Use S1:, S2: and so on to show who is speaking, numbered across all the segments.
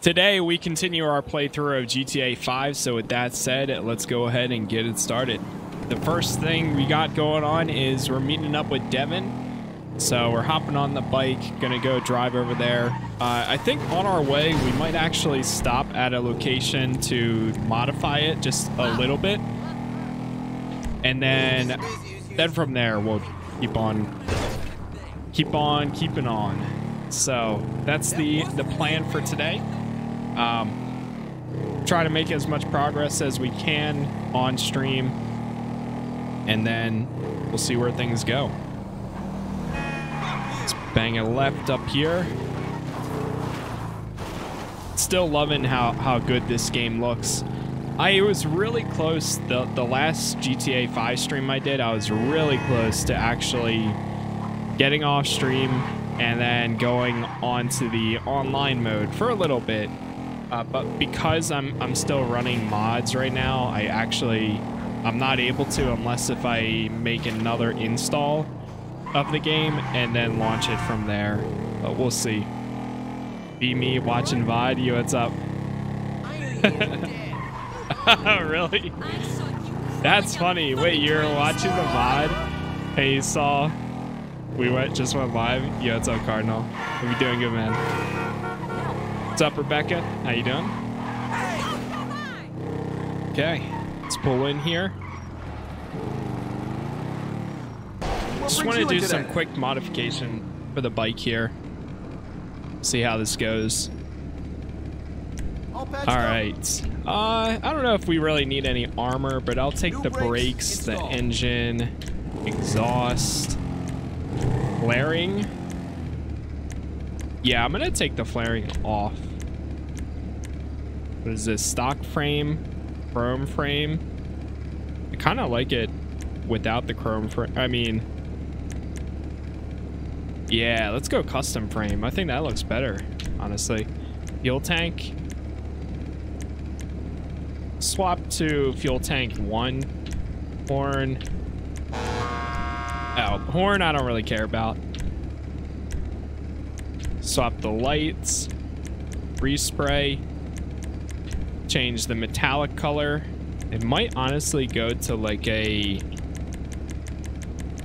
S1: Today, we continue our playthrough of GTA 5, so with that said, let's go ahead and get it started. The first thing we got going on is we're meeting up with Devin. So we're hopping on the bike, gonna go drive over there. Uh, I think on our way, we might actually stop at a location to modify it just a little bit. And then, then from there, we'll keep on, keep on, keeping on. So that's the, the plan for today. Um, try to make as much progress as we can on stream, and then we'll see where things go. Let's bang a left up here. Still loving how, how good this game looks. I was really close, the, the last GTA 5 stream I did, I was really close to actually getting off stream and then going on to the online mode for a little bit uh, but because I'm, I'm still running mods right now, I actually, I'm not able to unless if I make another install of the game and then launch it from there. But we'll see. Be me watching VOD, you what's up? really? That's funny. Wait, you're watching the VOD? Hey, you saw we went just went live. Yeah, what's up, Cardinal? How you doing good, man? What's up, Rebecca? How you doing? Okay, let's pull in here. Just want to do some quick modification for the bike here. See how this goes. All right. Uh, I don't know if we really need any armor, but I'll take the brakes, the engine, exhaust, flaring. Yeah, I'm going to take the flaring off. What is this? Stock frame? Chrome frame? I kind of like it without the chrome frame. I mean... Yeah, let's go custom frame. I think that looks better, honestly. Fuel tank. Swap to fuel tank 1. Horn. Oh, horn I don't really care about. Swap the lights. Respray change the metallic color. It might honestly go to like a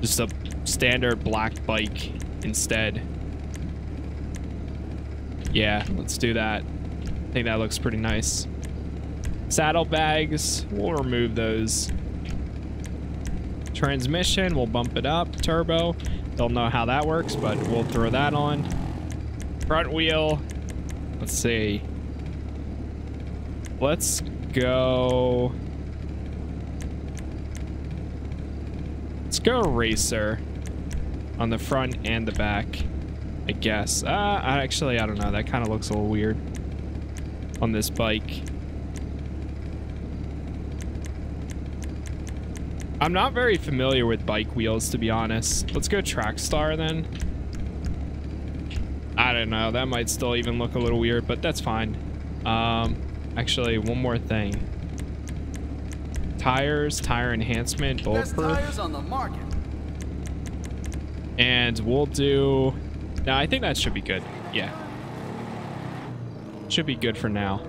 S1: just a standard black bike instead. Yeah, let's do that. I think that looks pretty nice. Saddlebags, we'll remove those. Transmission, we'll bump it up. Turbo, don't know how that works, but we'll throw that on. Front wheel, let's see. Let's go... Let's go racer on the front and the back, I guess. Uh, actually, I don't know. That kind of looks a little weird on this bike. I'm not very familiar with bike wheels, to be honest. Let's go Trackstar then. I don't know. That might still even look a little weird, but that's fine. Um, Actually, one more thing. Tires, tire enhancement, bulletproof. tires on the market. And we'll do... Now, I think that should be good. Yeah. Should be good for now.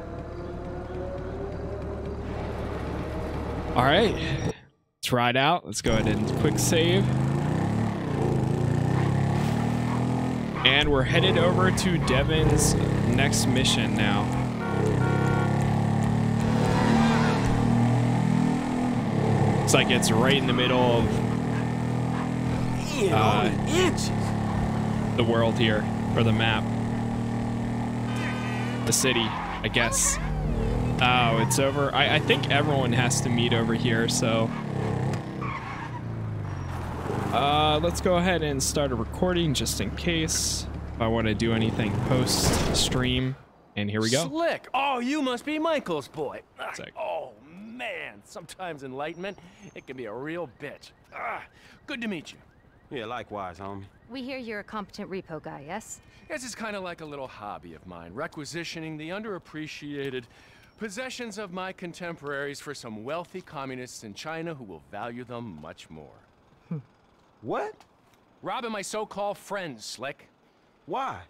S1: All right. Let's ride out. Let's go ahead and quick save. And we're headed over to Devin's next mission now. Looks like it's right in the middle of uh, the world here, or the map. The city, I guess. Oh, it's over. I, I think everyone has to meet over here, so... Uh, let's go ahead and start a recording just in case if I want to do anything post-stream. And here we go.
S2: Slick! Oh, you must be Michael's boy. Oh, man, sometimes enlightenment, it can be a real bitch. Ah, good to meet you.
S3: Yeah, likewise, homie.
S4: We hear you're a competent repo guy, yes?
S2: Yes, it's kind of like a little hobby of mine, requisitioning the underappreciated possessions of my contemporaries for some wealthy communists in China who will value them much more.
S3: Hmm. what?
S2: Robbing my so-called friends, Slick.
S3: Why?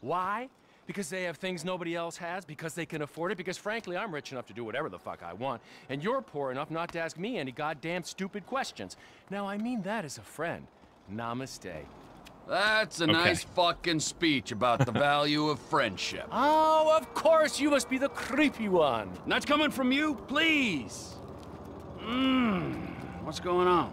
S2: Why? Because they have things nobody else has, because they can afford it, because frankly, I'm rich enough to do whatever the fuck I want, and you're poor enough not to ask me any goddamn stupid questions. Now, I mean that as a friend. Namaste.
S3: That's a
S1: Okay.
S3: nice fucking speech about the value of friendship.
S2: Oh, of course, you must be the creepy one.
S3: And that's coming from you? Please. Mmm. What's going on?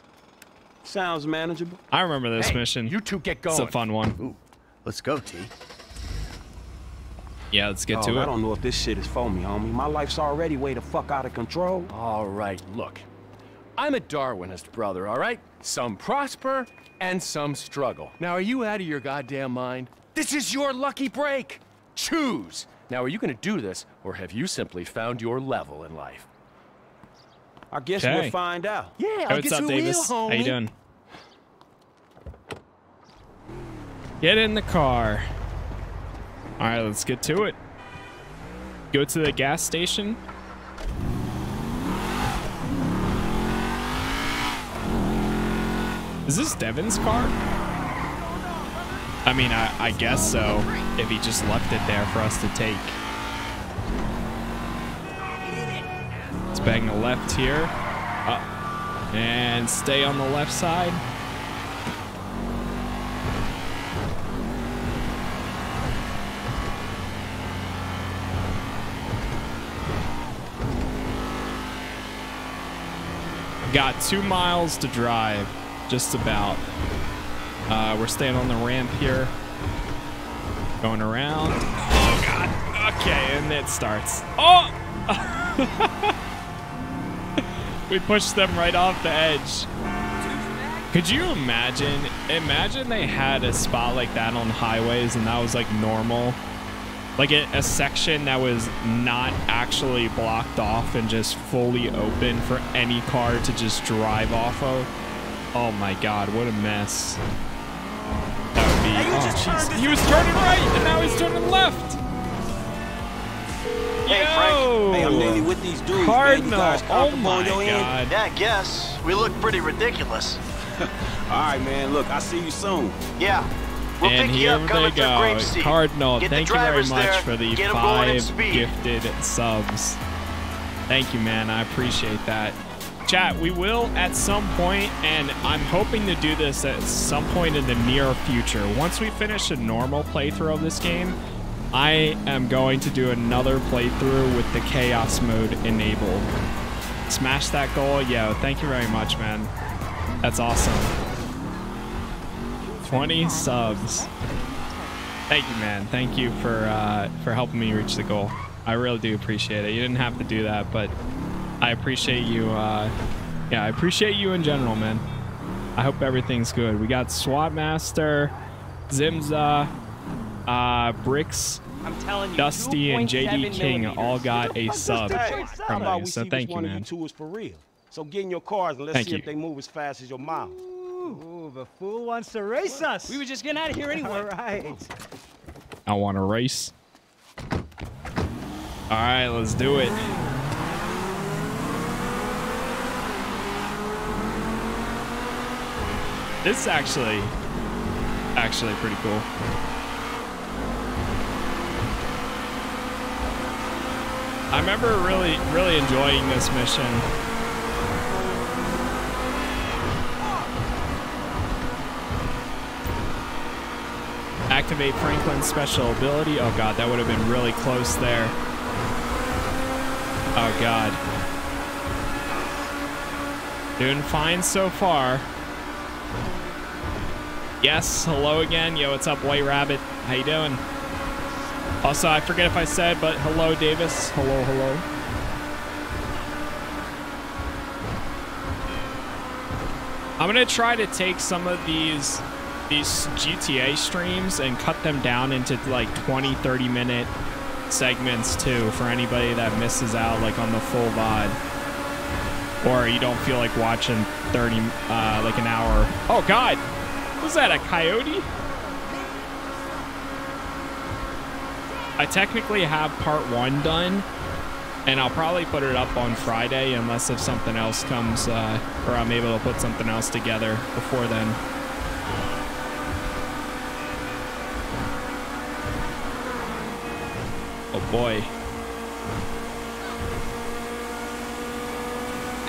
S5: Sounds manageable.
S1: I remember this
S2: Hey,
S1: mission.
S2: You two get going.
S1: it's a fun one.
S6: Ooh, let's go, T.
S1: Yeah, let's get
S5: Oh,
S1: to
S5: I
S1: it.
S5: I don't know if this shit is for me, homie. My life's already way the fuck out of control.
S2: All right, look. I'm a Darwinist, brother, all right? Some prosper and some struggle. Now, are you out of your goddamn mind? This is your lucky break. Choose. Now, are you gonna do this, or have you simply found your level in life?
S5: I guess
S1: Okay.
S5: we'll find out.
S2: Yeah,
S1: Hey,
S2: I'll
S1: what's
S2: get
S1: up,
S2: you
S1: Davis?
S2: a wheel,
S1: How you doing? Get in the car. All right, let's get to it. Go to the gas station. Is this Devin's car? I mean, I, I guess so, if he just left it there for us to take. Let's bang the left here. Up. And stay on the left side. Got two miles to drive, just about. Uh, we're staying on the ramp here. Going around. Oh, God. Okay, and it starts. Oh! we pushed them right off the edge. Could you imagine? Imagine they had a spot like that on highways and that was like normal. Like a, a section that was not actually blocked off and just fully open for any car to just drive off of. Oh my god, what a mess. That would be. oh. He was turning right and now he's turning left.
S6: Hey,
S1: Yo!
S5: Hey, I'm nearly with these dudes. man. You
S1: Cardinal.
S5: guys
S1: Oh
S5: comfortable
S1: my
S5: on your end?
S1: god.
S6: Yeah, I guess. We look pretty ridiculous.
S5: All right, man. Look, I'll see you soon.
S6: Yeah. We'll
S1: and
S6: pick you
S1: here
S6: up coming
S1: they
S6: through
S1: go.
S6: Grapeseed.
S1: Cardinal,
S6: Get
S1: thank you very much
S6: there,
S1: for the
S6: get 'em going at
S1: five gifted subs. Thank you, man. I appreciate that. Chat, we will at some point, and I'm hoping to do this at some point in the near future. Once we finish a normal playthrough of this game, I am going to do another playthrough with the chaos mode enabled. Smash that goal. Yo, thank you very much, man. That's awesome. 20 subs. Thank you, man. Thank you for uh, for helping me reach the goal. I really do appreciate it. You didn't have to do that, but I appreciate you. Uh, yeah, I appreciate you in general, man. I hope everything's good. We got SWAT Master, Zimza, uh, Bricks,
S7: I'm telling you,
S1: Dusty, and JD King all got a sub from
S5: about
S1: me. So thank you, man.
S5: you two is for real? So get in your cars and let's
S1: Thank
S5: see
S1: you.
S5: if they move as fast as your mouth.
S7: Ooh, the fool wants to race us. We were just getting out of here anyway.
S8: All right.
S1: I want to race. All right, let's do it. This is actually, actually pretty cool. I remember really, really enjoying this mission. Activate Franklin's special ability. Oh god, that would have been really close there. Oh god. Doing fine so far. Yes, hello again. Yo, what's up, White Rabbit? How you doing? Also, I forget if I said, but hello, Davis. Hello, hello. I'm gonna try to take some of these these GTA streams and cut them down into like 20, 30 minute segments too for anybody that misses out like on the full VOD. Or you don't feel like watching 30, uh, like an hour. Oh God, was that a coyote? I technically have part one done, and I'll probably put it up on Friday unless if something else comes, uh, or I'm able to put something else together before then. Oh boy.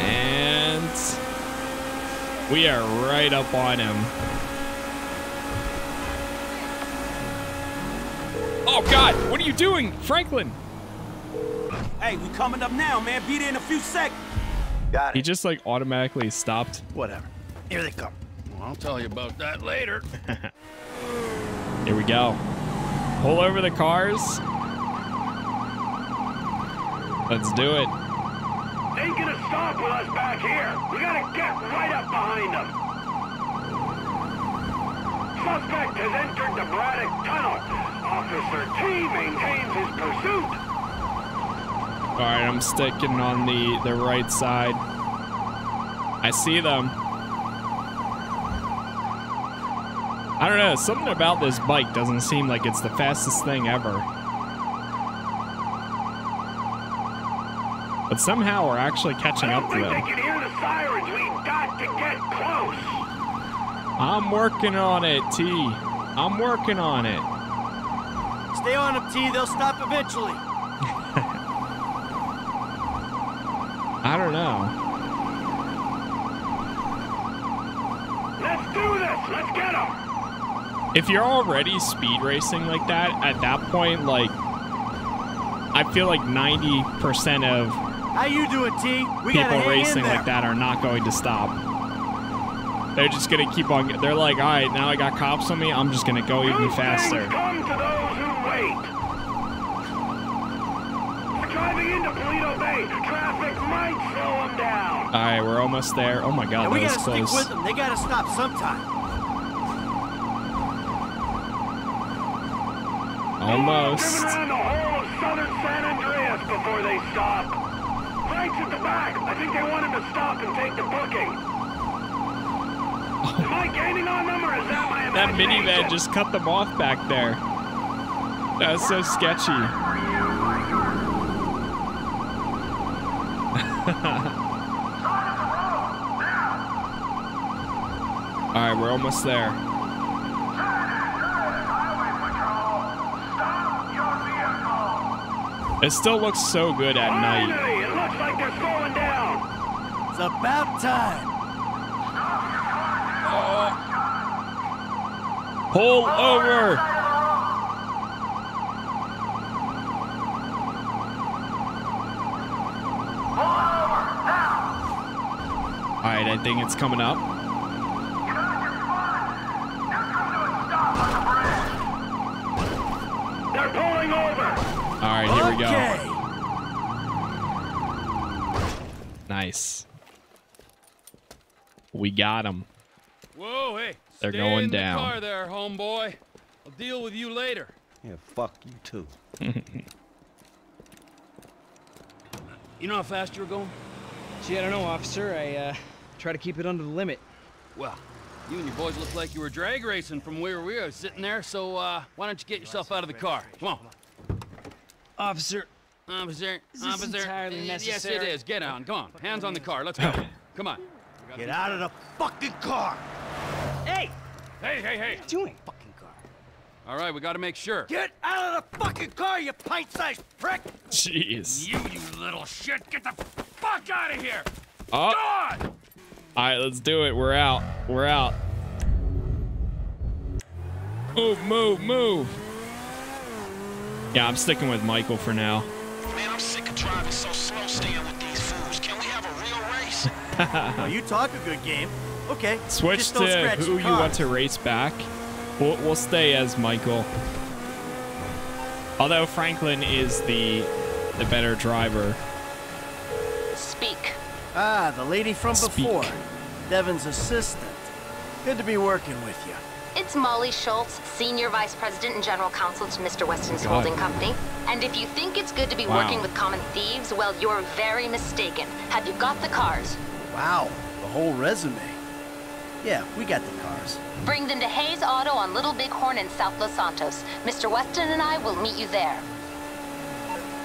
S1: And we are right up on him. Oh God, what are you doing, Franklin?
S5: Hey, we coming up now, man. Be there in a few seconds.
S6: Got it.
S1: He just like automatically stopped.
S6: Whatever. Here they come.
S9: I'll tell you about that later.
S1: Here we go. Pull over the cars. Let's do it.
S9: They ain't gonna stop with us back here. We gotta get right up behind them. Suspect has entered the Braddock Tunnel. Officer T maintains his pursuit.
S1: All right, I'm sticking on the the right side. I see them. I don't know. Something about this bike doesn't seem like it's the fastest thing ever. But somehow we're actually catching up to them.
S9: they can hear the sirens. We got to get close.
S1: I'm working on it, T. I'm working on it.
S6: Stay on them, T. They'll stop eventually.
S1: I don't know.
S9: Let's do this. Let's get them.
S1: If you're already speed racing like that, at that point, like, I feel like 90% of
S6: How you doing, T? We
S1: people racing like that are not going to stop. They're just gonna keep on. They're like, all right, now I got cops on me. I'm just gonna go even
S9: Good
S1: faster.
S9: things come to those who wait. We're driving into Bay. Traffic might slow them down.
S1: All right, we're almost there. Oh my god,
S6: And we
S1: that was
S6: gotta stick
S1: close.
S6: with them. They gotta stop sometime.
S1: Almost.
S9: Driven around the whole of southern San Andreas before they stop. Frank's at the back. I think they want him to stop and take the booking. Am I gaining on them or is that my
S1: That minivan just cut them off back there. That was so sketchy. All right, we're almost there. It still looks so good at night.
S9: It looks like they're slowing down.
S6: It's about time.
S1: Pull over. All right, I it's coming up.
S9: They're pulling over.
S1: All right, here we go. Nice. We got him.
S8: Whoa, hey.
S1: They're
S8: stay
S1: going
S8: in
S1: down.
S8: The car there, homeboy. I'll deal with you later.
S5: Yeah, fuck you too.
S8: You know how fast you were going?
S7: Gee, I don't know, officer. I uh, try to keep it under the limit.
S8: Well, you and your boys look like you were drag racing from where we were sitting there, so uh, why don't you get yourself out of the car? Come on.
S7: Officer,
S8: Officer,
S7: Is this
S8: officer.
S7: entirely
S8: Uh, Yes, it
S7: necessary?
S8: is. Get on. Come on. Hands on the car. Let's go. Come on.
S6: Get out of the fucking car.
S7: hey,
S8: Hey, hey, hey.
S7: doing?
S6: Fucking car.
S8: All right, we got to make sure.
S6: Get out of the fucking car, you pint-sized prick!
S1: Jeez.
S8: You, you little shit. Get the fuck out of here.
S1: Oh.
S8: God!
S1: All right, let's do it. We're out. We're out. Move, move, move. Yeah, I'm sticking with Michael for now.
S10: Man, I'm sick of driving so slow staying with these fools. Can we have a real race?
S6: Oh, you talk a good game. Okay.
S1: Switch to
S6: don't
S1: who you want to race back. We'll, we'll stay as Michael. Although Franklin is the the better driver.
S4: Speak.
S6: Ah, the lady from
S1: Speak.
S6: before. Devin's assistant. Good to be working with you.
S4: It's It's Molly Schultz, Senior Vice President and General Counsel to Mr. Weston's
S1: God.
S4: holding company. And if you think it's good to be
S1: Wow.
S4: working with common thieves, well, you're very mistaken. Have you got the cars?
S6: Wow, the whole resume. Yeah, we got the cars.
S4: Bring them to Hayes Auto on Little Bighorn in South Los Santos. Mr. Weston and I will meet you there.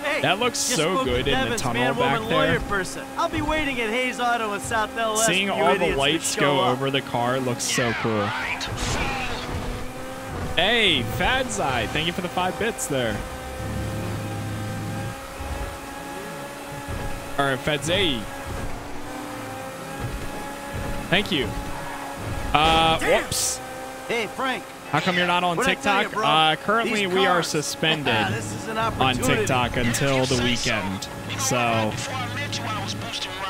S6: Hey,
S1: That looks so good
S6: with
S1: in the
S6: Evans,
S1: tunnel
S6: man,
S1: back
S6: woman,
S1: there.
S6: person. I'll be waiting at Hayes Auto in South LS.
S1: Seeing all the lights go
S6: up.
S1: over the car looks so cool. Hey, Fadzai, thank you for the five bits there. Or Fadzai. Thank you. Uh, whoops.
S6: Hey, Frank.
S1: How come you're not on
S6: What'd I tell
S1: TikTok?
S6: you,
S1: uh, currently, we are suspended
S6: this
S1: on. TikTok until the weekend. So,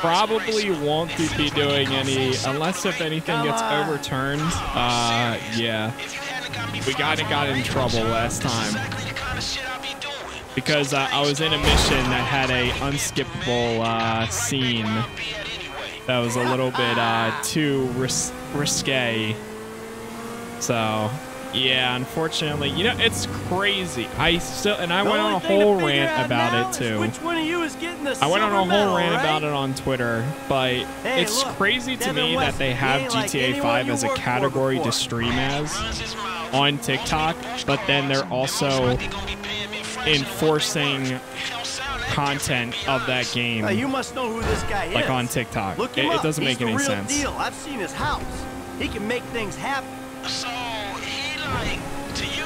S1: probably won't be doing any, unless if anything gets overturned. Uh, yeah. We kind of got in trouble last time. Because uh, I was in a mission that had a unskippable uh, scene that was a little bit uh, too ris- risque. So, yeah, unfortunately, you know, it's crazy. I still, and I
S6: The
S1: went on a
S6: only thing to
S1: whole rant about it too.
S6: Which one of you is getting the
S1: I went on a whole
S6: medal,
S1: rant
S6: right?
S1: about it on Twitter, but
S6: Hey,
S1: it's
S6: look,
S1: crazy to
S6: Devin
S1: me
S6: West,
S1: that they have
S6: ain't like
S1: GTA
S6: anyone
S1: 5 as a category to stream as on TikTok, but then they're also enforcing content of that game
S6: Uh, you must know who this guy
S1: like
S6: is.
S1: on TikTok.
S6: Look
S1: It,
S6: him
S1: it doesn't
S6: He's
S1: make any
S6: real
S1: sense.
S6: Deal. I've seen his house. He can make things happen.
S10: So to you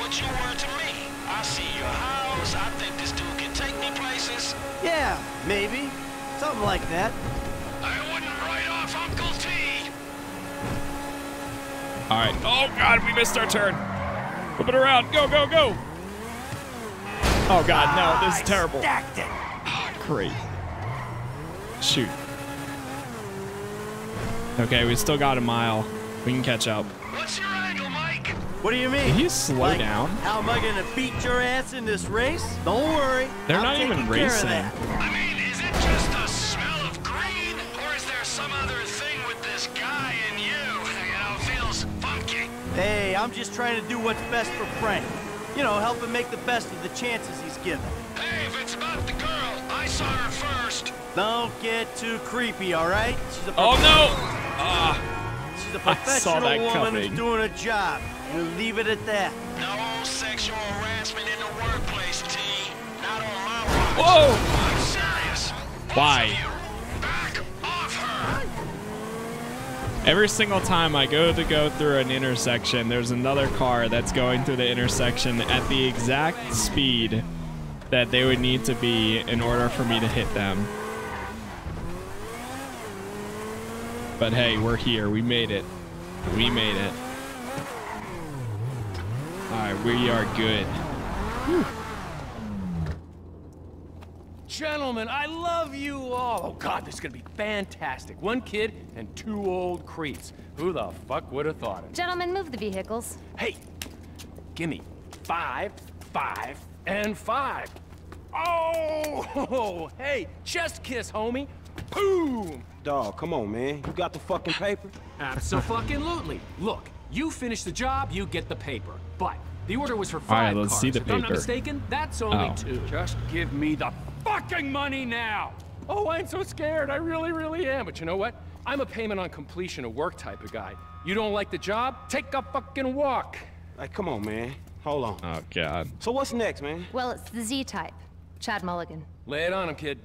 S10: what you were to me. I see your house. I think this dude can take me places.
S6: Yeah, maybe. Something like that.
S10: I wouldn't write off Uncle T.
S1: All right. Oh God, we missed our turn. Flip it around. Go, go, go. Oh God, no, this is terrible.
S6: Stacked it.
S1: Great. Shoot. Okay, we still got a mile. We can catch up.
S10: What's your angle, Mike?
S6: What do you mean?
S1: Can you slow
S6: Like,
S1: down?
S6: How am I gonna beat your ass in this race? Don't worry.
S1: They're
S6: I'm
S1: not even
S6: taking care of
S1: racing.
S10: I mean, is it just the smell of green, or is there some other thing with this guy and you? You know, feels funky.
S6: Hey, I'm just trying to do what's best for Frank. You know, help him make the best of the chances he's given.
S10: Hey, if it's about the girl, I saw her first.
S6: Don't get too creepy, all right? She's a
S1: Oh no! Ah,
S6: She's a
S1: I
S6: professional
S1: saw that
S6: woman
S1: coming.
S6: who's doing a job. We'll leave it at that.
S10: No sexual harassment in the workplace, T. Not on my watch.
S1: whoa!
S10: I'm serious.
S1: Why?
S10: Back off her.
S1: Every single time I go to go through an intersection, there's another car that's going through the intersection at the exact speed that they would need to be in order for me to hit them. But hey, we're here. We made it. We made it. Alright, we are good.
S2: Gentlemen, I love you all. Oh, God, this is gonna be fantastic. One kid and two old creeps. Who the fuck would have thought it?
S4: Gentlemen, move the vehicles.
S2: Hey, gimme five, five, and five. Oh, hey, chest kiss, homie. Boom.
S5: Dog, come on, man. You got the fucking paper?
S2: Absolutely. Look, you finish the job, you get the paper. But the order was for five
S1: All right,
S2: five
S1: let's
S2: cars.
S1: see the
S2: If I'm not mistaken, that's only
S1: Oh.
S2: two. Just give me the fucking money now. Oh, I'm so scared. I really, really am. But you know what? I'm a payment on completion of work type of guy. You don't like the job? Take a fucking walk.
S5: Like, come on, man. Hold on.
S1: Oh god.
S5: So what's next, man?
S4: Well, it's the Z-type. Chad Mulligan.
S2: Lay it on him, kid.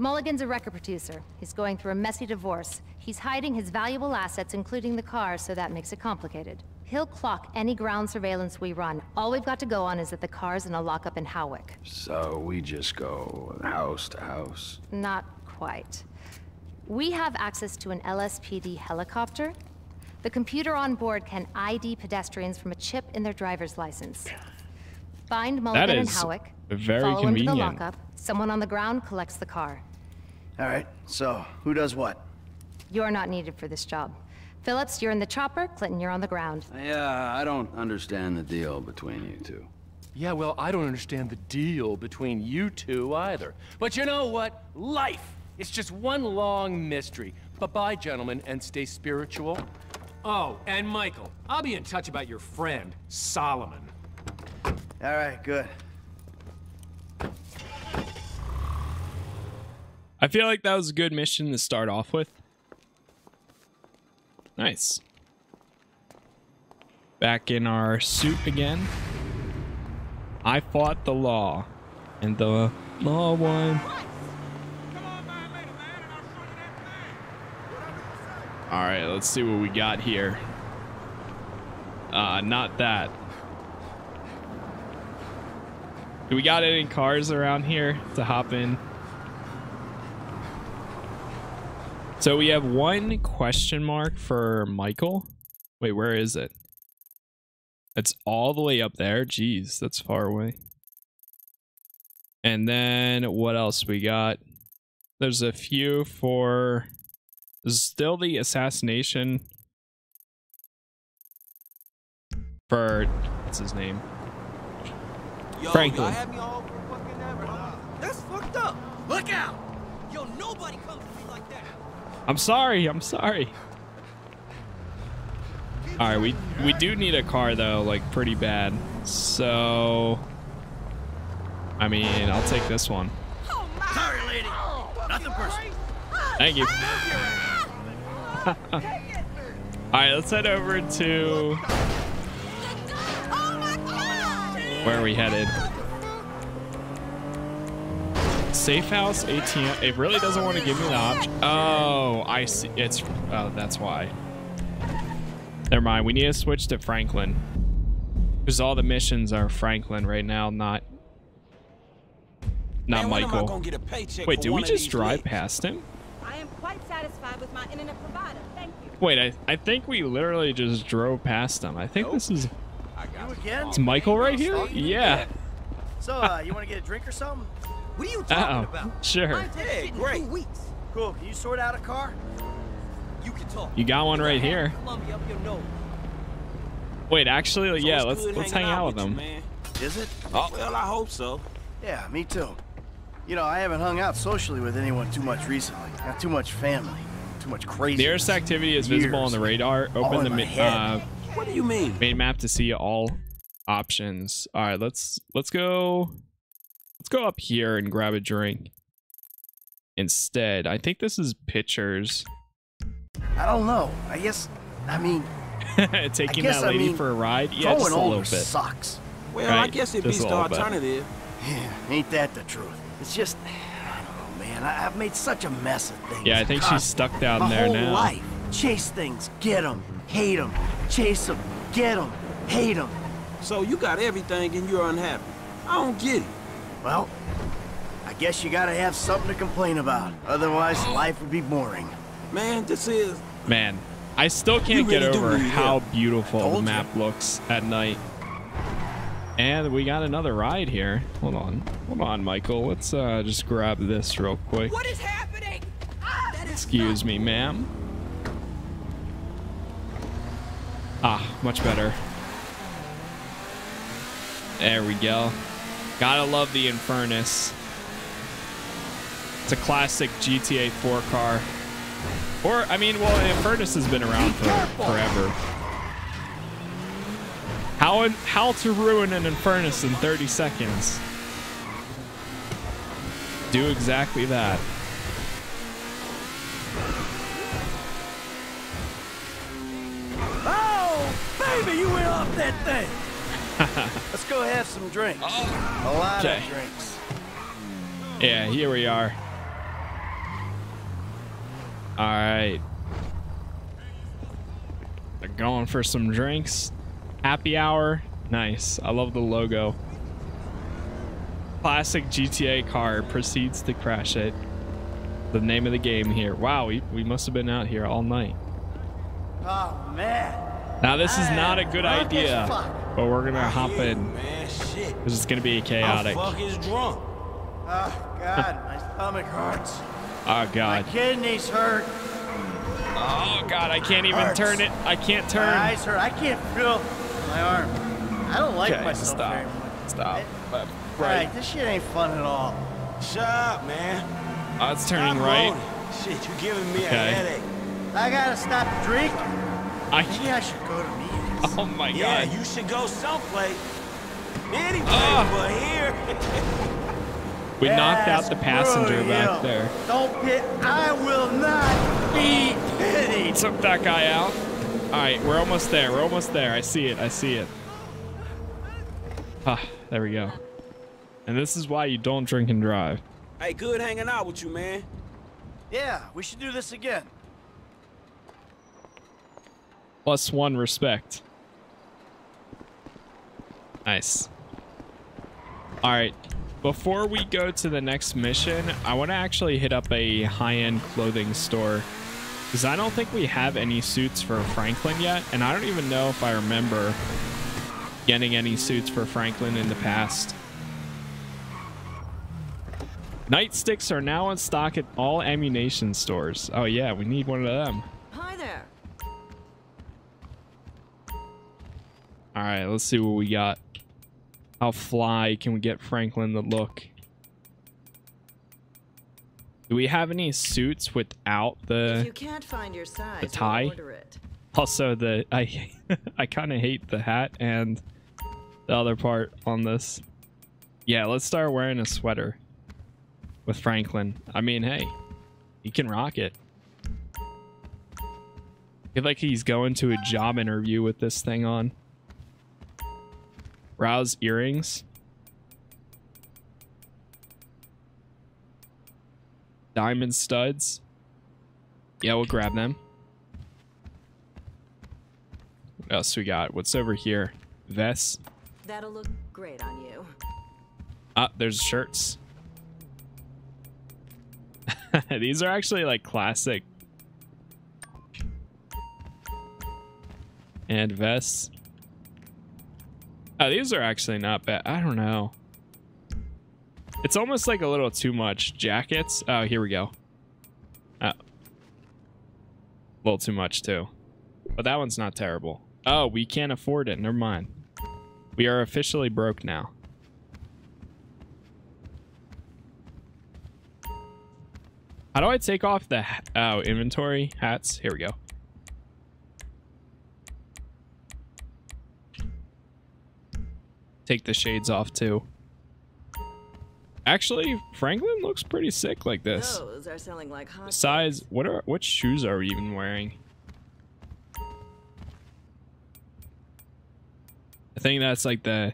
S4: Mulligan's a record producer. He's going through a messy divorce. He's hiding his valuable assets, including the car, so that makes it complicated. He'll clock any ground surveillance we run. All we've got to go on is that the car's in a lockup in Hawick.
S11: So we just go house to house.
S4: Not quite. We have access to an LSPD helicopter. The computer on board can ID pedestrians from a chip in their driver's license. Find Mulligan in
S1: is
S4: Hawick.
S1: very
S4: follow him to the lockup. Someone on the ground collects the car.
S6: All right, so who does what?
S4: You're not needed for this job. Phillips, you're in the chopper. Clinton, you're on the ground.
S11: Yeah, I don't understand the deal between you two.
S2: Yeah, well, I don't understand the deal between you two either. But you know what? Life is just one long mystery. Bye-bye, gentlemen, and stay spiritual. Oh, and Michael, I'll be in touch about your friend, Solomon.
S6: All right, good.
S1: I feel like that was a good mission to start off with. Nice. Back in our suit again. I fought the law, and the law won. All right, let's see what we got here. Uh, not that. Do we got any cars around here to hop in? So we have one question mark for Michael. Wait, where is it? It's all the way up there. Jeez, that's far away. And then what else we got? There's a few for there's still the assassination for what's his name?
S12: Yo,
S1: Franklin.
S12: y'all me all for fucking ever. That's fucked up. Look out!
S1: I'm sorry. I'm sorry. All right, we we do need a car though, like pretty bad. So, I mean, I'll take this one.
S6: Sorry, lady. Nothing personal.
S1: Thank you. All right, let's head over to where are we headed? Safe house ATM. It really doesn't want to give me the option. Oh, I see. It's oh, that's why. Never mind. We need to switch to Franklin. Because all the missions are Franklin right now, not not
S12: Man, when am I
S1: Michael.
S12: gonna get a paycheck
S1: Wait,
S12: for
S1: did we just drive
S12: licks?
S1: past him?
S13: I am quite satisfied with my internet provider. Thank you.
S1: Wait, I, I think we literally just drove past him. I think this is
S6: You again?
S1: it's Michael right here. Yeah.
S6: So, uh, you want to get a drink or something? What are you
S1: Uh oh. Sure.
S6: Hey, great. Cool. Can you sort out a car?
S12: You can talk.
S1: You got one right here.
S12: Columbia up your nose.
S1: Wait, actually,
S12: So
S1: yeah. Let's let's hang out
S12: out
S1: with
S12: them.
S1: him.
S12: Man.
S6: Is it?
S12: Oh Well, I hope so.
S6: Yeah, me too. You know, I haven't hung out socially with anyone too much recently. Got too much family, too much crazy.
S1: The Nearest activity is visible on the radar. Open the
S6: my
S1: uh,
S12: What do you mean?
S1: main map to see all options. All right, let's let's go. Let's go up here and grab a drink. Instead, I think this is pitchers.
S6: I don't know. I guess. I mean,
S1: Taking
S6: guess
S1: that
S6: I
S1: lady
S6: mean,
S1: for a ride. Yeah,
S6: growing
S1: just a little bit.
S6: sucks.
S12: Well, I guess it
S1: just
S12: beats the
S1: little bit.
S12: alternative.
S6: Yeah, ain't that the truth? It's just, I don't know, man. I, I've made such a mess of things.
S1: Yeah, I think she's stuck down
S6: My
S1: there
S6: whole
S1: now.
S6: life. Chase things, get them, hate them, chase them, get them, hate them.
S12: So you got everything and you're unhappy. I don't get it.
S6: Well, I guess you gotta have something to complain about. Otherwise, life would be boring.
S12: Man, this is...
S1: Man, I still can't
S12: You
S1: get over how
S12: help.
S1: beautiful the
S6: Told you.
S1: map looks at night. And we got another ride here. Hold on. Hold on, Michael. Let's uh, just grab this real quick.
S13: What is happening? Ah, that is
S1: Excuse me, ma'am. Ah, much better. There we go. Gotta love the Infernus. It's a classic GTA 4 car. Or, I mean, well, Infernus has been around for forever. How, how to ruin an Infernus in 30 seconds. Do exactly that.
S6: Oh, baby, you went off that thing. Let's go have some drinks. Oh. A lot
S1: Okay.
S6: of drinks.
S1: Yeah, here we are. All right. They're going for some drinks. Happy hour. Nice. I love the logo. Classic GTA car proceeds to crash it. The name of the game here. Wow, we, we must have been out here all night.
S6: Oh, man.
S1: Now, this is not a good idea, but we're going to hop in. This is going to be chaotic.
S12: I'm fucking drunk.
S6: Oh, God, my stomach hurts.
S1: Oh, god.
S6: My kidneys hurt.
S1: Oh, God, I can't even turn it. I can't turn.
S6: My eyes hurt. I can't feel my arm. I don't like
S1: Okay,
S6: myself
S1: stop.
S6: very much.
S1: Stop. But,
S6: All right,
S1: right.
S6: this shit ain't fun at all.
S12: Shut up, man.
S1: Oh, it's turning
S12: Stop
S1: right.
S12: moaning. Shit, you're giving me
S1: Okay.
S12: a headache.
S6: I gotta stop drinking.
S1: I,
S6: Maybe I should go to meetings.
S1: Oh my
S14: Yeah,
S1: god.
S14: Yeah, you should go someplace. Any place
S1: Ah.
S14: but here.
S1: We knocked out the passenger back
S6: Hill.
S1: there.
S6: Don't pit. I will not be pitied.
S1: Took that guy out. All right, we're almost there. We're almost there. I see it. I see it. Ah, there we go. And this is why you don't drink and drive.
S14: Hey, good hanging out with you, man.
S6: Yeah, we should do this again.
S1: Plus one respect. Nice. All right. Before we go to the next mission, I want to actually hit up a high-end clothing store. Because I don't think we have any suits for Franklin yet. And I don't even know if I remember getting any suits for Franklin in the past. Nightsticks are now in stock at all ammunition stores. Oh yeah, we need one of them.
S15: Hi there.
S1: All right, let's see what we got. How fly can we get Franklin to look? Do we have any suits without
S15: If
S1: the
S15: you can't find your size,
S1: the tie? Also the I I kind of hate the hat and the other part on this. Yeah, let's start wearing a sweater with Franklin. I mean, hey, he can rock it. I feel like he's going to a job interview with this thing on. Rouse earrings. Diamond studs. Yeah, we'll grab them. What else we got? What's over here? Vests.
S15: That'll look great on you.
S1: Ah, there's shirts. These are actually like classic. And vests. Oh, these are actually not bad. I don't know. It's almost like a little too much. Jackets. Oh, here we go. Oh. A little too much too. But that one's not terrible. Oh, we can't afford it. Never mind. We are officially broke now. How do I take off the oh inventory hats? Here we go. Take the shades off too. Actually, Franklin looks pretty sick like this.
S15: Those are selling like hot.
S1: Size. What are what shoes are we even wearing? I think that's like the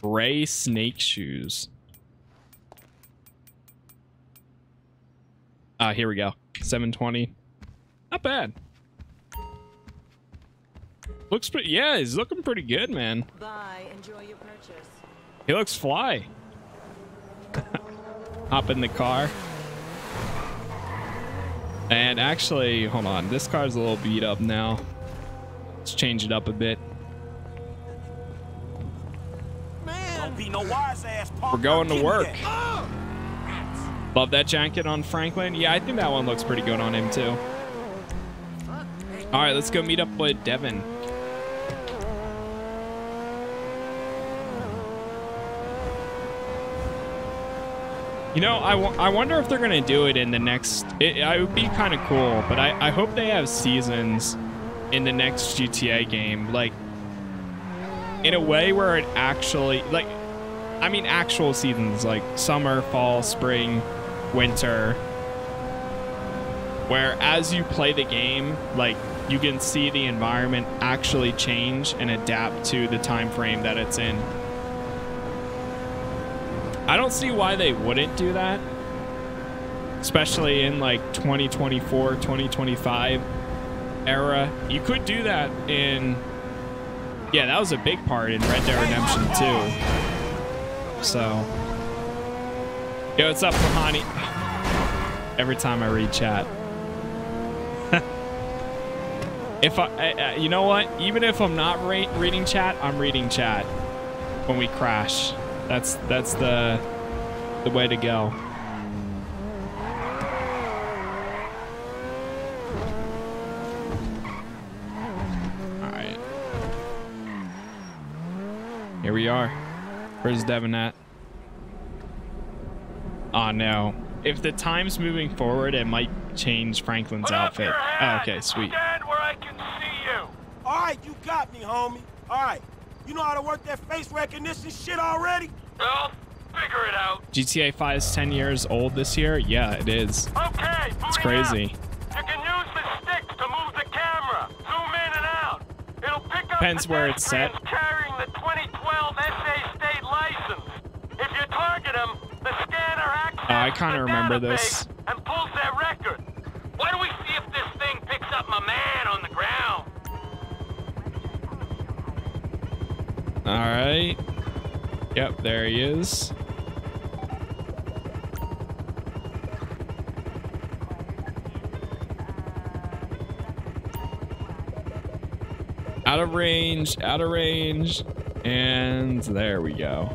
S1: gray snake shoes. Ah, here we go. 720. Not bad. Looks pretty. Yeah, he's looking pretty good, man.
S15: Bye. Enjoy your purchase.
S1: He looks fly. Hop in the car. And actually, hold on. This car's a little beat up now. Let's change it up a bit.
S14: Don't be no wise ass punk.
S1: We're going to work.
S14: that.
S1: Love that jacket on Franklin. Yeah, I think that one looks pretty good on him too. All right, let's go meet up with Devin. You know, I, I wonder if they're going to do it in the next... It, it would be kind of cool, but I, I hope they have seasons in the next GTA game. Like, in a way where it actually... Like, I mean actual seasons, like summer, fall, spring, winter. Where as you play the game, like, you can see the environment actually change and adapt to the time frame that it's in. I don't see why they wouldn't do that. Especially in like 2024, 2025 era. You could do that in Yeah, that was a big part in Red Dead Redemption 2. So Yo, what's up, Mahani? Every time I read chat. if I, I, you know what? Even if I'm not re reading chat, I'm reading chat when we crash. That's that's the the way to go. All right. Here we are. Where's Devin at? Oh no. If the time's moving forward, it might change Franklin's outfit. Oh, okay, sweet.
S14: All right, you got me, homie. All right. You know how to work that face recognition shit already?
S3: Well, figure it out.
S1: GTA 5 is 10 years old this year. Yeah, it is.
S3: Okay,
S1: It's crazy.
S3: up. You can use the sticks to move the camera. Zoom in and out. It'll pick up
S1: Depends where it's set.
S3: carrying the 2012 SA state license. If you target them, the scanner accesses
S1: Oh, I kinda remember this.
S3: and pulls their record. Why don't we see if this thing picks up my man on the
S1: All right. Yep, there he is. Out of range, out of range. And there we go.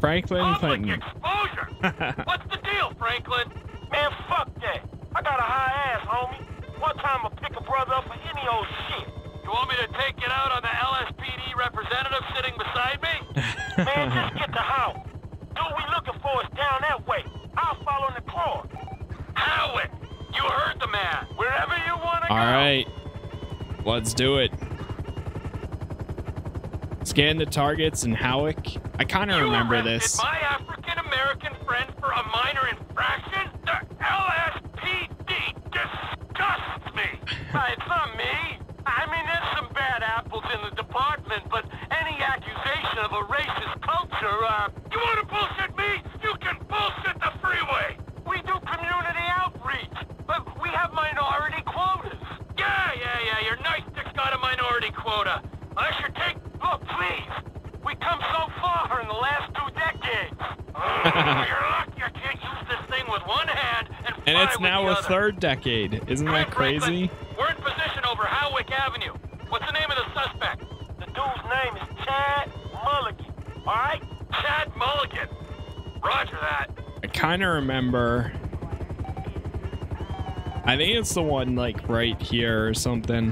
S1: Franklin Clinton.
S3: Exposure. What's the deal, Franklin?
S14: Man, fuck that. I got a high ass, homie. One time I'll pick a brother up for any old shit.
S3: You want me to take it out on the LSPD representative sitting beside me?
S14: Man, just get the house. Dude we looking for is down that way. I'll follow in the car.
S3: Hawick, you heard the man. Wherever you want to go.
S1: All right. Let's do it. Scan the targets in Hawick. I kind of remember this.
S3: My African American friend for a minor infraction? The LSPD disgusts me. It's not me. I mean, there's some bad apples in the department, but any accusation of a racist culture, uh, you want to bullshit me? You can bullshit the freeway. We do community outreach, but we have minority quotas. Yeah, yeah, yeah, your nice dick's got a minority quota. I should take, look, please. We come so far in the last two decades. Oh, you're lucky I can't use this thing with one hand and
S1: And it's now a
S3: other.
S1: third decade. Isn't that crazy?
S3: We're
S1: I kind of remember. I think it's the one like right here or something.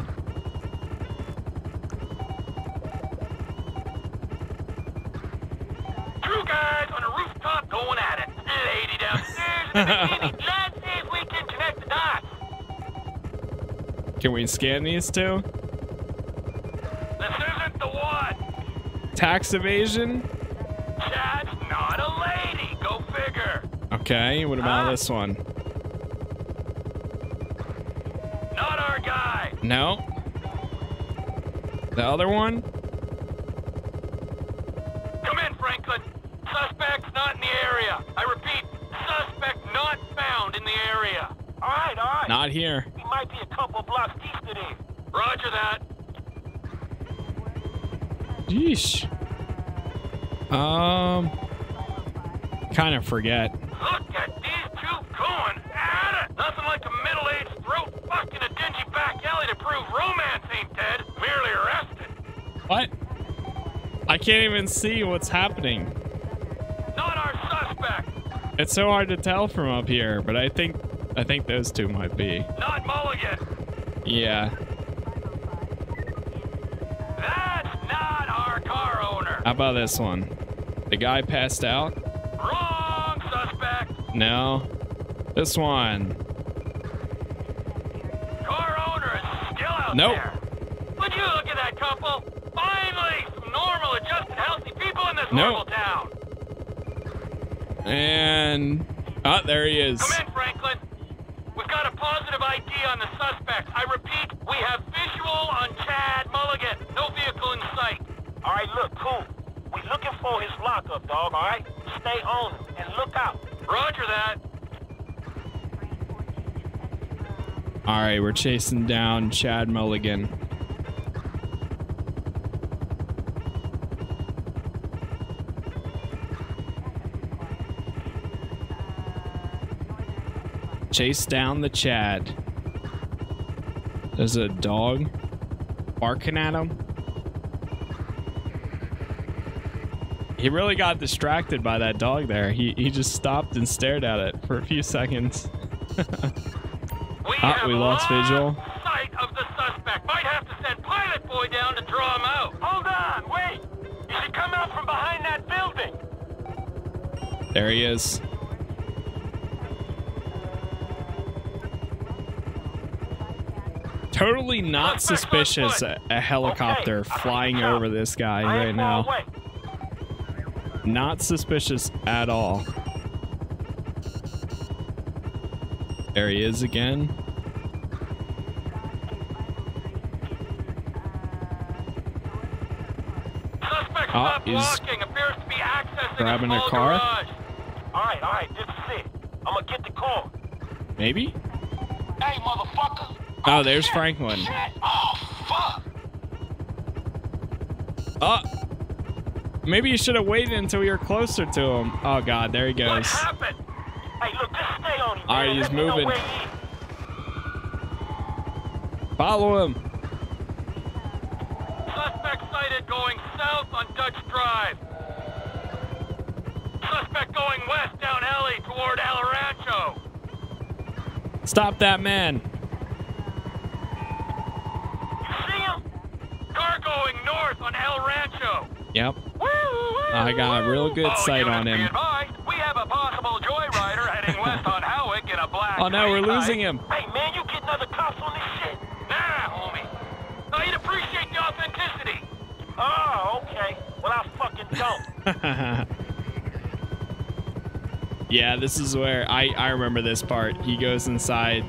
S3: Two guys on a rooftop going at it. Lady downstairs in the. Let's see if we can connect the dots.
S1: Can we scan these two?
S3: This isn't the one.
S1: Tax evasion? Okay, what about this one?
S3: Not our guy.
S1: No. The other one?
S3: Come in, Franklin. Suspect's not in the area. I repeat, suspect not found in the area.
S14: All right, all right.
S1: Not here.
S14: He might be a couple blocks east of there.
S3: Roger that.
S1: Yeesh. Um, kind of forget. Can't even see what's happening.
S3: Not our suspect.
S1: It's so hard to tell from up here, but I think I think those two might be.
S3: Not Mulligan.
S1: Yeah.
S3: That's not our car owner.
S1: How about this one? The guy passed out?
S3: Wrong suspect.
S1: No. This one.
S3: Car owner is still out
S1: Nope.
S3: there. Would people in
S1: Nope. And ah, there he is.
S3: Come in, Franklin. We've got a positive ID on the suspect. I repeat, we have visual on Chad Mulligan. No vehicle in sight.
S14: All right, look, cool. We looking for his lockup, dog, all right? Stay on him and look out.
S3: Roger that.
S1: All right, we're chasing down Chad Mulligan. Chase down the Chad. There's a dog barking at him. He really got distracted by that dog there. He he just stopped and stared at it for a few seconds. ah, we lost visual.
S3: Sight of the suspect. Might have to send Pilot Boy down to draw him out. Hold on, wait. You should come out from behind that building.
S1: There he is. Totally not suspicious a, a helicopter flying over this guy right now. Not suspicious at all. There he is again.
S3: Suspect
S1: Oh, he's
S3: walking. Appears to be accessing
S1: grabbing a car.
S3: garage.
S14: All right, all right, this is it. I'm gonna get the car.
S1: Maybe? Oh, there's Franklin.
S10: Oh, fuck.
S1: Oh, maybe you should have waited until we were closer to him. Oh God, there he goes.
S14: happened? Hey, look, just stay on him.
S1: All right, he's
S14: Let me know
S1: moving.
S14: he.
S1: Follow him.
S3: Suspect sighted going south on Dutch Drive. Suspect going west down alley toward El Rancho.
S1: Stop that man. I got a real good
S3: Oh,
S1: sight on him.
S3: we have a possible joyrider heading west on Hawick in a black
S1: Oh no, we're losing him.
S14: Hey, man, you getting other cops on this shit?
S3: Nah, homie. You'd appreciate the authenticity.
S14: Oh, okay. Well, I fucking don't.
S1: yeah, this is where I I remember this part. He goes inside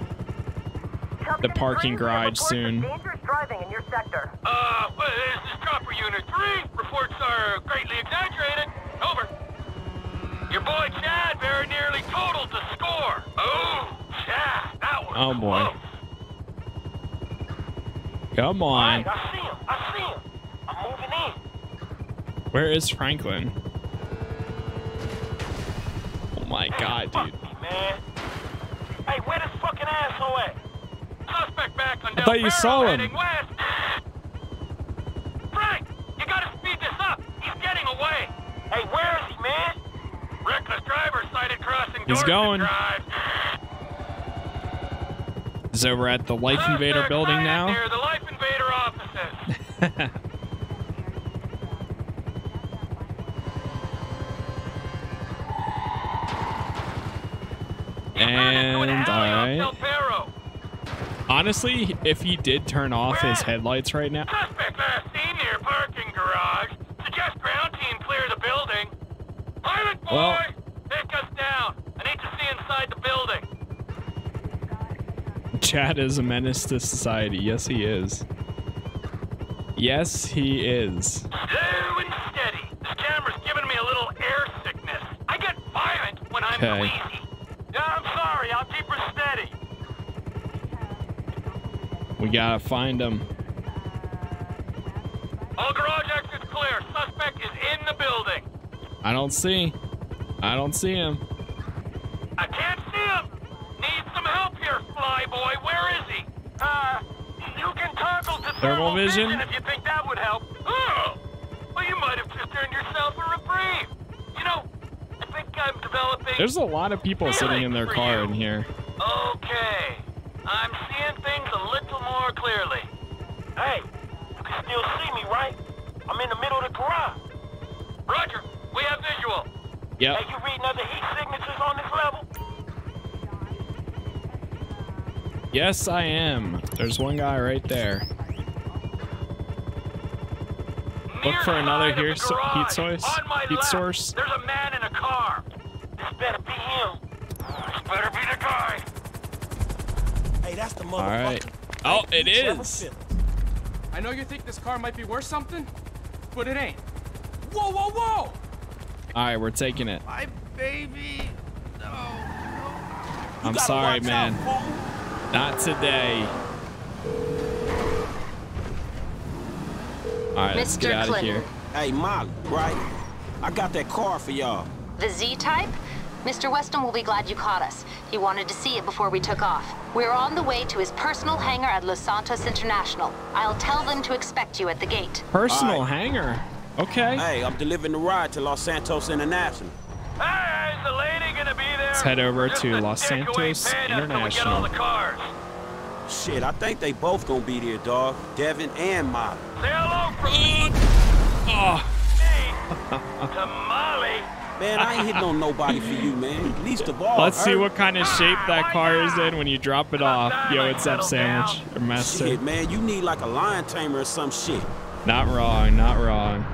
S1: the parking garage soon.
S3: Oh
S1: boy. Come on.
S14: I see him. I see him. I'm moving in.
S1: Where is Franklin? Oh my god, dude.
S14: Man. Hey, where this fucking asshole at?
S3: Suspect back on
S1: I thought you saw him.
S3: Frank, you gotta speed this up. He's getting away.
S14: Hey, where is he, man?
S3: Reckless driver sighted crossing
S1: He's going.
S3: Drive.
S1: Over at the Life Invader
S3: Suspect
S1: building now.
S3: Near the Life Invader offices.
S1: and. Honestly, if he did turn off his headlights right now,
S3: Suspect last seen near parking garage. Suggest ground team clear the building. Pilot boy,
S1: Well-
S3: take us down. I need to see inside the building.
S1: Chad is a menace to society. Yes, he is. Yes, he is.
S3: Slow and steady. This camera's giving me a little air sickness. I get violent when I'm
S1: Okay.
S3: queasy. Yeah, I'm sorry. I'll keep her steady.
S1: We gotta find him.
S3: All garage exits clear. Suspect is in the building.
S1: I don't see. I don't see him.
S3: I can't see him. Need some help here, flyboy. Where is he? Uh, you can toggle to
S1: Thermal vision?
S3: if you think that would help. Oh, well, you might have just earned yourself a reprieve. You know, I think I'm developing.
S1: There's a lot of people sitting in their car
S3: you.
S1: in here.
S3: Okay, I'm seeing things a little more clearly.
S14: Hey, you can still see me, right? I'm in the middle of the garage.
S3: Roger, we have visual.
S1: Yep.
S14: Hey, you reading other heat signatures
S1: Yes, I am. There's one guy right there. Look for another here so- heat source. Heat
S3: left,
S1: source.
S3: There's a man in a car.
S14: This better be him.
S3: This better be the guy.
S12: Hey, that's the motherfucker.
S1: All right. Oh, it is.
S16: I know you think this car might be worth something, but it ain't. Whoa, whoa, whoa!
S1: All right, we're taking it.
S12: My baby. No.
S1: I'm sorry, man.
S12: out,
S1: Not today. All right, let's
S17: Mr.
S1: get out of here.
S5: Hey, Molly, right? I got that car for y'all.
S4: The Z-type? Mr. Weston will be glad you caught us. He wanted to see it before we took off. We're on the way to his personal hangar at Los Santos International. I'll tell them to expect you at the gate.
S1: Personal
S5: All right.
S1: hangar. Okay.
S5: Hey, I'm delivering the ride to Los Santos International.
S3: Hey, is the lady gonna be there?
S1: Let's head over
S3: Just
S1: to Los Santos
S3: paying us till we get all
S1: International.
S3: The cars.
S5: Shit, I think they both gonna be there, dog. Devin and Molly.
S3: Say hello from me
S1: Oh.
S3: Uh, to Molly.
S5: Man, I ain't hitting on nobody for you, man. Least of all.
S1: Let's see what kind of ah, shape that car is in when you drop it off. Yo, it's up, Sandwich? Or Master?
S5: Shit, man, you need like a lion tamer or some shit.
S1: Not wrong, not wrong.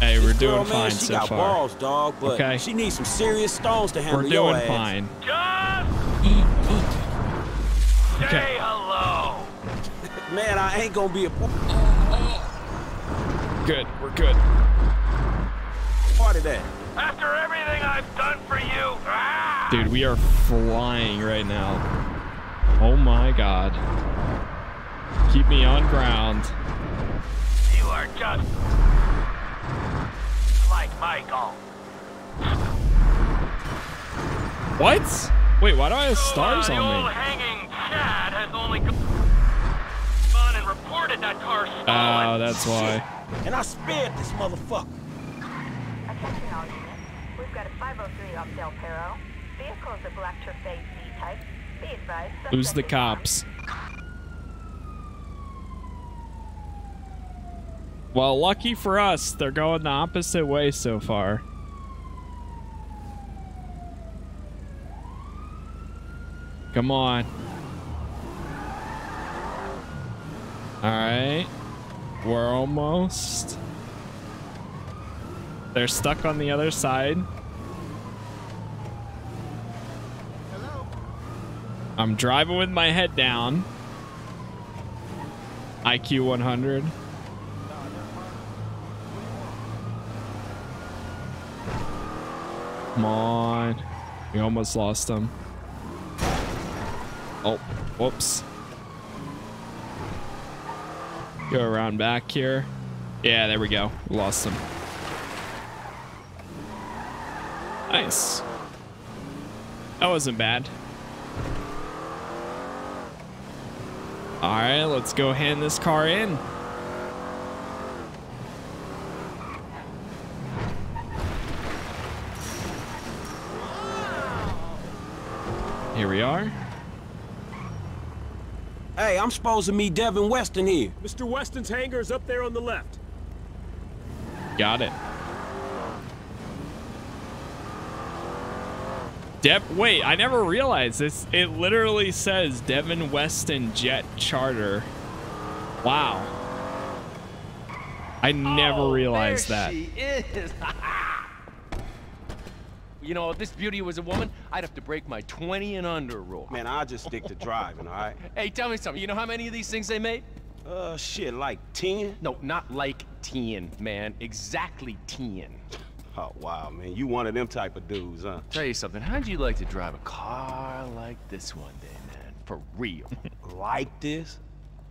S1: Hey, we're doing
S5: Girl, man,
S1: fine
S5: she
S1: so
S5: got
S1: far.
S5: balls, dog, but
S1: Okay.
S5: she needs some serious stones to handle
S1: We're
S5: your
S1: doing
S5: ass.
S1: fine.
S3: Say hello.
S5: Man, I ain't gonna be a
S1: Good, we're good.
S5: part of that.
S3: After everything I've done for you, ah!
S1: Dude, we are flying right now. Oh my god. Keep me on ground.
S3: you are just like Michael.
S1: What? Wait, why do I have stars uh,
S3: the
S1: on
S3: old
S1: me?
S3: hanging Chad has only gone and reported that car ah, stolen.
S1: Oh, that's why.
S5: And I spared this motherfucker.
S18: Attention all units. We've got a 503 up Del Perro. Vehicle is a black Truffade Z-type. Be advised,
S1: Who's the cops? Well, lucky for us, they're going the opposite way so far. Come on. Alright. We're almost. They're stuck on the other side. I'm driving with my head down. IQ 100. Come on. We almost lost him. Oh, whoops. Go around back here. Yeah, there we go. Lost him. Nice. That wasn't bad. All right, let's go hand this car in. Here we are.
S5: Hey, I'm supposed to meet Devin Weston here.
S19: Mr. Weston's hangar is up there on the left.
S1: Got it. Dev, wait, I never realized this. It literally says Devin Weston Jet Charter. Wow. I never realized
S2: there
S1: that.
S2: you know, if this beauty was a woman, I'd have to break my 20 and under rule.
S5: Man, I just stick to driving, all right?
S2: Hey, tell me something. You know how many of these things they made?
S5: Uh, shit, like 10?
S2: No, not like 10, man. Exactly 10.
S5: Oh, wow, man. You one of them type of dudes, huh?
S2: Tell you something. How'd you like to drive a car like this one day, man? For real.
S5: like this?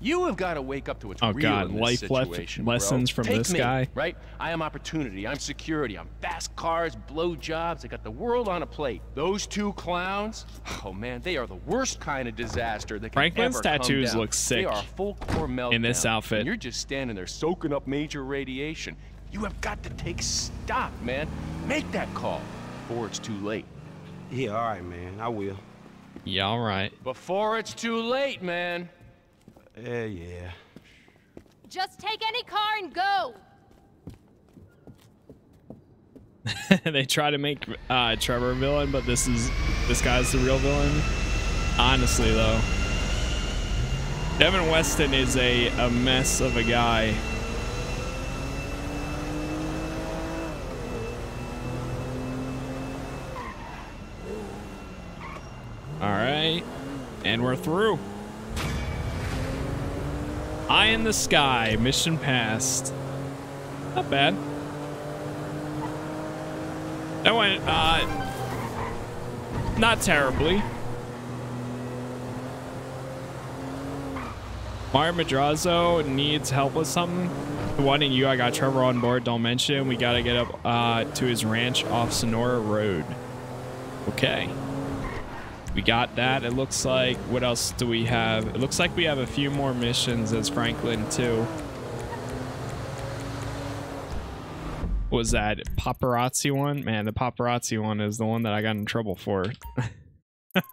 S2: You have got to wake up to what's
S1: Oh,
S2: real
S1: God,
S2: in this
S1: life lef-
S2: situation, bro.
S1: lessons from
S2: Take
S1: this
S2: me,
S1: guy?
S2: right? I am opportunity. I'm security. I'm fast cars, blow jobs. I got the world on a plate. Those two clowns, oh man, they are the worst kind of disaster that can
S1: Franklin's
S2: ever come
S1: tattoos
S2: down.
S1: look
S2: They
S1: sick
S2: are full core meltdown.
S1: in this outfit.
S2: And you're just standing there soaking up major radiation. You have got to take stock, man. Make that call before it's too late.
S5: Yeah, all right, man. I will.
S1: Yeah, all right.
S2: Before it's too late, man.
S5: Yeah, yeah.
S4: Just take any car and go.
S1: they try to make uh, Trevor a villain, but this is this guy's the real villain. Honestly, though, Devin Weston is a a mess of a guy. All right, and we're through. Eye in the sky, mission passed. Not bad. That went, uh, not terribly. Martin Madrazo needs help with something. One and you, I got Trevor on board. Don't mention. We got to get up uh, to his ranch off Senora Road. Okay. We got that. It looks like, what else do we have? It looks like we have a few more missions as Franklin too. was that paparazzi one? Man, the paparazzi one is the one that I got in trouble for.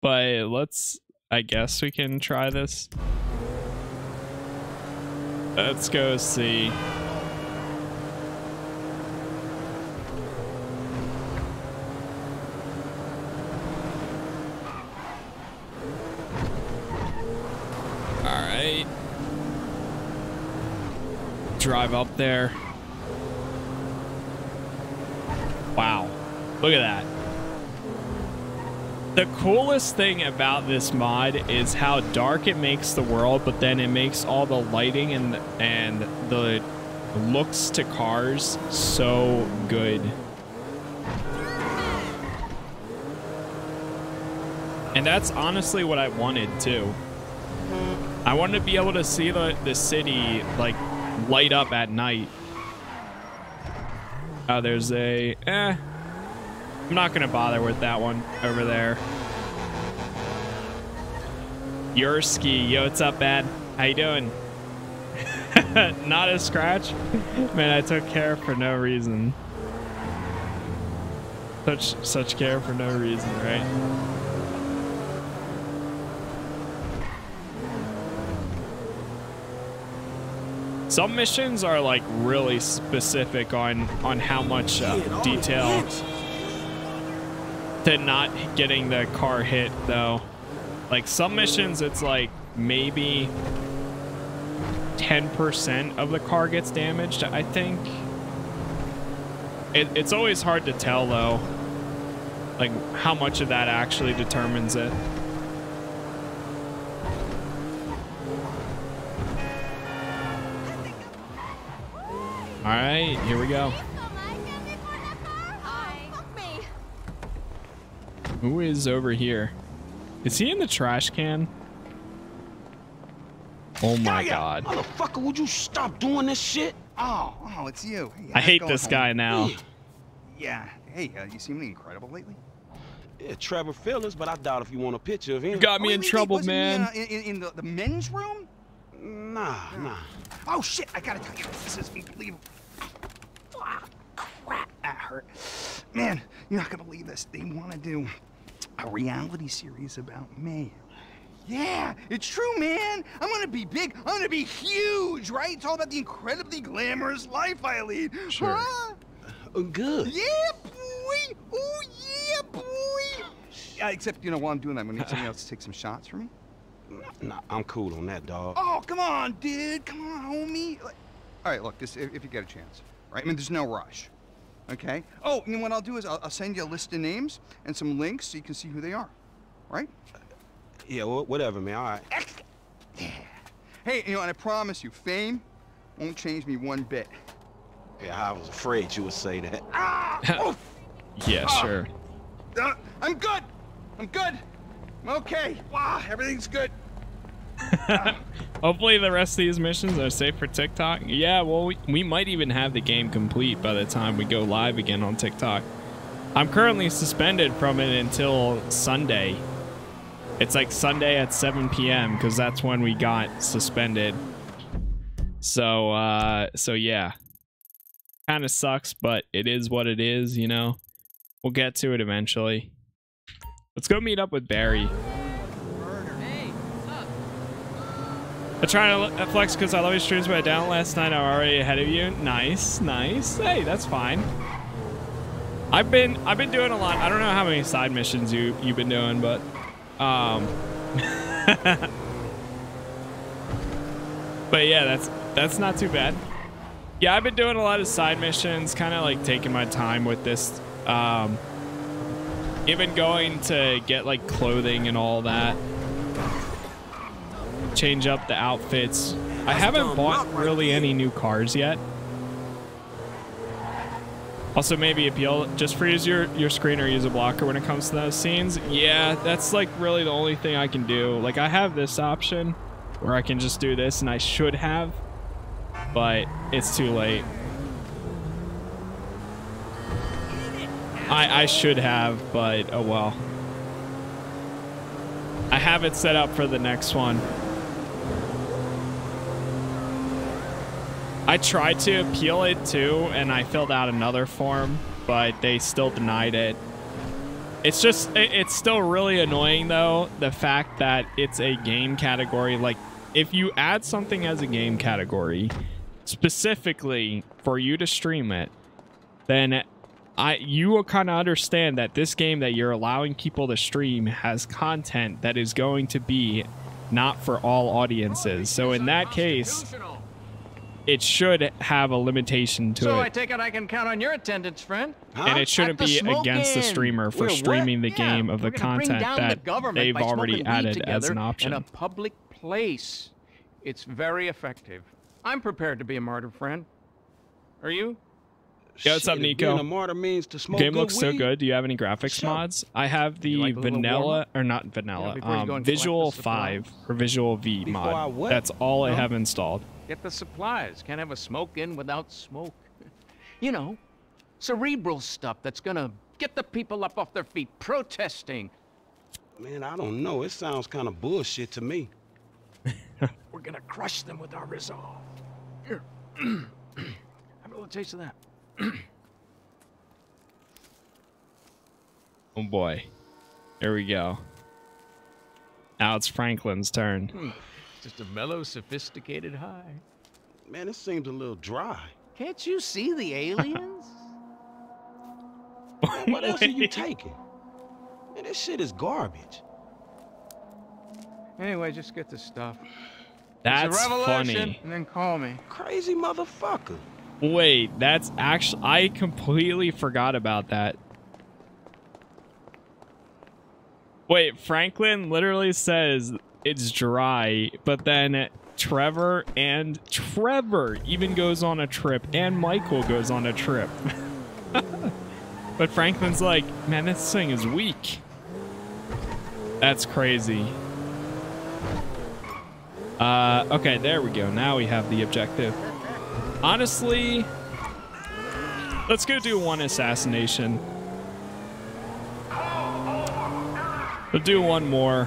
S1: but let's, I guess we can try this. Let's go see. All right. Drive up there. Wow. Look at that. The coolest thing about this mod is how dark it makes the world, but then it makes all the lighting and and the looks to cars so good. And that's honestly what I wanted too. I wanted to be able to see the, the city like light up at night. Oh, there's a eh. I'm not gonna bother with that one over there. Yursky, yo, what's up, bad? How you doing? not a scratch? Man, I took care for no reason. Such such care for no reason, right? Some missions are like really specific on on how much uh, detail to not getting the car hit though. Like some missions it's like maybe 10% of the car gets damaged, I think. It, it's always hard to tell though, like how much of that actually determines it. All right, here we go. Who is over here? Is he in the trash can? Oh my god.
S5: Motherfucker, would you stop doing this shit?
S20: Oh, oh, it's you. Hey,
S1: I hate this
S20: homie?
S1: guy now.
S20: Yeah. Hey, uh, you seeming incredible lately.
S5: Yeah, Trevor Phillips, but I doubt if you want a picture of him.
S1: You got me
S20: Oh,
S1: in
S20: wait, wait,
S1: trouble,
S20: wasn't he,
S1: man.
S20: uh, in, in- in the, the men's room?
S5: Nah, nah.
S20: Oh shit! I gotta tell you, this is unbelievable. Ah, crap, that hurt. Man, you're not gonna believe this. They want to do a reality series about me. Yeah, it's true, man. I'm gonna be big. I'm gonna be huge, right? It's all about the incredibly glamorous life I lead.
S5: Sure.
S20: Huh?
S5: good.
S20: Yeah, boy. Oh, yeah, boy. Yeah, except, you know, while I'm doing that, I'm gonna need somebody else to take some shots for me.
S5: Nah, I'm cool on that, dog.
S20: Oh, come on, dude. Come on, homie. Like- All right, look, this, if, if you get a chance, right? I mean, there's no rush, okay? Oh, and what I'll do is I'll, I'll send you a list of names and some links so you can see who they are, right?
S5: Yeah, wha- whatever, man. All right.
S20: Hey, you know, and I promise you, fame won't change me one bit.
S5: Yeah, I was afraid you would say that.
S20: Ah! Oof!
S1: Yeah,
S20: Ah!
S1: sure.
S20: Uh, I'm good. I'm good. I'm okay. Wow, everything's good.
S1: Hopefully the rest of these missions are safe for TikTok. Yeah, well, we, we might even have the game complete by the time we go live again on TikTok. I'm currently suspended from it until Sunday. It's like Sunday at 7 p.m. because that's when we got suspended. So, uh, so yeah. Kind of sucks, but it is what it is, you know? We'll get to it eventually. Let's go meet up with Barry. I try to flex because I love your streams, but I down last night. I'm already ahead of you. Nice, nice. Hey, that's fine. I've been I've been doing a lot. I don't know how many side missions you you've been doing, but um, but yeah, that's that's not too bad. Yeah, I've been doing a lot of side missions, kind of like taking my time with this. Um, even going to get like clothing and all that change up the outfits. I haven't bought really any new cars yet. Also, maybe appeal just freeze your your screen or use a blocker when it comes to those scenes. Yeah, that's like really the only thing I can do. Like I have this option where I can just do this, and I should have, but it's too late. I I should have, but oh well. I have it set up for the next one. I tried to appeal it too, and I filled out another form, but they still denied it. It's just, it- it's still really annoying though, the fact that it's a game category. Like, if you add something as a game category, specifically for you to stream it, then I you will kind of understand that this game that you're allowing people to stream has content that is going to be not for all audiences. So in that case, it should have a limitation to
S7: So I take it I can count on your attendance, friend.
S1: And it shouldn't be against the streamer for
S7: We're what?
S1: streaming the
S7: Yeah,
S1: game of the
S7: we're gonna bring
S1: content
S7: down the
S1: that
S7: government
S1: they've
S7: by
S1: already
S7: smoking
S1: added as
S7: together
S1: an option.
S7: In a public place. It's very effective. I'm prepared to be a martyr, friend. Are you?
S1: Yo, what's up,
S5: Shit, if
S1: Nico?
S5: being a martyr means to smoke
S1: Game
S5: good
S1: looks so good. Do you have any graphics
S5: Sure.
S1: mods? I have the
S5: like
S1: vanilla or not vanilla,
S7: before you go
S1: um, Visual 5 or Visual V
S7: Before
S1: mod.
S7: what?
S1: That's all I have installed.
S7: Get the supplies. Can't have a smoke in without smoke. You know, cerebral stuff that's gonna get the people up off their feet protesting.
S5: Man, I don't know. It sounds kind of bullshit to me.
S7: We're gonna crush them with our resolve. Here. Have a little taste of that.
S1: Oh boy. There we go. Now it's Franklin's turn.
S7: Hmm. Just a mellow, sophisticated high.
S5: Man, it seems a little dry.
S7: Can't you see the aliens?
S5: Man, what else are you taking? Man, this shit is garbage.
S7: anyway, just get the stuff.
S1: That's
S7: it's a revelation,
S1: funny.
S7: And then call me.
S5: Crazy motherfucker.
S1: Wait, that's actually I completely forgot about that. Wait, Franklin literally says it's dry, but then Trevor and Trevor even goes on a trip and Michael goes on a trip. but Franklin's like, "Man, this thing is weak." That's crazy. Uh, okay, there we go. Now we have the objective. Honestly, let's go do one assassination. We'll do one more.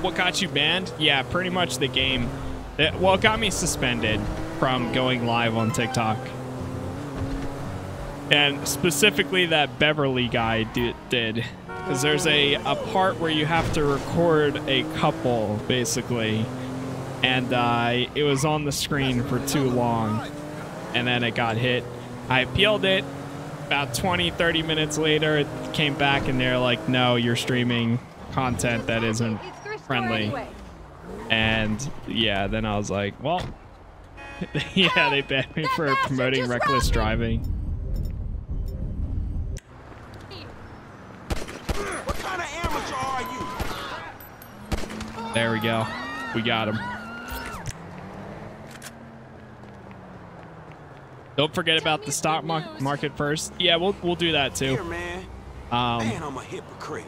S1: What got you banned? Yeah, pretty much the game. It, well, it got me suspended from going live on TikTok. And specifically that Beverly guy did. Because there's a, a part where you have to record a couple, basically. And uh, it was on the screen for too long. And then it got hit. I appealed it. About 20, 30 minutes later, it came back and they're like, no, you're streaming content that isn't friendly. And yeah, then I was like, well, yeah, they banned me for promoting reckless driving.
S5: What kind of amateur are you?
S1: There we go. We got him. Don't forget about the stock mar- market first. Yeah, we'll we'll do that too.
S5: Here, man.
S1: Um,
S5: Man, I'm a hypocrite.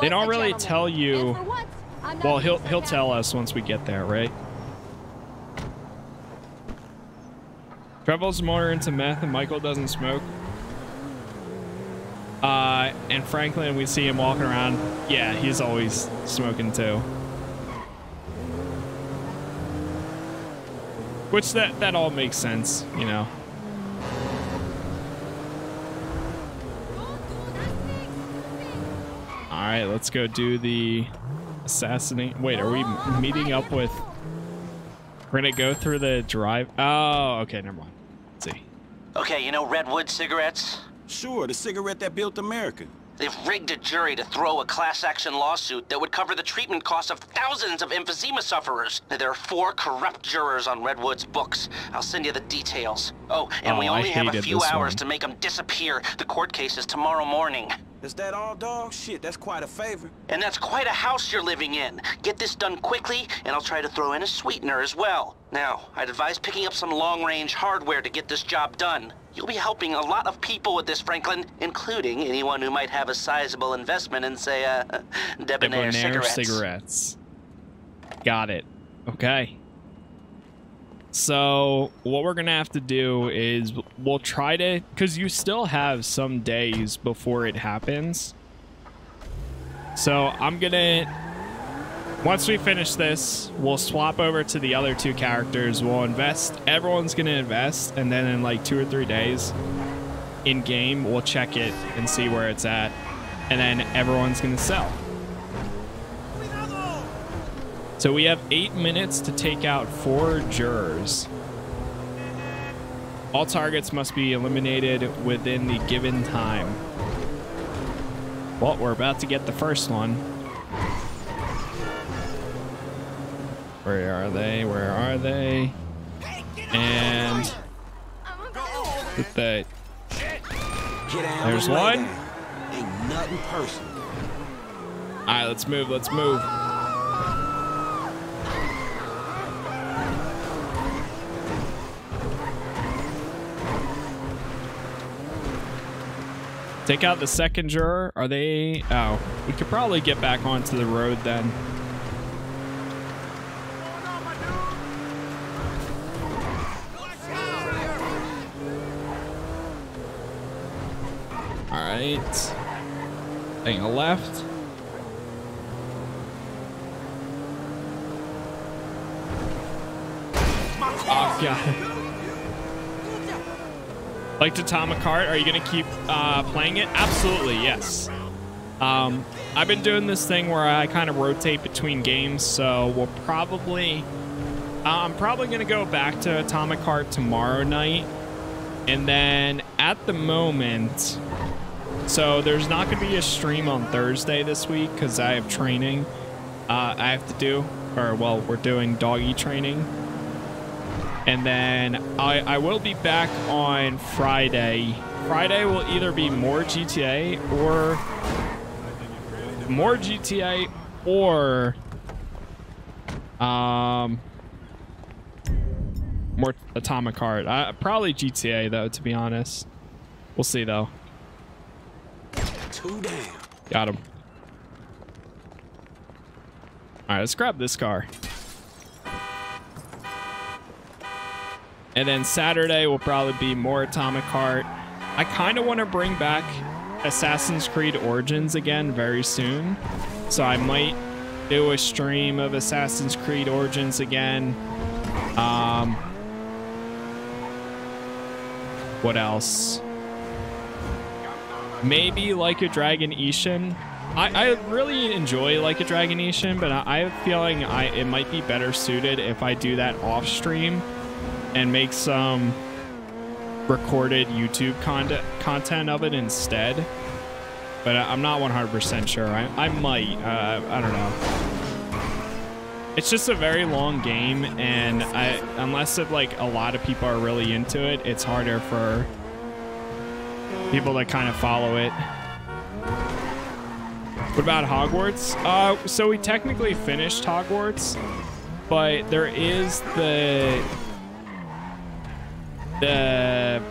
S1: they don't really tell you. Well, he'll he'll tell us once we get there, right? Trevor's more into meth and Michael doesn't smoke. Uh, and Franklin, we see him walking around. Yeah, he's always smoking too. Which that that all makes sense, you know. All right, let's go do the assassinate. Wait, are we meeting up with? We're gonna go through the drive. Oh, okay, never mind. Let's see.
S21: Okay, you know Redwood cigarettes?
S5: Sure, the cigarette that built America.
S21: They've rigged a jury to throw a class action lawsuit that would cover the treatment costs of thousands of emphysema sufferers. There are four corrupt jurors on Redwood's books. I'll send you the details. Oh, and
S1: Oh,
S21: we only have a few hours
S1: one.
S21: to make them disappear. The court case is tomorrow morning.
S5: Is that all, dog? Shit, that's quite a favor.
S21: And that's quite a house you're living in. Get this done quickly, and I'll try to throw in a sweetener as well. Now, I'd advise picking up some long-range hardware to get this job done. You'll be helping a lot of people with this, Franklin, including anyone who might have a sizable investment in, say, uh, debonair,
S1: Debonair
S21: cigarettes.
S1: cigarettes. Got it. Okay. So what we're gonna have to do is we'll try to, because you still have some days before it happens. So I'm gonna Once we finish this, we'll swap over to the other two characters. We'll invest. Everyone's going to invest. And then in like two or three days in game, we'll check it and see where it's at. And then everyone's going to sell. So we have eight minutes to take out four jurors. All targets must be eliminated within the given time. Well, we're about to get the first one. Where are they? Where are they? And with the there's one.
S5: Ain't nothing personal.
S1: All right, let's move. Let's move. Take out the second juror. Are they? Oh, we could probably get back onto the road then. All right. Taking a left. Oh, God. Like to Atomic Heart, are you going to keep uh, playing it? Absolutely, yes. Um, I've been doing this thing where I kind of rotate between games, so we'll probably... Uh, I'm probably going to go back to Atomic Heart tomorrow night. And then at the moment... So there's not going to be a stream on Thursday this week because I have training uh, I have to do. Or, well, we're doing doggy training. And then I, I will be back on Friday. Friday will either be more GTA or more GTA or um more Atomic Heart. Uh, probably GTA though, to be honest. We'll see though. Got him. All right, let's grab this car. And then Saturday will probably be more Atomic Heart. I kind of want to bring back Assassin's Creed Origins again very soon. So I might do a stream of Assassin's Creed Origins again. Um, what else? Maybe Like a Dragon Ishin. I, I really enjoy Like a Dragon Ishin, but I, I have a feeling I, it might be better suited if I do that off stream and make some recorded YouTube content content of it instead. But I, am not 100% sure. I, I might. Uh, I don't know. It's just a very long game, and I, unless it, like a lot of people are really into it, it's harder for people that kind of follow it. What about Hogwarts? Uh, so we technically finished Hogwarts, but there is the the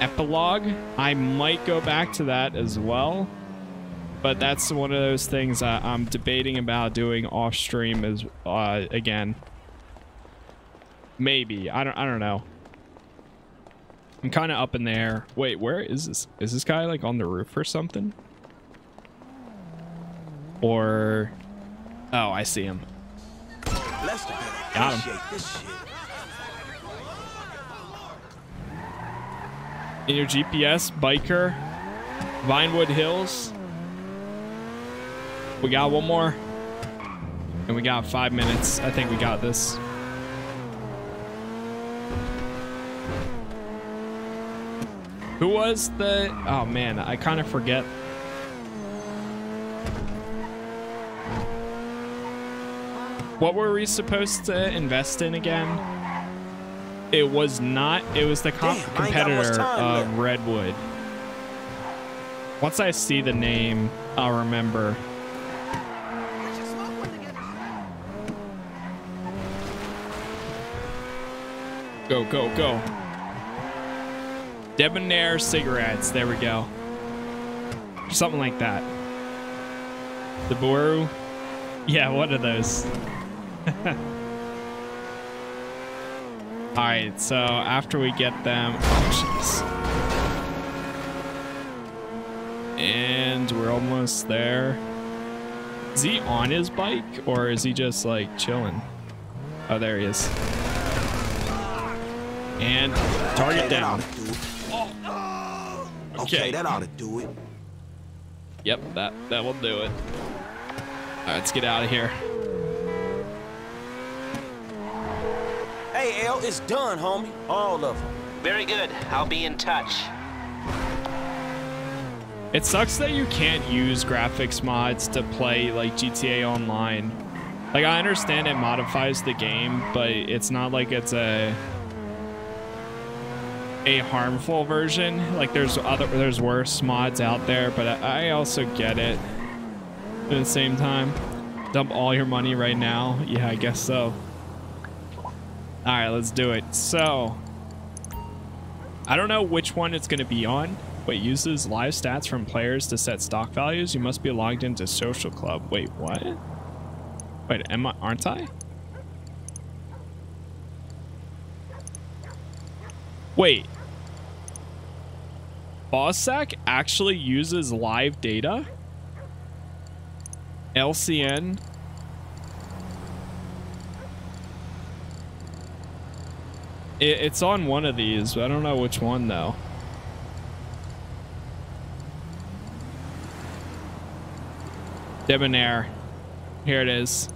S1: epilogue. I might go back to that as well. But that's one of those things I'm debating about doing off stream as uh, again. Maybe. I don't I don't know. I'm kind of up in there. Wait, where is this? Is this guy like on the roof or something? Or Oh, I see him. Got him. In your GPS, biker, Vinewood Hills. We got one more. And we got five minutes. I think we got this. Who was the... Oh, man. I kind of forget. What were we supposed to invest in again? It was not. It was the comp Damn, competitor of Redwood. Once I see the name, I'll remember. Go, go, go. Debonair cigarettes. There we go. Something like that. The Boru. Yeah, what are those? All right, so after we get them, oh jeez. And we're almost there. Is he on his bike or is he just like chilling? Oh, there he is. And target
S5: Okay,
S1: down.
S5: do it. Okay, that ought to do it.
S1: Yep, that that will do it. All right, let's get out of here.
S5: Hey, L, it's done, homie. All of them.
S22: Very good. I'll be in touch.
S1: It sucks that you can't use graphics mods to play like GTA Online. Like I understand it modifies the game, but it's not like it's a a harmful version. Like there's other there's worse mods out there, but I I also get it. At the same time, dump all your money right now. Yeah, I guess so. All right, let's do it. So, I don't know which one it's going to be on, but uses live stats from players to set stock values. You must be logged into Social Club. Wait, what? Wait, am I, aren't I? Wait. BAWSAQ actually uses live data? LCN? It, it's on one of these, I don't know which one though. Debonair. Here it is.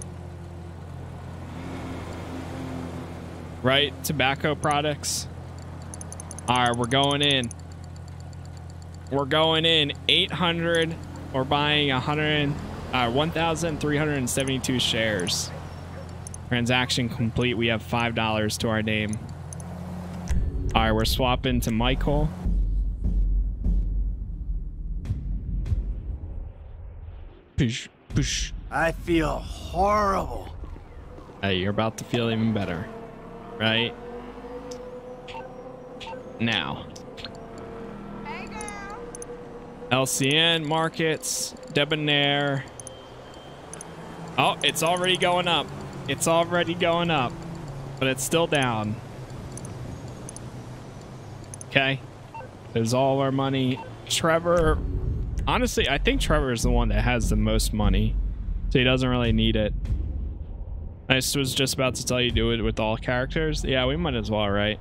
S1: Right? Tobacco products. All right, we're going in. We're going in 800. We're buying 100, uh, 1,372 shares. Transaction complete. We have $5 to our name. All right, we're swapping to Michael. Push, push.
S6: I feel horrible.
S1: Hey, you're about to feel even better, right? Now. Hey, LCN markets, debonair. Oh, it's already going up. It's already going up, but it's still down. Okay. There's all our money. Trevor, honestly, I think Trevor is the one that has the most money, so he doesn't really need it. I was just about to tell you do it with all characters. Yeah, we might as well, right?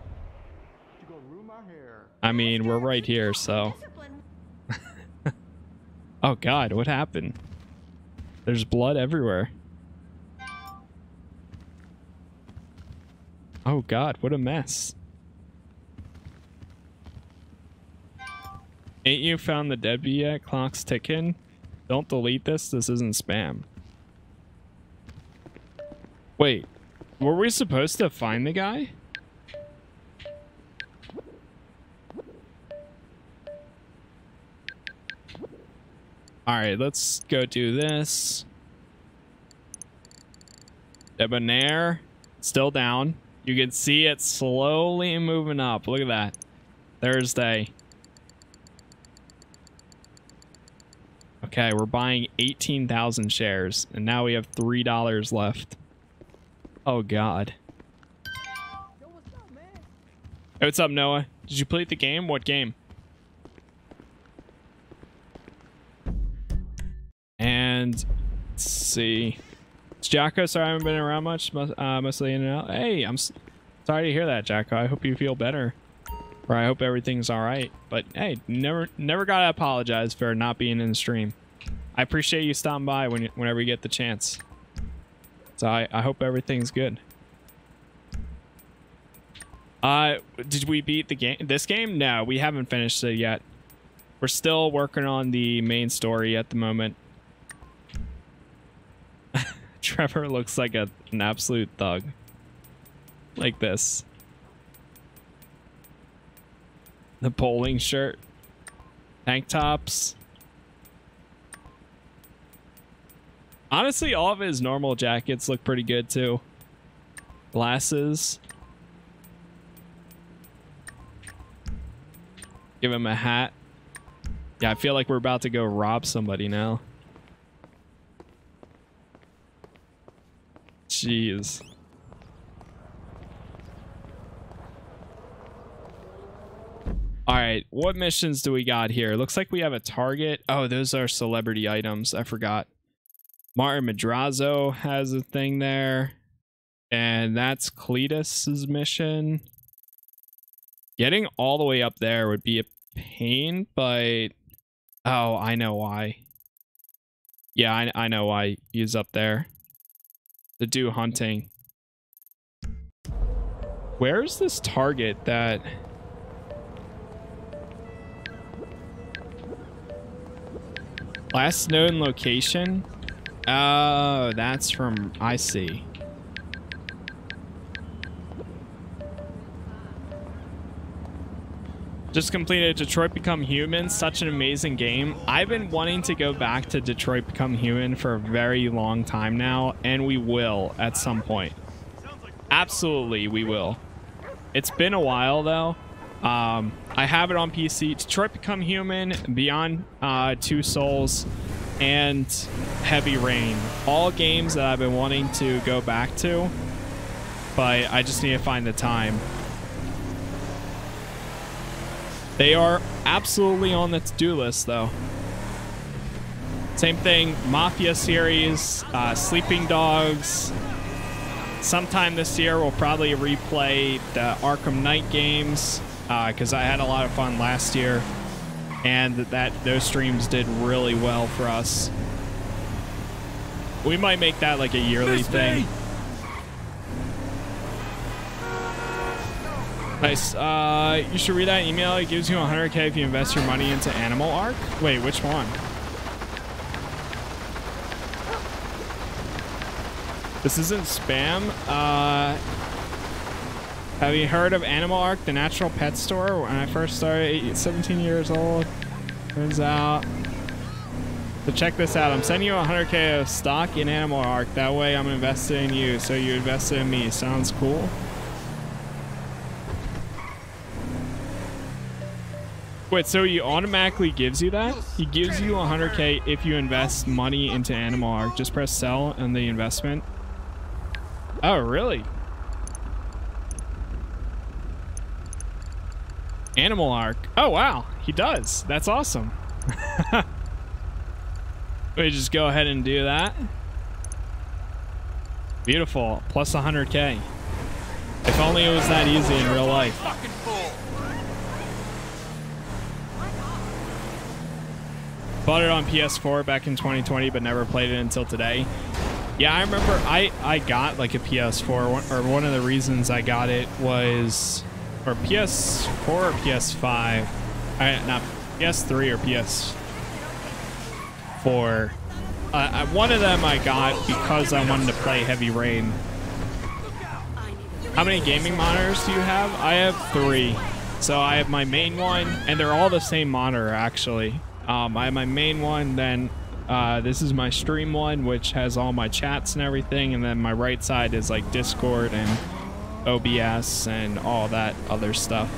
S1: I mean, we're right here, so. oh God, what happened? There's blood everywhere. Oh God, what a mess. Ain't you found the Debbie yet? Clock's ticking. Don't delete this. This isn't spam. Wait, were we supposed to find the guy? All right, let's go do this. Debonair, still down. You can see it slowly moving up. Look at that. Thursday. Okay, we're buying 18,000 shares, and now we have $3 left. Oh, God. Hey, what's up, Noah? Did you play the game? What game? And let's see. It's Jacko. Sorry, I haven't been around much. Uh, mostly in and out. Hey, I'm sorry to hear that, Jacko. I hope you feel better. Or I hope everything's all right. But hey, never, never gotta apologize for not being in the stream. I appreciate you stopping by when, whenever you get the chance. So I, I hope everything's good. Uh, did we beat the game? This game? No, we haven't finished it yet. We're still working on the main story at the moment. Trevor looks like a, an absolute thug. Like this. The polling shirt. Tank tops. Honestly, all of his normal jackets look pretty good too. Glasses. Give him a hat. Yeah, I feel like we're about to go rob somebody now. Jeez. All right, what missions do we got here? Looks like we have a target. Oh, those are celebrity items. I forgot. Martin Madrazo has a thing there. And that's Cletus's mission. Getting all the way up there would be a pain, but... Oh, I know why. Yeah, I, I know why he's up there. To do hunting. Where's this target that... Last known location? Oh, that's from... I see. Just completed Detroit Become Human. Such an amazing game. I've been wanting to go back to Detroit Become Human for a very long time now, and we will at some point. Absolutely, we will. It's been a while, though. Um, I have it on PC. Detroit Become Human, Beyond uh, Two Souls, and Heavy Rain. All games that I've been wanting to go back to, but I just need to find the time. They are absolutely on the to-do list, though. Same thing, Mafia series, uh, Sleeping Dogs. Sometime this year, we'll probably replay the Arkham Knight games because uh, I had a lot of fun last year, and that those streams did really well for us. We might make that like a yearly thing. Nice. Uh, you should read that email. It gives you 100k if you invest your money into Animal Ark. Wait, which one? This isn't spam. Uh, have you heard of Animal Ark, the natural pet store? When I first started, 17 years old. Turns out. So check this out. I'm sending you 100k of stock in Animal Ark. That way I'm invested in you, so you invested in me. Sounds cool? Wait, so he automatically gives you that? He gives you 100k if you invest money into Animal Ark. Just press sell and the investment. Oh, really? Animal Ark. Oh, wow. He does. That's awesome. we just go ahead and do that. Beautiful. Plus 100k. If only it was that easy in real life. Bought it on PS4 back in 2020, but never played it until today. Yeah, I remember I, I got like a PS4, or one of the reasons I got it was, or PS4 or PS5, I, not PS3 or PS4. Uh, one of them I got because I wanted to play Heavy Rain. How many gaming monitors do you have? I have three. So I have my main one, and they're all the same monitor actually. Um, I have my main one, then uh, this is my stream one, which has all my chats and everything, and then my right side is like Discord and OBS and all that other stuff.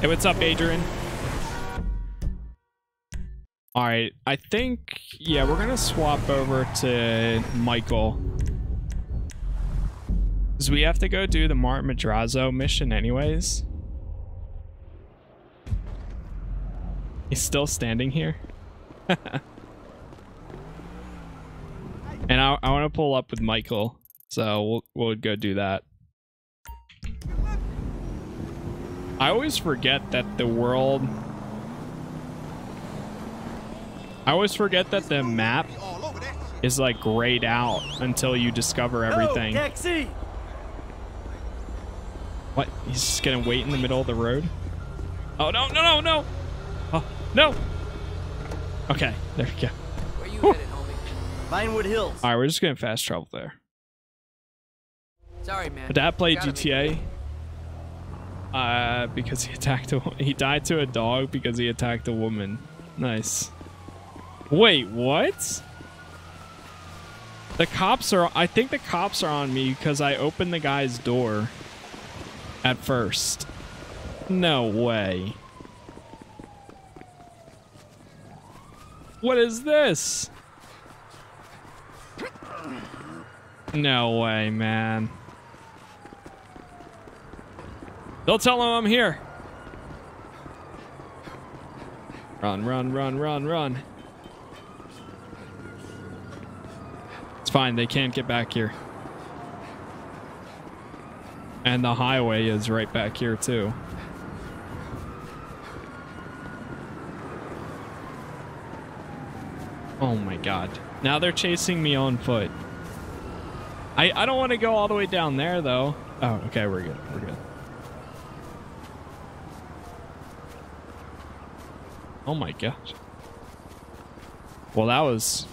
S1: Hey, what's up, Adrian? All right, I think, yeah, we're gonna swap over to Michael. Because we have to go do the Mart Madrazo mission anyways. He's still standing here. and I, I want to pull up with Michael. So we'll, we'll go do that. I always forget that the world... I always forget that the map is like grayed out until you discover everything.
S12: taxi!
S1: What? He's just gonna wait in the middle of the road? Oh, no, no, no, no! Oh, no! Okay, there we go.
S12: Where you headed, homie? Vinewood Hills.
S1: Alright, we're just gonna fast travel there.
S12: Sorry, man.
S1: My dad played
S12: Gotta be
S1: GTA. Uh, because he attacked a he died to a dog because he attacked a woman. Nice. Wait, what? The cops are. I think the cops are on me because I opened the guy's door. At first. No way. What is this? No way, man. They'll tell him I'm here. Run, run, run, run, run. It's fine. They can't get back here. And the highway is right back here, too. Oh my god. Now they're chasing me on foot. I, I don't want to go all the way down there, though. Oh, okay, we're good. We're good. Oh my gosh. Well, that was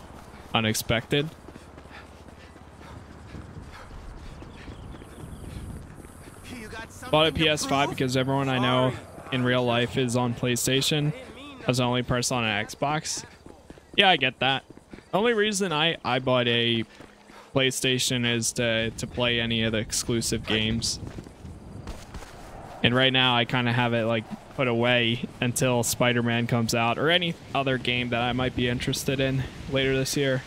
S1: unexpected. Bought a PS5 because everyone I know in real life is on PlayStation. I was the only person on an Xbox. Yeah, I get that. Only reason I, I bought a PlayStation is to, to play any of the exclusive games. And right now I kind of have it like put away until Spider-Man comes out or any other game that I might be interested in later this year.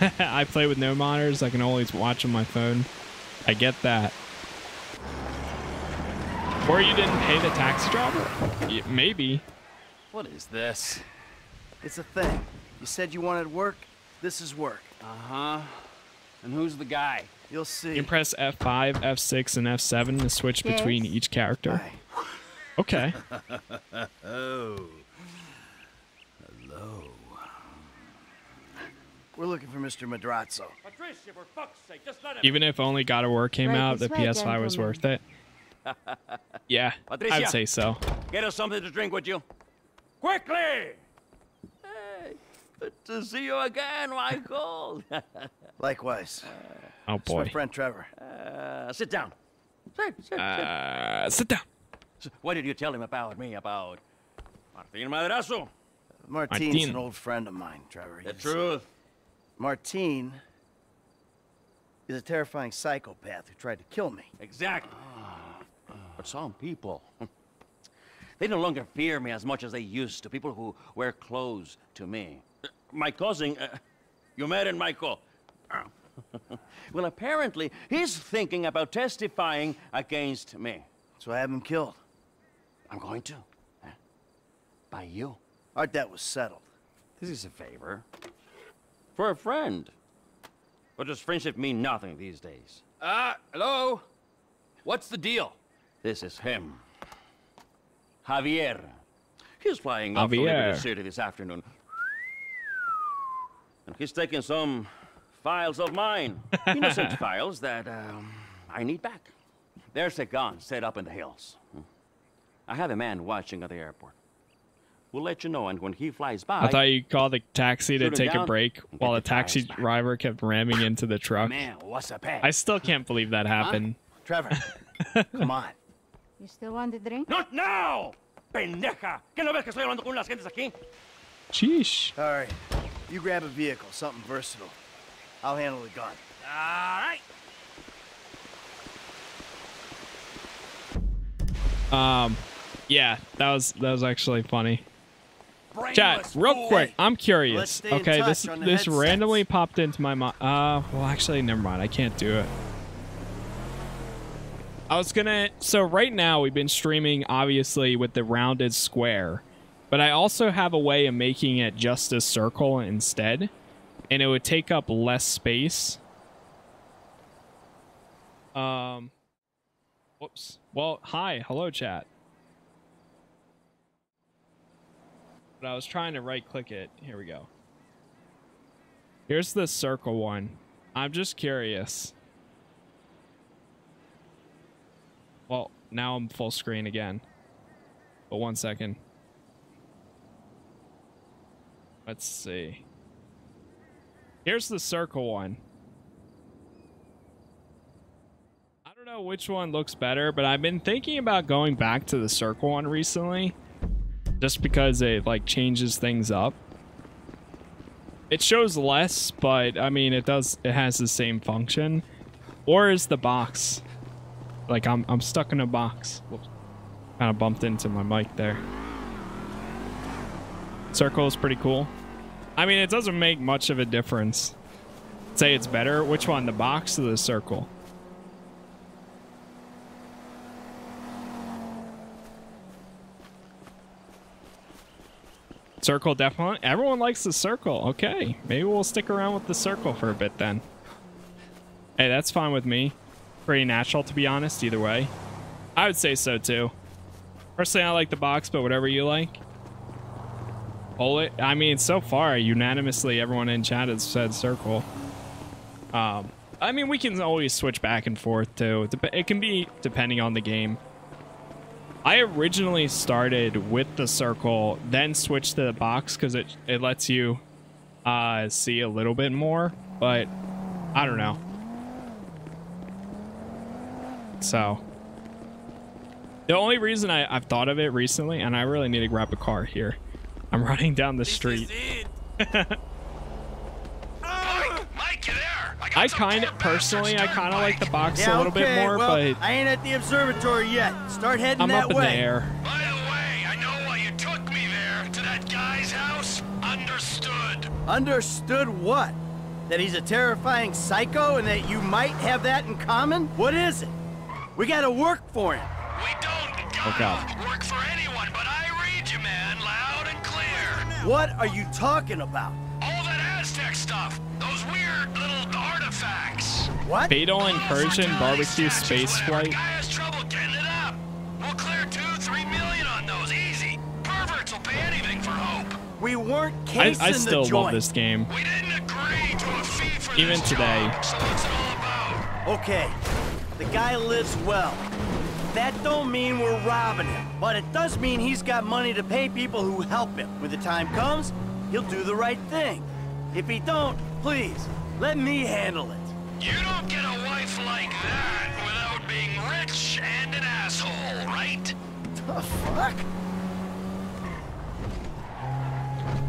S1: I play with no monitors. I can always watch on my phone. I get that. Or you didn't pay the taxi driver? Y- Maybe.
S6: What is this? It's a thing. You said you wanted work. This is work.
S8: Uh-huh. And who's the guy?
S6: You'll see.
S1: You can press F5, F6, and F7 to switch
S6: Yes.
S1: between each character. Okay.
S6: oh. Hello. We're looking for Mr. Madrazo.
S3: Patricia, for fuck's sake, just let him.
S1: Even if only God of War came
S3: Right
S1: out, the
S3: this way,
S1: PS5 was worth it. Yeah,
S10: Patricia.
S1: I'd say so.
S10: Get us something to drink would you. Quickly!
S23: Hey, good to see you again, Michael.
S6: Likewise.
S1: Oh
S6: It's my friend Trevor.
S23: Uh, sit down. Sit, sit,
S1: Uh, sit down.
S23: sit. What did you tell him about me, about Martin Madrazo?
S6: Martin's
S23: Martin.
S6: an old friend of mine, Trevor.
S23: The
S6: He's-
S23: truth.
S6: Martin is a terrifying psychopath who tried to kill me.
S23: Exactly. But some people, they no longer fear me as much as they used to. People who were close to me. My cousin, uh, you married him, Michael. well, apparently, he's thinking about testifying against me.
S6: So I have him killed.
S23: I'm going to. Huh? By you.
S6: Our debt was settled.
S23: This is a favor. For a friend. But does friendship mean nothing these days?
S2: Uh, hello? What's the deal?
S23: This is him. Javier. He's flying off to Liberty
S1: Javier.
S23: City this afternoon. And he's taking some files of mine. Innocent files that um, I need back. There's a gun set up in the hills. Hmm. I have a man watching at the airport. We'll let you know, and when he flies by...
S1: I thought you called the taxi to take a break while the
S23: the
S1: taxi driver kept ramming into the truck.
S23: Man, what's up, pay?
S1: I still can't believe that happened.
S6: Trevor, come on.
S18: You still want the drink?
S23: Not now! Pendeja! ¿Qué no ves que estoy hablando con las gentes aquí?
S1: Sheesh.
S6: All right. You grab a vehicle, something versatile. I'll handle the gun.
S23: All right.
S1: Um, yeah, that was that was actually funny. Chat, real quick, I'm curious. Okay, this this
S6: headsets.
S1: randomly popped into my mind. Uh, well, actually, never mind. I can't do it. I was gonna. So right now we've been streaming obviously with the rounded square, but I also have a way of making it just a circle instead, and it would take up less space. Um. Whoops. Well, hi, hello, chat. But I was trying to right click it. Here we go. Here's the circle one. I'm just curious. Well, now I'm full screen again. But one second. Let's see. Here's the circle one. I don't know which one looks better, but I've been thinking about going back to the circle one recently. Just because it like changes things up. It shows less, but I mean it does it has the same function. Or is the box. Like I'm I'm stuck in a box. Whoops. Kind of bumped into my mic there. Circle is pretty cool. I mean, it doesn't make much of a difference. Say it's better. Which one, the box or the circle? Circle definitely. Everyone likes the circle. Okay, maybe we'll stick around with the circle for a bit then. Hey, that's fine with me. Pretty natural, to be honest, either way. I would say so, too. Personally, I like the box, but whatever you like. Pull it. I mean, so far, unanimously, everyone in chat has said circle. Um, I mean, we can always switch back and forth, too. It can be depending on the game. I originally started with the circle, then switched to the box because it, it lets you uh, see a little bit more, but I don't know. So, the only reason I, I've thought of it recently, and I really need to grab a car here. I'm running down the street. I kind of, personally, I kind of like the box
S6: Yeah,
S1: a little
S6: okay,
S1: bit more,
S6: well,
S1: but
S6: I ain't at the observatory yet. Start heading that way.
S1: I'm
S6: that way.
S1: I'm up in
S6: way.
S1: me there
S10: To that guy's house? Understood.
S6: Understood what? That he's a terrifying psycho and that you might have that in common? What is it? We gotta work for him.
S1: Oh god.
S10: Work for anyone,
S6: What are you talking about?
S10: All that Aztec stuff. Those weird little artifacts.
S6: What?
S1: Fatal Incursion Barbecue Space Flight.
S10: Guy has trouble getting it up. We'll clear two, three million on those, easy. Perverts will pay anything for hope.
S6: We weren't
S1: I,
S6: casing
S1: I still
S6: the joint.
S1: love this game.
S10: We didn't agree to a fee for
S1: Even
S10: this
S1: today.
S10: job, so what's it all about?
S6: Okay, the guy lives well. That don't mean we're robbing him, but it does mean he's got money to pay people who help him. When the time comes, he'll do the right thing. If he don't, please, let me handle it.
S10: You don't get a wife like that without being rich and an asshole, right?
S6: The fuck?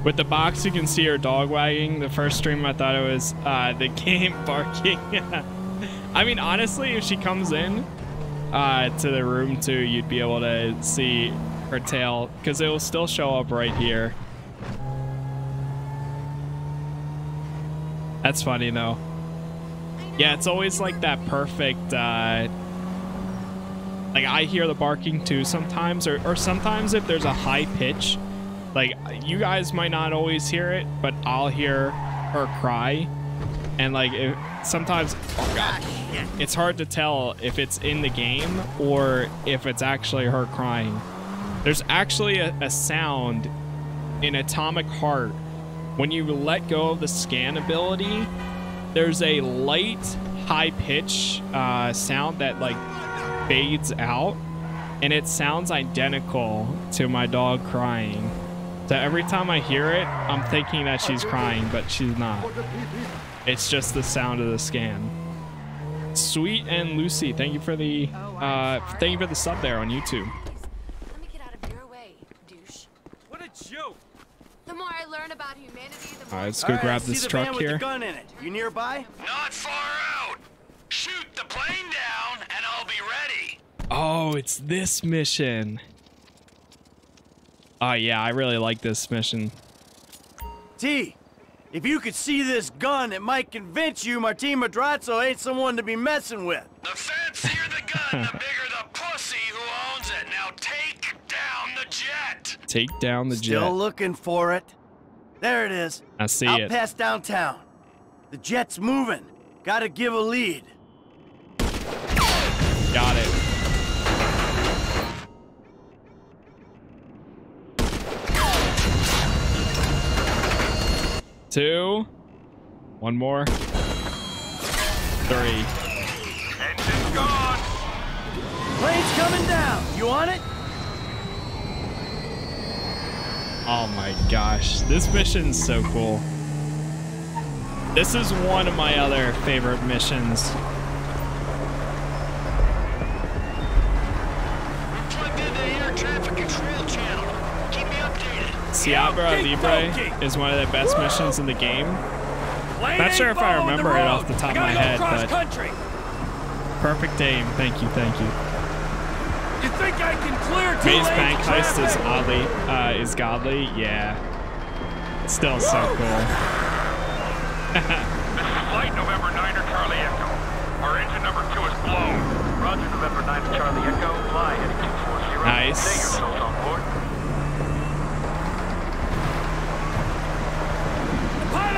S1: With the box, you can see her dog wagging. The first stream, I thought it was uh, the game barking. I mean, honestly, if she comes in uh, to the room too, you'd be able to see her tail because it will still show up right here. That's funny though. Yeah, it's always like that perfect. Uh, like I hear the barking too sometimes, or, or sometimes if there's a high pitch, like you guys might not always hear it, but I'll hear her cry, and like if, sometimes, oh god, it's hard to tell if it's in the game or if it's actually her crying. There's actually a, a sound in Atomic Heart when you let go of the scan ability. There's a light, high pitch uh, sound that like fades out, and it sounds identical to my dog crying. So every time I hear it, I'm thinking that she's crying, but she's not. It's just the sound of the scan. Sweet and Lucy, thank you for the uh, thank you for the sub there on YouTube.
S12: What a joke!
S24: The more I learn about humanity, the
S1: All right, let's go
S6: right,
S1: grab
S6: I see
S1: this
S6: the
S1: truck
S6: with
S1: here.
S6: gun in it. You nearby?
S10: Not far out. Shoot the plane down, and I'll be ready.
S1: Oh, it's this mission. Oh yeah, I really like this mission.
S6: T, if you could see this gun, it might convince you Martin Madrazo ain't someone to be messing with.
S10: The fancier the gun, the bigger the pussy who owns it. Now take down the jet.
S1: Take down the
S6: Still
S1: jet.
S6: Still looking for it. There it is.
S1: I see
S6: Out
S1: it.
S6: past downtown. The jet's moving. Gotta give a lead.
S1: Got it. Two. One more. Three.
S10: Engine's gone.
S6: Plane's coming down. You on it?
S1: Oh my gosh. This mission's so cool. This is one of my other favorite missions.
S10: Plugged into the air traffic control channel. Keep me updated.
S1: Ciabra
S10: Keep
S1: Libre is one of the best missions in the game.
S10: Plane
S1: Not sure if I remember it off the top of my head, but
S10: country.
S1: perfect aim. Thank you, thank you.
S10: You think I can clear two
S1: Maze Bank
S10: of
S1: Heist is
S10: traffic?
S1: oddly uh, is godly. Yeah, still so cool.
S3: This is flight November 9er Charlie Echo. Our engine number two is blown. Roger, November 9er Charlie Echo. Fly heading 240.
S1: Nice.
S3: Stay yourselves on board.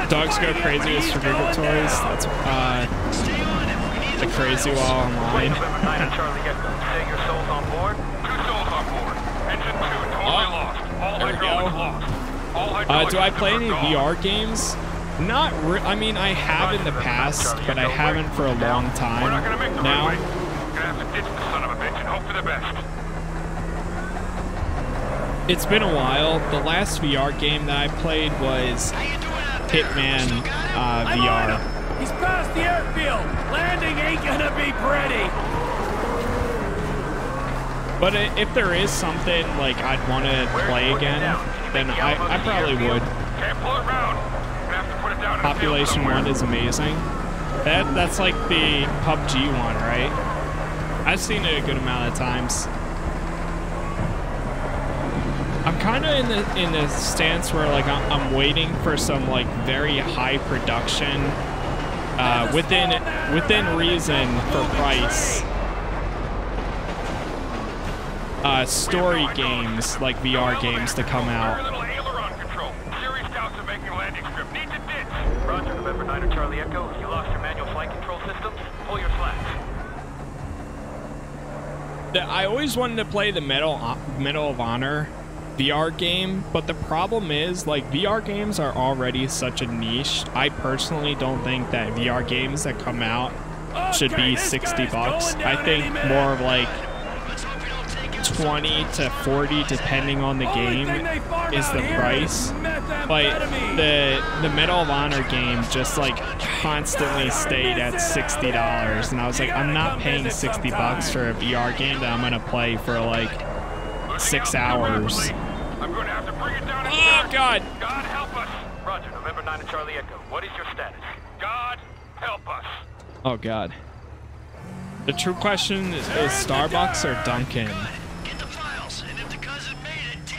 S1: Dogs go craziest for Google toys. That's uh, the crazy wall online.
S3: Charlie Echo. Say your souls on board. Two souls on board. Engine two totally lost. All
S1: there we go. Uh, do I play any. VR games? Not re- I mean, I have in the past, but I haven't for a long time
S3: We're not gonna make the
S1: now.
S3: runway. Gonna have to ditch the son of a bitch and hope for the best.
S1: It's been a while. The last VR game that I played was Hitman uh, VR.
S12: He's past the airfield. Landing ain't gonna be pretty.
S1: But if there is something like I'd want to play again, then I, I probably would.
S3: Can't pull it round. Gonna have to put it down in the field
S1: Population one is amazing. That that's like the PUBG one, right? I've seen it a good amount of times. I'm kind of in the in the stance where like I'm, I'm waiting for some like very high production, uh, within within reason for price. Uh, story games like VR games to come out.
S3: Little aileron control. Serious doubts of making a landing strip. Need to ditch. Roger, November 9 or Charlie Echo. You lost your manual flight control systems. Pull your slats.
S1: I always wanted to play the Medal Medal of Honor VR game, but the problem is like VR games are already such a niche. I personally don't think that VR games that come out should be 60 bucks. I think more of like 20 to 40 depending on the game is the price. But the the Medal of Honor game just like constantly stayed at $60 and I was like I'm not paying 60 bucks for a VR game that I'm going to play for like 6 hours.
S3: I'm going to have to bring it down.
S1: Oh God.
S3: God help us. Roger, November 9 and Charlie Echo. What is your status? God help us.
S1: Oh god. The true question is, is Starbucks or Dunkin'?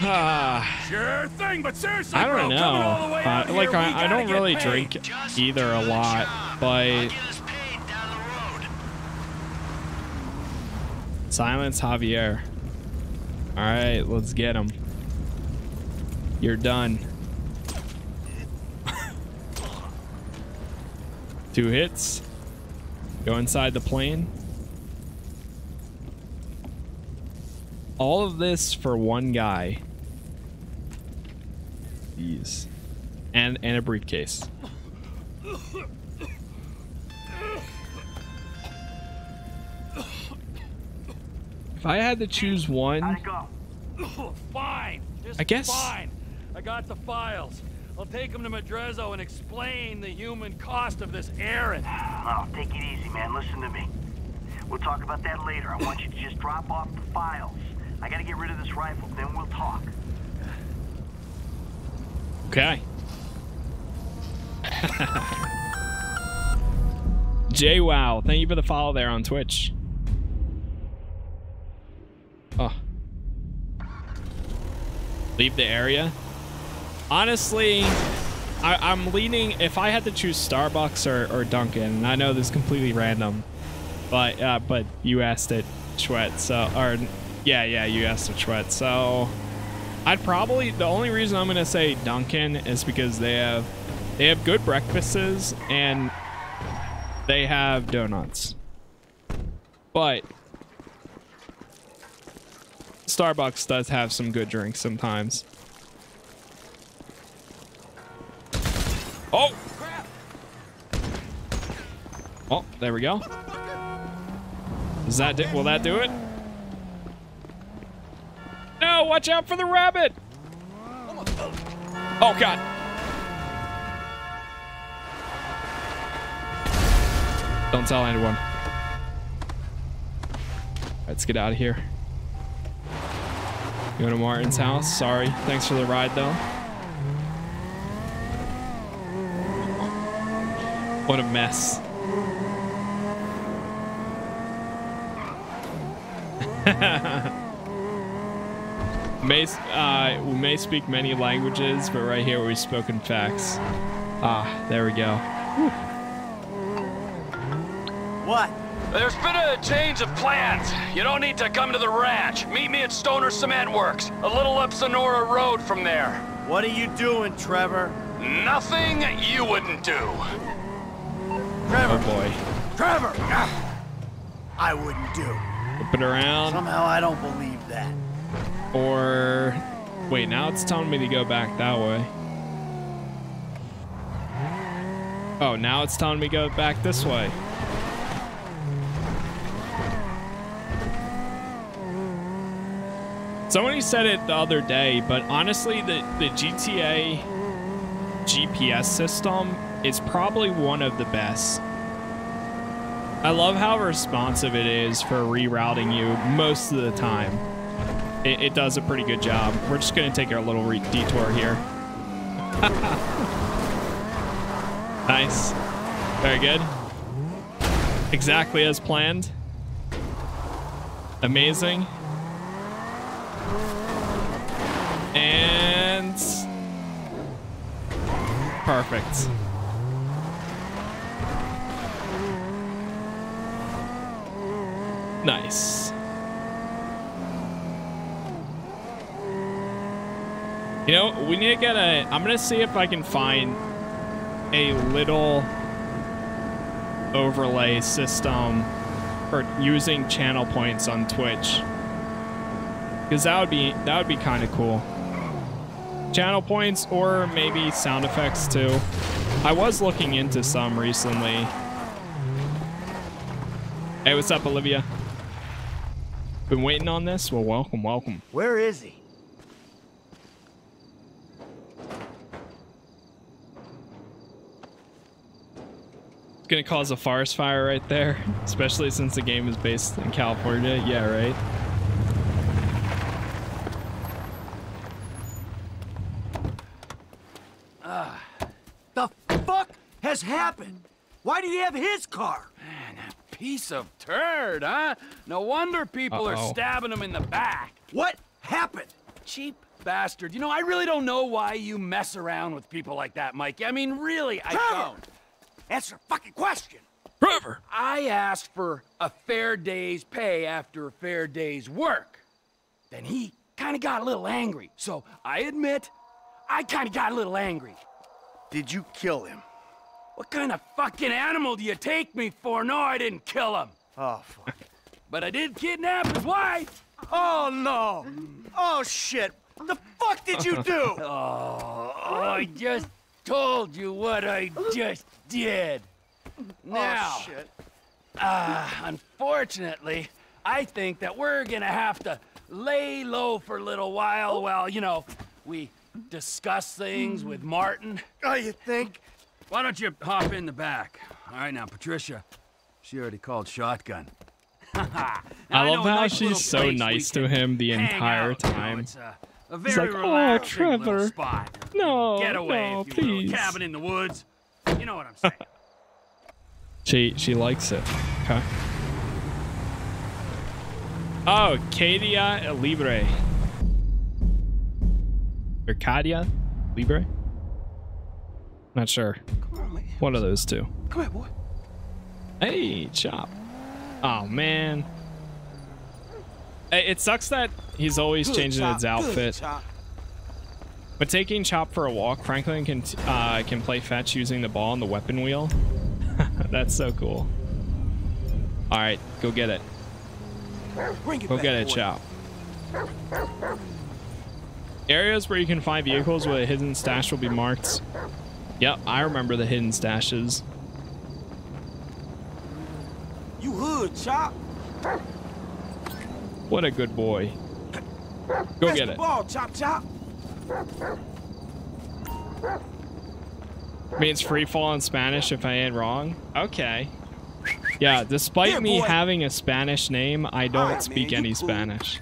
S1: Ah,
S12: Sure thing, but seriously,
S1: I don't know.
S12: coming all the way out
S1: Uh,
S12: here,
S1: like
S12: we
S1: I, I don't really
S12: paid.
S1: drink either a lot, but silence Javier. All right, let's get him. You're done. Two hits. Go inside the plane. All of this for one guy. Jeez. And and a briefcase. If I had to choose one, I guess-
S12: fine. I got the files. I'll take them to Madrazo and explain the human cost of this errand.
S25: Oh, take it easy, man. Listen to me. We'll talk about that later. I want you to just drop off the files. I gotta get rid of this rifle, then we'll talk.
S1: okay. Jay Wow, thank you for the follow there on Twitch. Oh. Leave the area. Honestly, I, I'm leaning. If I had to choose Starbucks or, or Dunkin', I know this is completely random, but uh, but you asked it, Chwet. So or yeah, yeah, you asked it, Chwet. So I'd probably the only reason I'm gonna say Dunkin' is because they have they have good breakfasts and they have donuts. But Starbucks does have some good drinks sometimes. Oh! Oh, there we go. Does that do, will that do it? No, watch out for the rabbit! Oh god. Don't tell anyone. Let's get out of here. Go to Martin's house. Sorry. Thanks for the ride, though. What a mess. may, uh, we may speak many languages, but right here we've spoken facts. Ah, there we go.
S6: What?
S12: There's been a change of plans. You don't need to come to the ranch. Meet me at Stoner Cement Works, a little up Senora Road from there.
S6: What are you doing, Trevor?
S10: Nothing you wouldn't do.
S1: Oh boy.
S6: Trevor! Ah! I wouldn't do.
S1: Flip it around.
S6: Somehow I don't believe that.
S1: Or wait, now it's telling me to go back that way. Oh, now it's telling me to go back this way. Somebody said it the other day, but honestly, the, the GTA GPS system is probably one of the best. I love how responsive it is for rerouting you most of the time. It, it does a pretty good job. We're just going to take a little detour here. nice. Very good. Exactly as planned. Amazing. And perfect. Nice. You know, we need to get a. I'm gonna see if I can find a little overlay system for using channel points on Twitch. Because that would be that would be kind of cool. Channel points or maybe sound effects too. I was looking into some recently. Hey, what's up, Olivia? Been waiting on this? Well, welcome, welcome.
S6: Where is he?
S1: It's gonna cause a forest fire right there, especially since the game is based in California. Yeah, right.
S6: Ah, the fuck has happened? Why do you have his car?
S8: Piece of turd, huh? No wonder people
S6: Uh-oh.
S8: are stabbing him in the back.
S6: What happened?
S8: Cheap bastard. You know, I really don't know why you mess around with people like that, Mikey. I mean, really, I
S6: Trevor!
S8: don't.
S6: Answer a fucking question.
S1: Trevor!
S8: I asked for a fair day's pay after a fair day's work. Then he kind of got a little angry. So I admit, I kind of got a little angry.
S6: Did you kill him?
S8: What kind of fucking animal do you take me for? No, I didn't kill him.
S6: Oh, fuck.
S8: But I did kidnap his wife.
S6: Oh, no. Oh, shit. What the fuck did you do?
S8: oh, I just told you what I just did. Now,
S6: Oh, shit.
S8: Uh, unfortunately, I think that we're gonna have to lay low for a little while while, you know, we discuss things with Martin.
S6: Oh, you think?
S8: Why don't you hop in the back? All right, now, Patricia. She already called shotgun.
S1: I love how she's so nice to him the entire time.
S8: A
S1: He's
S8: very
S1: like, oh, Trevor.
S8: spot.
S1: No,
S8: Getaway,
S1: no,
S8: if you will.
S1: please.
S8: Cabin in the woods. You know what I'm saying.
S1: She she likes it. Okay. Oh, Cadia Libre. Or Cadia Libre? Not sure. One of those two.
S6: Come here, boy.
S1: Hey, Chop. Oh, man. It sucks that he's always
S5: Good,
S1: changing
S5: Chop.
S1: his outfit. But taking Chop for a walk, Franklin can uh, can play fetch using the ball and the weapon wheel. That's so cool. All right, go get it.
S6: It
S1: Go
S6: back,
S1: get it,
S6: boy.
S1: Chop. Areas where you can find vehicles with a hidden stash will be marked. Yep, I remember the hidden stashes.
S5: You hood, Chop.
S1: What a good boy. Go get it.
S5: ball, Chop, Chop.
S1: Means free fall in Spanish if I ain't wrong. Okay. Yeah, despite
S5: Here,
S1: me having a Spanish name, I don't
S5: Alright,
S1: speak
S5: man,
S1: any
S5: cool.
S1: Spanish.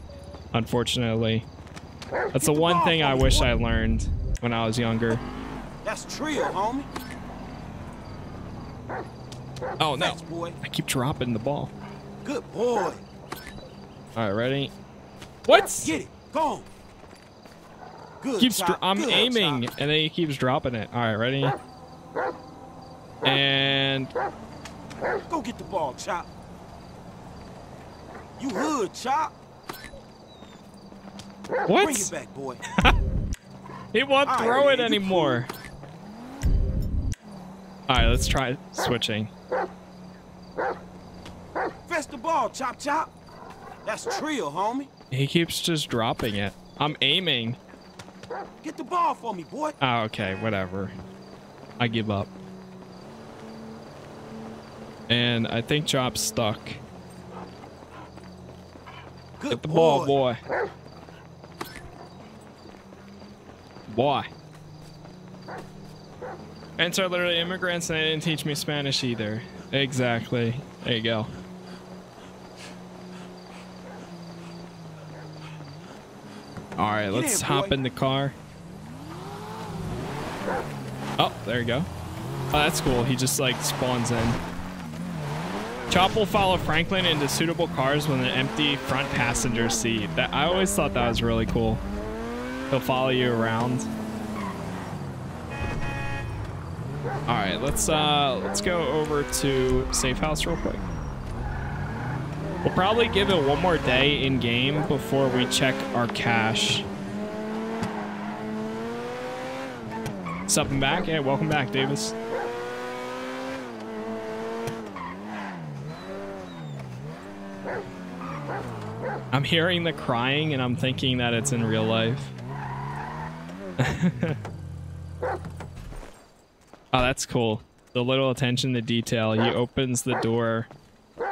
S1: Unfortunately. That's the one thing I wish. I learned when I was younger.
S5: That's trio, homie.
S1: Oh no.
S5: Thanks, boy.
S1: I keep dropping the ball.
S5: Good boy.
S1: Alright, ready? What?
S5: Get it. Go on. Good,
S1: keeps I'm
S5: Good,
S1: aiming and then he keeps dropping it. Alright, ready? And
S5: Go get the ball, Chop. You hood, Chop.
S1: What?
S5: Bring it back, boy.
S1: he won't
S5: Alright,
S1: throw
S5: man,
S1: it anymore. All right, let's try switching.
S5: Fetch the ball, chop chop. That's trio, homie.
S1: He keeps just dropping it. I'm aiming.
S5: Get the ball for me, boy.
S1: Oh, okay, whatever. I give up. And I think Chop's stuck.
S5: Good
S1: Get the ball, boy. Boy. Parents are literally immigrants and they didn't teach me Spanish either. Exactly. There you go. All right, let's hop in the car. Oh, there you go. Oh, that's cool. He just like spawns in. Chop will follow Franklin into suitable cars with an empty front passenger seat. That I always thought that was really cool. He'll follow you around. All right, let's uh let's go over to safe house real quick. We'll probably give it one more day in game before we check our cash. What's up and back? Yeah, welcome back, Davis. I'm hearing the crying and I'm thinking that it's in real life. oh, that's cool. The little attention to detail. He opens the door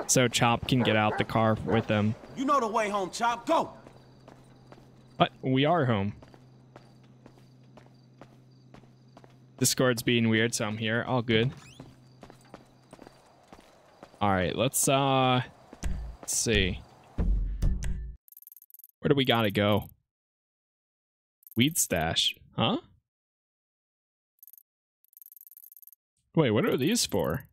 S1: so Chop can get out the car with him.
S5: You know the way home, chop. Go.
S1: But we are home. Discord's being weird, so I'm here. All good. All right, let's uh let's see. Where do we gotta go? Weed stash, huh? Wait, what are these for?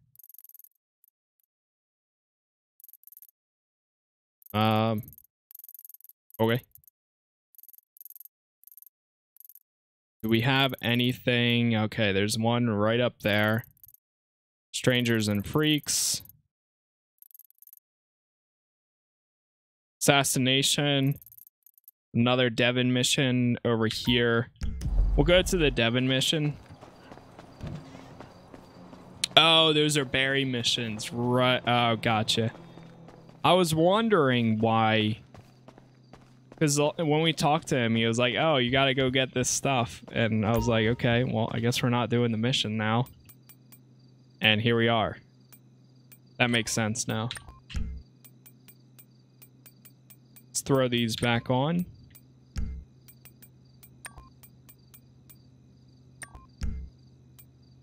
S1: Um. Okay. Do we have anything? Okay, there's one right up there. Strangers and Freaks. Assassination. Another Devin mission over here. We'll go to the Devin mission. Oh, those are Barry missions. Right. Oh, gotcha. I was wondering why. Because when we talked to him, he was like, oh, you got to go get this stuff. And I was like, okay, well, I guess we're not doing the mission now. And here we are. That makes sense now. Let's throw these back on.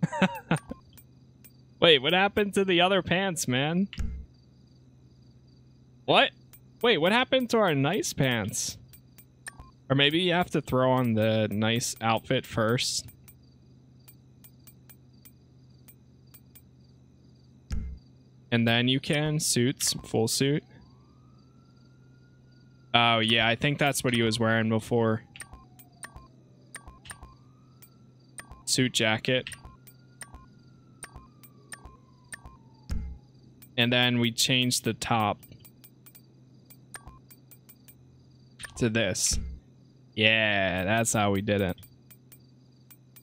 S1: Wait, what happened to the other pants, man? What? Wait, what happened to our nice pants? Or maybe you have to throw on the nice outfit first. And then you can suits, full suit. Oh, yeah, I think that's what he was wearing before. Suit jacket. And then we change the top to this. Yeah, that's how we did it.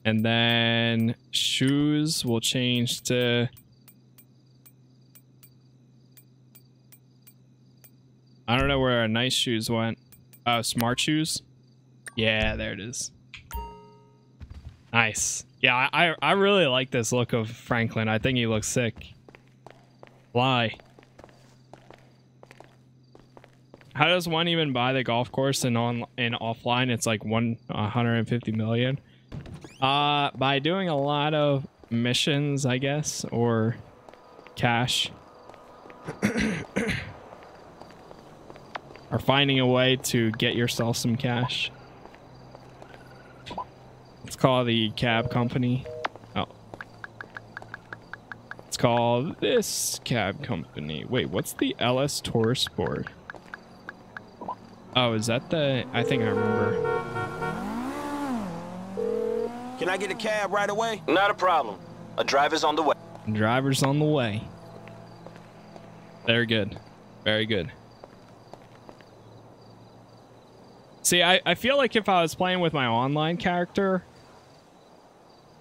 S1: And then shoes will change to I don't know where our nice shoes went. Oh, smart shoes? Yeah, there it is. Nice. Yeah, I, I really like this look of Franklin. I think he looks sick. Fly. How does one even buy the golf course and on and offline? It's like one 150 million. Uh, by doing a lot of missions, I guess, or cash. or finding a way to get yourself some cash. Let's call the cab company. Let's call this cab company. Wait, what's the LS Tour Sport? Oh, is that the... I think I remember.
S5: Can I get a cab right away?
S26: Not a problem. A driver's on the way.
S1: Driver's on the way. Very good. Very good. See, I, I feel like if I was playing with my online character,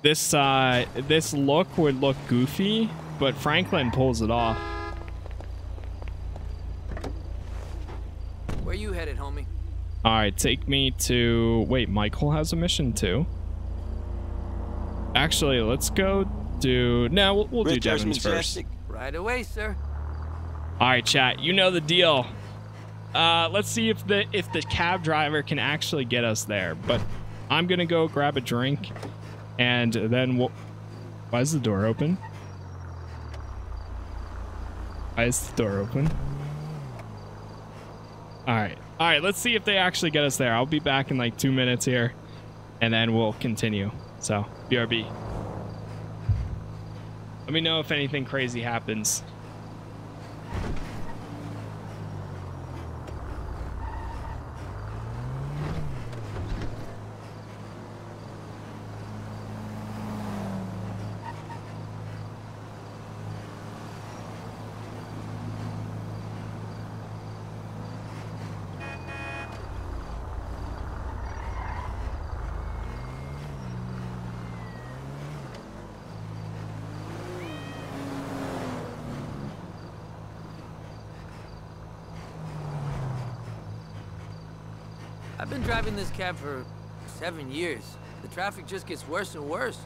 S1: this uh, this look would look goofy, but Franklin pulls it off.
S27: Where you headed, homie?
S1: All right, take me to. Wait, Michael has a mission too. Actually, let's go do. No, we'll, we'll do
S23: Richter's
S1: Devin's first.
S27: Right away, sir.
S1: All right, chat. You know the deal. Uh, let's see if the if the cab driver can actually get us there. But I'm gonna go grab a drink, and then we'll. Why is the door open? Why is the door open? All right, all right. Let's see if they actually get us there. I'll be back in like two minutes here, and then we'll continue. So BRB. Let me know if anything crazy happens.
S27: Driving this cab for seven years. The traffic just gets worse and worse.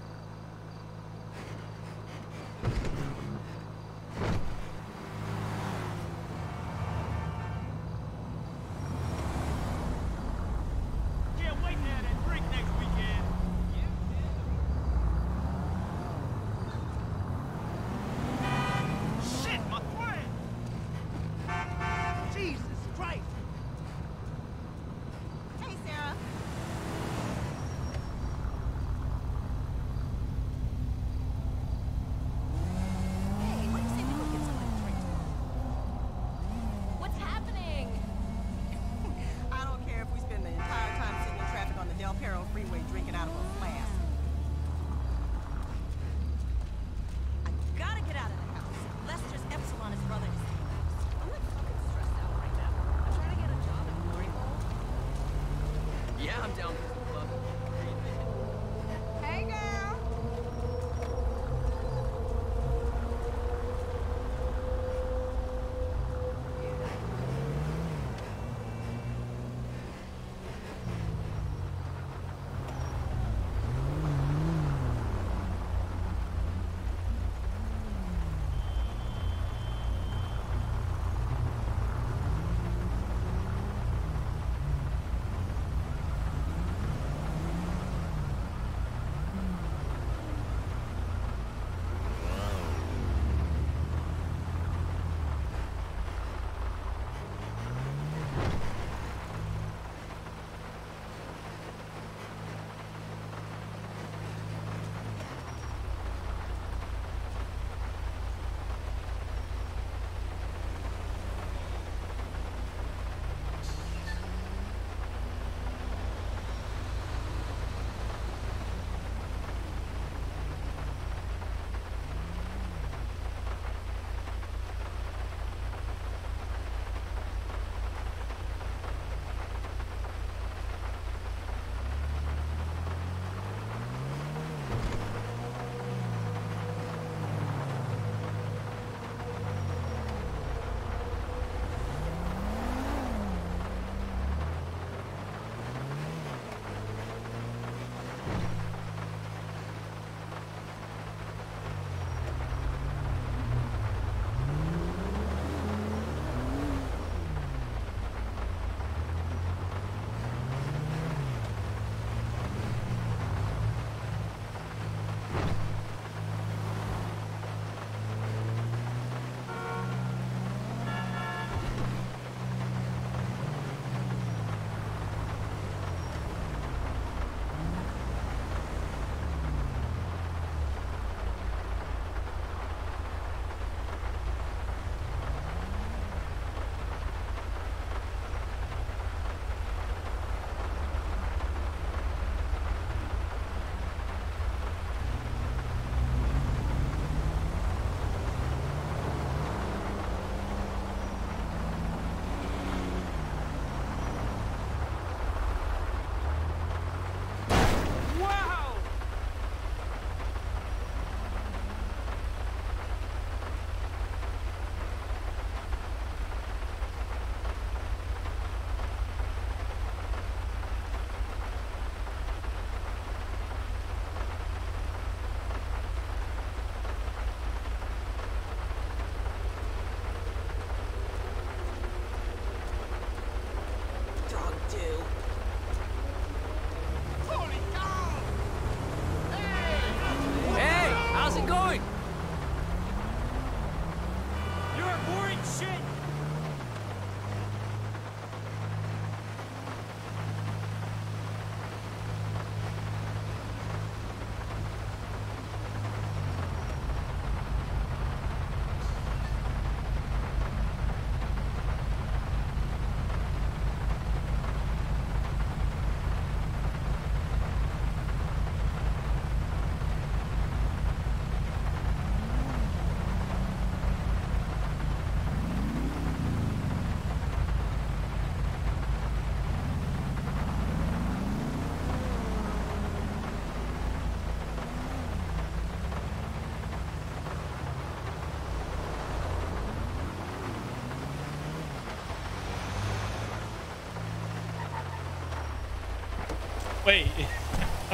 S1: Wait.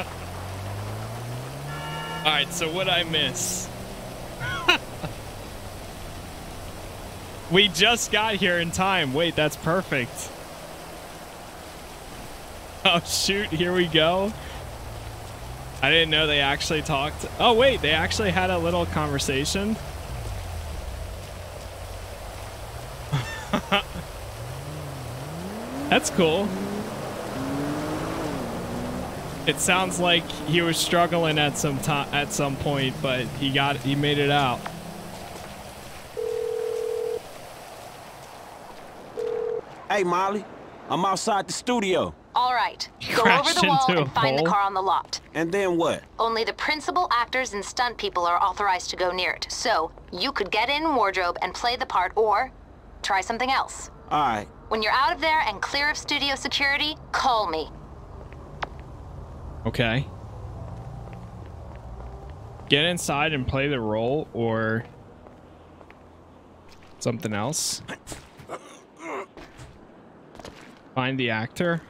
S1: All right, so what I miss? we just got here in time. Wait, that's perfect. Oh shoot, here we go. I didn't know they actually talked. Oh wait, they actually had a little conversation. That's cool. It sounds like he was struggling at some time at some point, but he got he made it out.
S5: Hey, Molly. I'm outside the studio.
S4: All right. Go over the wall and find the car on the lot.
S5: And then what?
S4: Only the principal actors and stunt people are authorized to go near it. So, you could get in wardrobe and play the part or try something else.
S5: All right.
S4: When you're out of there and clear of studio security, call me.
S1: Okay. Get inside and play the role or something else. Find the actor.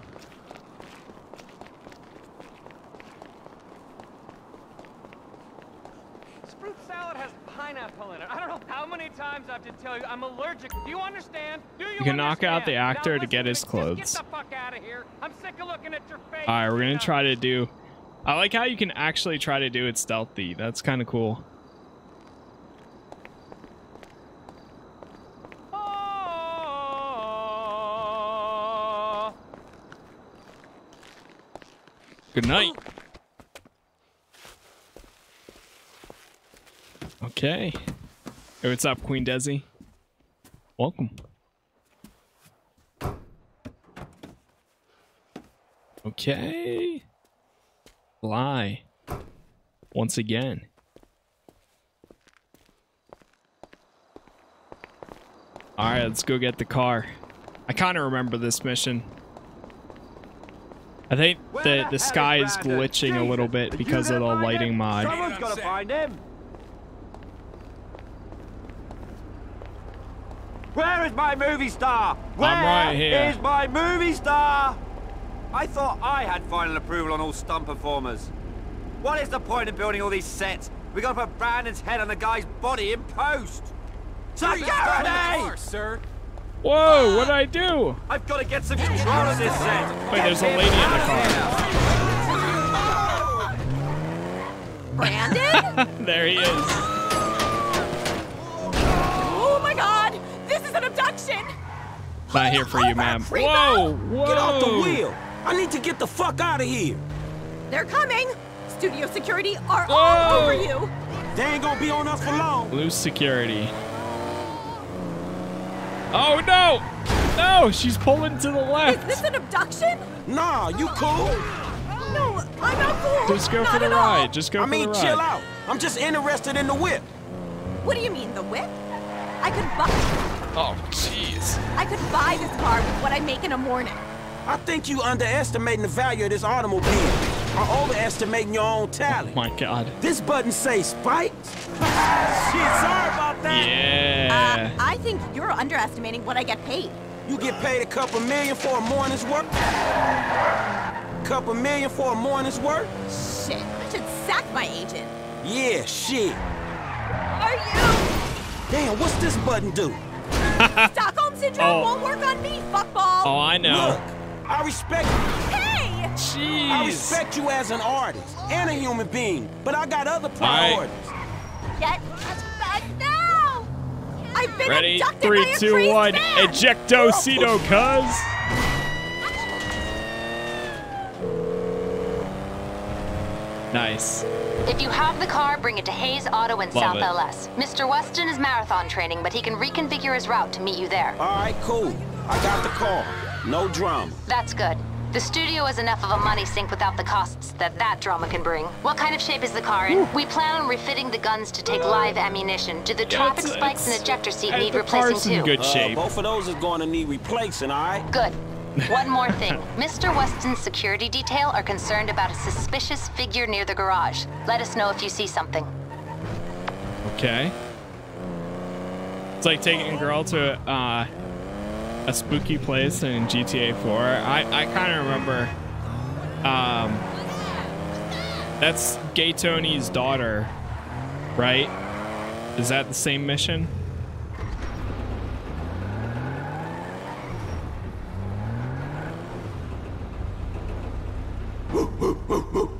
S2: This fruit salad has pineapple in it. I don't know how many times I have to tell you I'm allergic. Do you understand? Do you,
S1: You can knock out the actor
S2: Now
S1: to get his
S2: to
S1: clothes.
S2: Get the fuck out of here. I'm sick of looking at your face.
S1: All right, we're gonna try to do. I like how you can actually try to do it stealthy. That's kind of cool. Oh. Good night. Okay. Hey, what's up, Queen Desi? Welcome. Okay. Fly. Once again. Alright, let's go get the car. I kind of remember this mission. I think the, the sky is glitching a little bit because of the lighting mod.
S28: Someone's got to find him. Where is my movie star? Where
S1: I'm right here.
S28: is my movie star? I thought I had final approval on all stunt performers. What is the point of building all these sets? We gotta put Brandon's head on the guy's body in post. Security!
S2: sir.
S1: Whoa, what did I do?
S28: I've got to get some control of this set.
S1: Wait, there's a lady in the car.
S29: Brandon?
S1: there he is. Not here for you, ma'am. Whoa, whoa.
S5: Get off the wheel. I need to get the fuck out of here.
S29: They're coming! Studio security are
S1: Whoa.
S29: all over you!
S5: They ain't gonna be on us for long.
S1: Blue security. Oh no! No, she's pulling to the left!
S29: Is this an abduction?
S5: Nah, you cool?
S29: No, I'm not cool!
S1: Just go
S29: Not
S1: for the
S29: at all.
S1: ride. Just go
S5: I
S1: for
S5: mean,
S1: the ride.
S5: chill out. I'm just interested in the whip.
S29: What do you mean, the whip? I could buy
S1: Oh, jeez.
S29: I could buy this car with what I make in a morning.
S5: I think you underestimating the value of this automobile or overestimating your own talent.
S1: My God.
S5: This button say spikes? Shit, sorry about that.
S1: Yeah.
S29: Uh, I think you're underestimating what I get paid.
S5: You get paid a couple million for a morning's work? Couple million for a morning's work?
S29: Shit, I should sack my agent.
S5: Yeah, shit.
S29: Are you?
S5: Damn, what's this button do?
S29: Stockholm syndrome
S1: Oh.
S29: won't work on me, fuckball.
S1: Oh, I know.
S5: Look, I respect
S29: Hey!
S1: Jeez.
S5: I respect you as an artist and a human being, but I got other
S1: right.
S5: priorities.
S29: Get us back now! I've been
S1: Ready?
S29: abducted
S1: Three,
S29: by a
S1: two,
S29: crazed
S1: one.
S29: man!
S1: Ejecto Seato, oh. cuz. Nice.
S4: If you have the car, bring it to Hayes Auto in
S1: Love
S4: South
S1: it.
S4: LS. Mr. Weston is marathon training, but he can reconfigure his route to meet you there.
S5: All right, cool. I got the car. No drama.
S4: That's good. The studio is enough of a money sink without the costs that that drama can bring. What kind of shape is the car in? We plan on refitting the guns to take live ammunition. Do the
S1: Yeah,
S4: traffic
S1: it's-
S4: spikes and ejector seat
S1: hey,
S4: need
S1: the
S4: replacing
S1: car's in
S4: too?
S1: good
S5: Uh,
S1: shape.
S5: both of those is going to need replacing, all right?
S4: Good. One more thing. Mr. Weston's security detail are concerned about a suspicious figure near the garage. Let us know if you see something.
S1: Okay. It's like taking a girl to uh, a spooky place in GTA 4. I, I kind of remember Um, that's Gay Tony's daughter, right? Is that the same mission?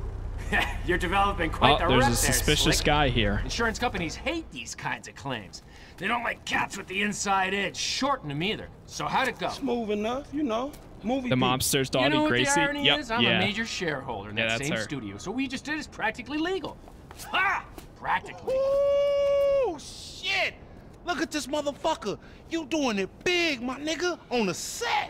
S2: You're developing quite
S1: Oh,
S2: the
S1: there's
S2: rep
S1: a
S2: there,
S1: suspicious
S2: Slick.
S1: guy here.
S2: Insurance companies hate these kinds of claims. They don't like cats with the inside edge, shorten them either. So how'd it go?
S5: Smooth enough, you know. Movie
S1: The mobster's daughter,
S2: you know what
S1: Gracie.
S2: the irony
S1: yep,
S2: is? I'm
S1: yeah.
S2: a major shareholder in
S1: Yeah,
S2: that
S1: that's
S2: same
S1: her.
S2: studio, so what we just did is practically legal. Ha! Practically.
S30: Ooh, shit! Look at this motherfucker. You doing it big, my nigga, on the set.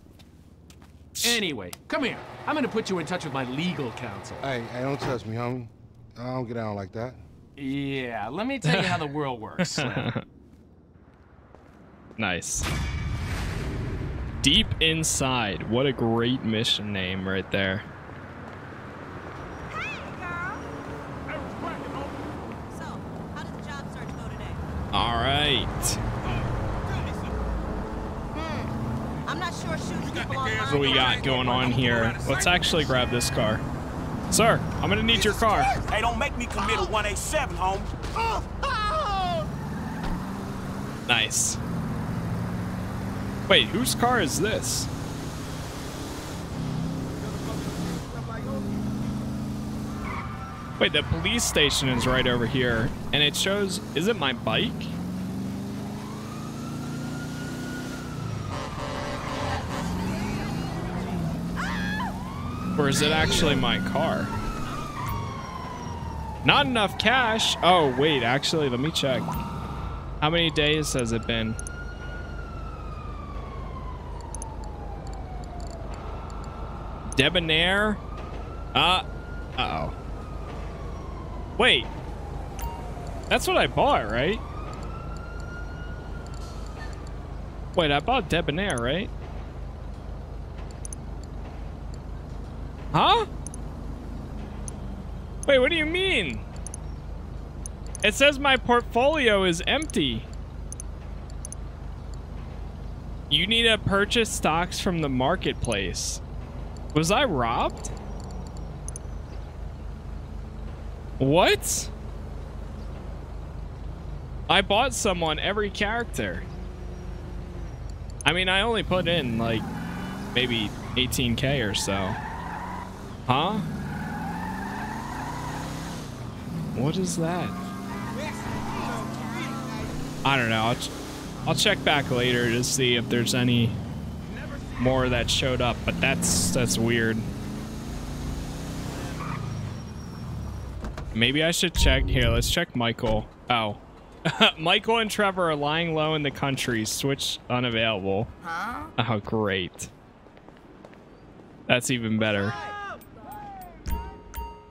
S2: Anyway, come here. I'm gonna put you in touch with my legal counsel.
S30: Hey, hey, don't touch me, homie. I don't get down like that.
S2: Yeah, let me tell you how the world works,
S1: nice. Deep Inside. What a great mission name right there. All right.
S31: I'm not sure shooting people online.
S1: What do we got going on here? Let's actually grab this car. Sir, I'm gonna need your car.
S5: Hey, don't make me commit a 187, home.
S1: Nice. Wait, whose car is this? Wait, the police station is right over here, and it shows. Is it my bike? Or is it actually my car? Not enough cash. Oh, wait, actually, let me check. How many days has it been? Debonaire? Uh, uh-oh. Wait. That's what I bought, right? Wait, I bought Debonaire, right? Huh? Wait, what do you mean? It says my portfolio is empty. You need to purchase stocks from the marketplace. Was I robbed? What? I bought someone every character. I mean, I only put in like maybe 18k or so. Huh? What is that? I don't know. I'll, ch I'll check back later to see if there's any more that showed up, but that's that's weird. Maybe I should check here. Let's check Michael. Oh. Michael and Trevor are lying low in the country. Switch unavailable.
S31: Huh?
S1: Oh, great. That's even better.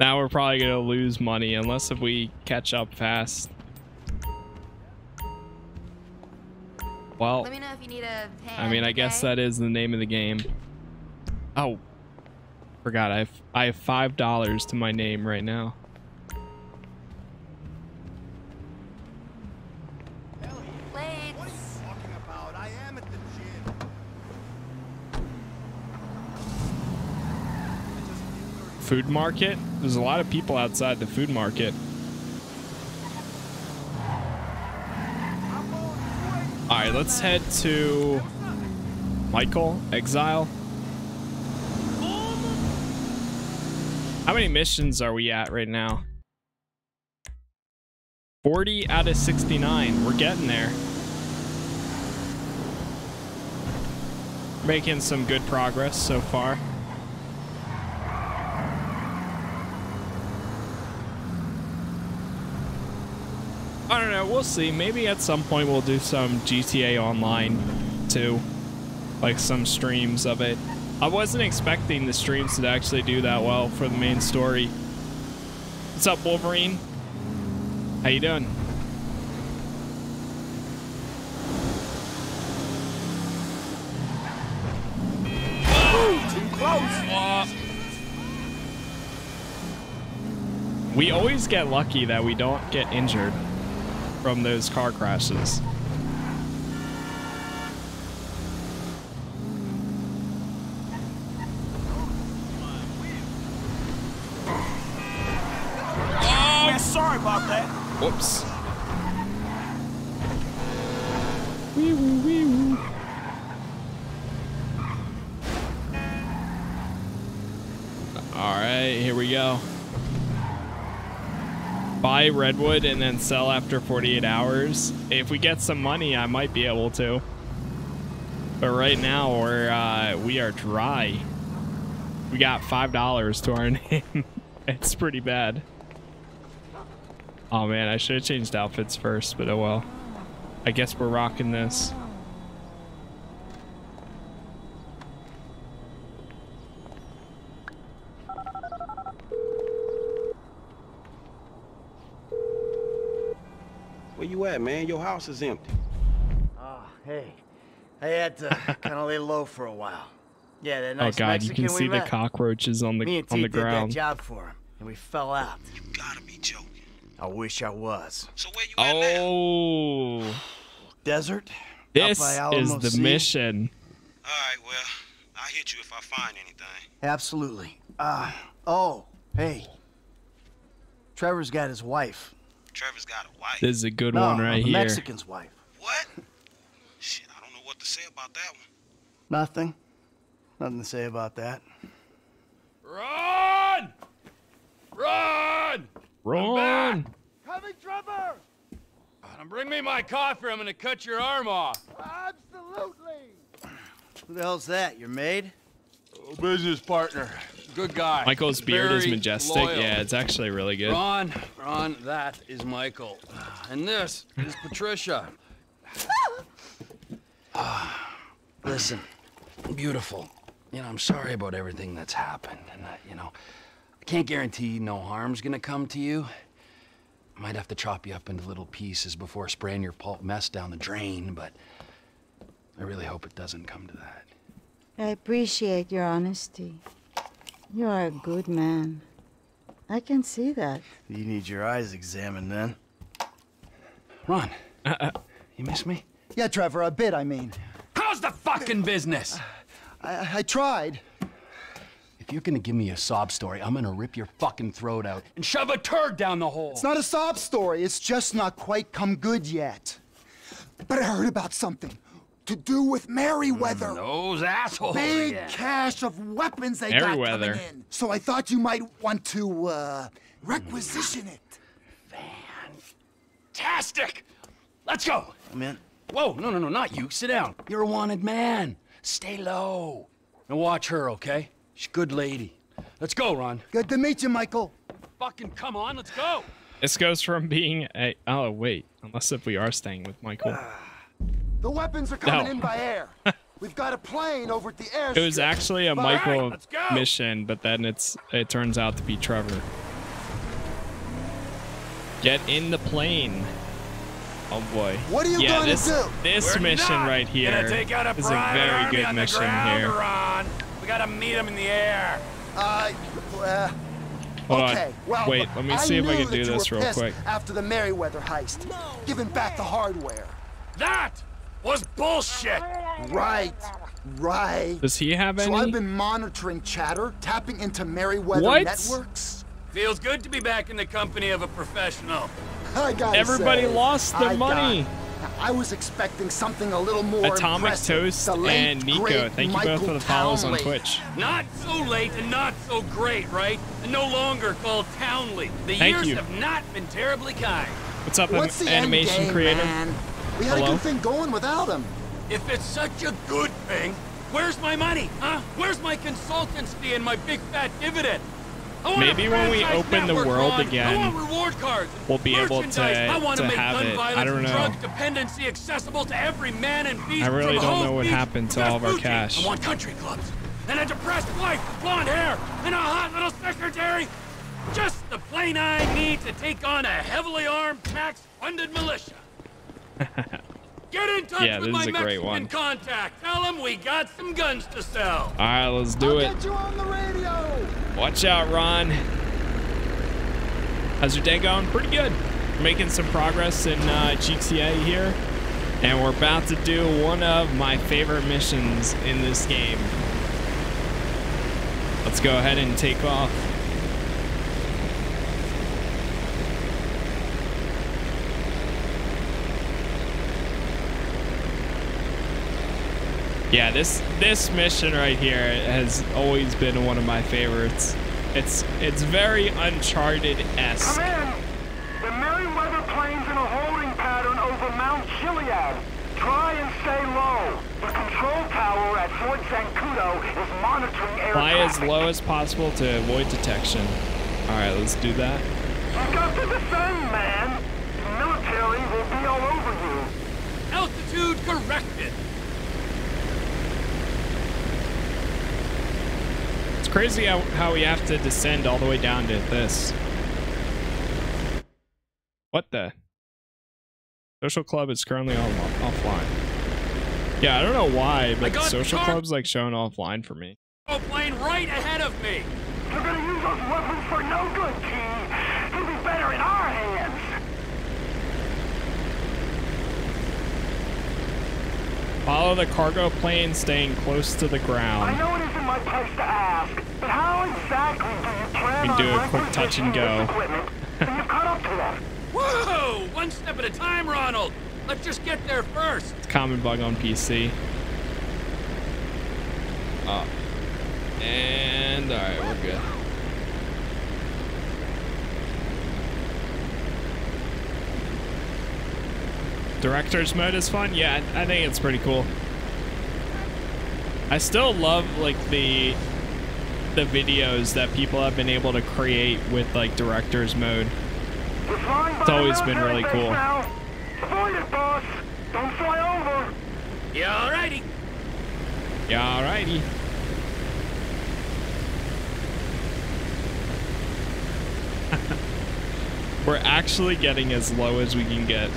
S1: Now we're probably going to lose money unless if we catch up fast. Well,
S29: Let me know if you need a hand.
S1: I mean, I guess that is the name of the game. Oh, forgot. I have I have five dollars to my name right now. Food market. There's a lot of people outside the food market. All right, let's head to Michael Exile. How many missions are we at right now? 40 out of 69. We're getting there. Making some good progress so far. I don't know. We'll see. Maybe at some point we'll do some GTA Online too. Like some streams of it. I wasn't expecting the streams to actually do that well for the main story. What's up, Wolverine? How you doing?
S5: Too close.
S1: Uh, we always get lucky that we don't get injured from those car crashes.
S5: Sorry about that.
S1: Whoops. Wee woo wee woo. All right, here we go. Buy redwood and then sell after 48 hours. If we get some money, I might be able to. But right now, we're uh, we are dry. We got five dollars to our name. it's pretty bad. Oh man, I should have changed outfits first, but oh well. I guess we're rocking this.
S5: You at, man? Your house is empty.
S6: Oh, hey. I had to kind of lay low for a while. Yeah, that nice
S1: oh god,
S6: Mexican
S1: you can
S6: we
S1: see the cockroaches on the,
S6: Me
S1: the
S6: and
S1: on
S6: T
S1: the
S6: did that
S1: ground.
S6: job for him, and we fell out. You
S5: gotta be joking.
S6: I wish I was.
S5: So where you
S1: Oh,
S6: Desert?
S1: this is the
S6: Sea?
S1: mission.
S5: All right, well, I'll hit you if I find anything.
S6: Absolutely. Uh, oh, hey. Trevor's got his wife.
S5: Trevor's got a wife.
S1: This is a good
S6: no,
S1: one right here.
S6: Mexican's wife.
S5: What? Shit, I don't know what to say about that one.
S6: Nothing. Nothing to say about that.
S8: Run! Run!
S1: Run!
S8: Coming, Trevor! bring me my coffee. I'm gonna cut your arm off.
S6: Absolutely. Who the hell's that? Your maid?
S8: business partner. Good guy.
S1: Michael's beard is majestic.
S8: loyal.
S1: Yeah, it's actually really good.
S8: Ron, Ron, that is Michael. And this is Patricia. Ah, Listen, beautiful. You know, I'm sorry about everything that's happened. And, uh, you know, I can't guarantee no harm's gonna come to you. I might have to chop you up into little pieces before spraying your pulp mess down the drain, but I really hope it doesn't come to that.
S32: I appreciate your honesty. You are a good man. I can see that.
S6: You need your eyes examined then.
S8: Ron, uh, you miss me?
S33: Yeah, Trevor, a bit, I mean.
S8: How's the fucking business?
S33: I, I tried.
S8: If you're gonna give me a sob story, I'm gonna rip your fucking throat out and shove a turd down the hole.
S33: It's not a sob story. It's just not quite come good yet. But I heard about something to do with Merryweather.
S8: Those assholes
S33: Big
S8: again.
S33: cache of weapons they got
S1: Merryweather.
S33: coming in. So I thought you might want to uh, requisition it.
S8: Fantastic! Let's go!
S6: I'm in.
S8: Whoa, no, no, no, not you. Sit down. You're a wanted man. Stay low. And watch her, okay? She's a good lady. Let's go, Ron.
S33: Good to meet you, Michael.
S8: Fucking come on, let's go!
S1: This goes from being a oh wait, unless if we are staying with Michael.
S33: The weapons are coming
S1: No.
S33: in by air. We've got a plane over at the air.
S1: It was actually a Michael
S33: let's
S1: mission, but then it's it turns out to be Trevor. Get in the plane. Oh boy.
S33: What are you
S1: yeah,
S33: gonna
S1: this,
S33: do?
S1: This
S8: We're
S1: mission right here
S8: Gonna take out a
S1: is a very good
S8: on the
S1: mission
S8: ground,
S1: here.
S8: Ron. We gotta meet him in the air.
S33: Uh, uh,
S1: Hold on.
S33: okay, well,
S1: Wait, let me see if I can do
S33: that you
S1: this real quick.
S33: After the Merryweather heist, giving back the hardware.
S8: That was bullshit.
S33: Right, right.
S1: Does he have any?
S33: So
S1: any?
S33: I've been monitoring chatter, tapping into Merryweather
S1: What?
S33: networks.
S8: Feels good to be back in the company of a professional.
S33: I gotta
S1: Everybody
S33: say,
S1: lost their
S33: I
S1: money.
S33: got I was expecting something a little more
S1: Atomic
S33: impressive.
S1: Toast and Nico, thank you
S33: Michael
S1: both for the follows on Twitch.
S8: Not so late and not so great, right? And no longer called Townley. The
S1: Thank
S8: years
S1: you.
S8: have not been terribly kind.
S1: What's up,
S33: What's the end
S1: animation
S33: game,
S1: creator?
S33: man? We had a good thing going without him.
S8: If it's such a good thing, where's my money, huh? Where's my consultant's fee and my big fat dividend? I want a
S1: Maybe when we open the world
S8: Ron. I
S1: again,
S8: want reward cards.
S1: we'll be able to.
S8: I want
S1: to
S8: make
S1: have
S8: gun
S1: it.
S8: violence
S1: I don't know.
S8: drug dependency accessible to every man and beast
S1: I really don't know what happened to all of our
S8: Fuji.
S1: cash.
S8: I want country clubs and a depressed wife with blonde hair and a hot little secretary. Just the plane I need to take on a heavily armed, tax-funded militia. Get in touch
S1: Yeah,
S8: with
S1: this
S8: my
S1: is a great
S8: Mexican
S1: one.
S8: contact. Tell him we got some guns to sell.
S1: All right, let's do it.
S33: Get you on the radio.
S1: Watch out, Ron. How's your day going? Pretty good. Making some progress in uh, GTA here. And we're about to do one of my favorite missions in this game. Let's go ahead and take off. Yeah, this this mission right here has always been one of my favorites. It's it's very Uncharted-esque.
S9: Come in. The Merryweather plane's in a holding pattern over Mount Chiliad. Try and stay low. The control tower at Fort Zancudo is monitoring air
S1: Fly as low as possible to avoid detection. All right, let's do that.
S9: You've got to defend, man. The military will be all over you.
S8: Altitude corrected.
S1: Crazy how, how we have to descend all the way down to this. What the? Social club is currently on, offline. Yeah, I don't know why, but social club's like showing offline for me.
S8: A plane right ahead of me.
S9: You're gonna use those weapons for no good, Key. You'll be better in our hands.
S1: Follow the cargo plane, staying close to the ground.
S9: I know it isn't my place to ask, but how exactly do you plan
S1: We
S9: on
S1: do a quick touch and go.
S9: equipment when you've caught up to them?
S8: Whoa! One step at a time, Ronald. Let's just get there first.
S1: It's common bug on PC. Oh. Uh, and alright, we're good. Director's mode is fun? Yeah, I think it's pretty cool. I still love like the the videos that people have been able to create with like director's mode.
S9: We're flying by
S1: It's always been really cool.
S9: Avoid it, boss. Don't fly over.
S8: Yeah, alrighty.
S1: Yeah, alrighty. We're actually getting as low as we can get.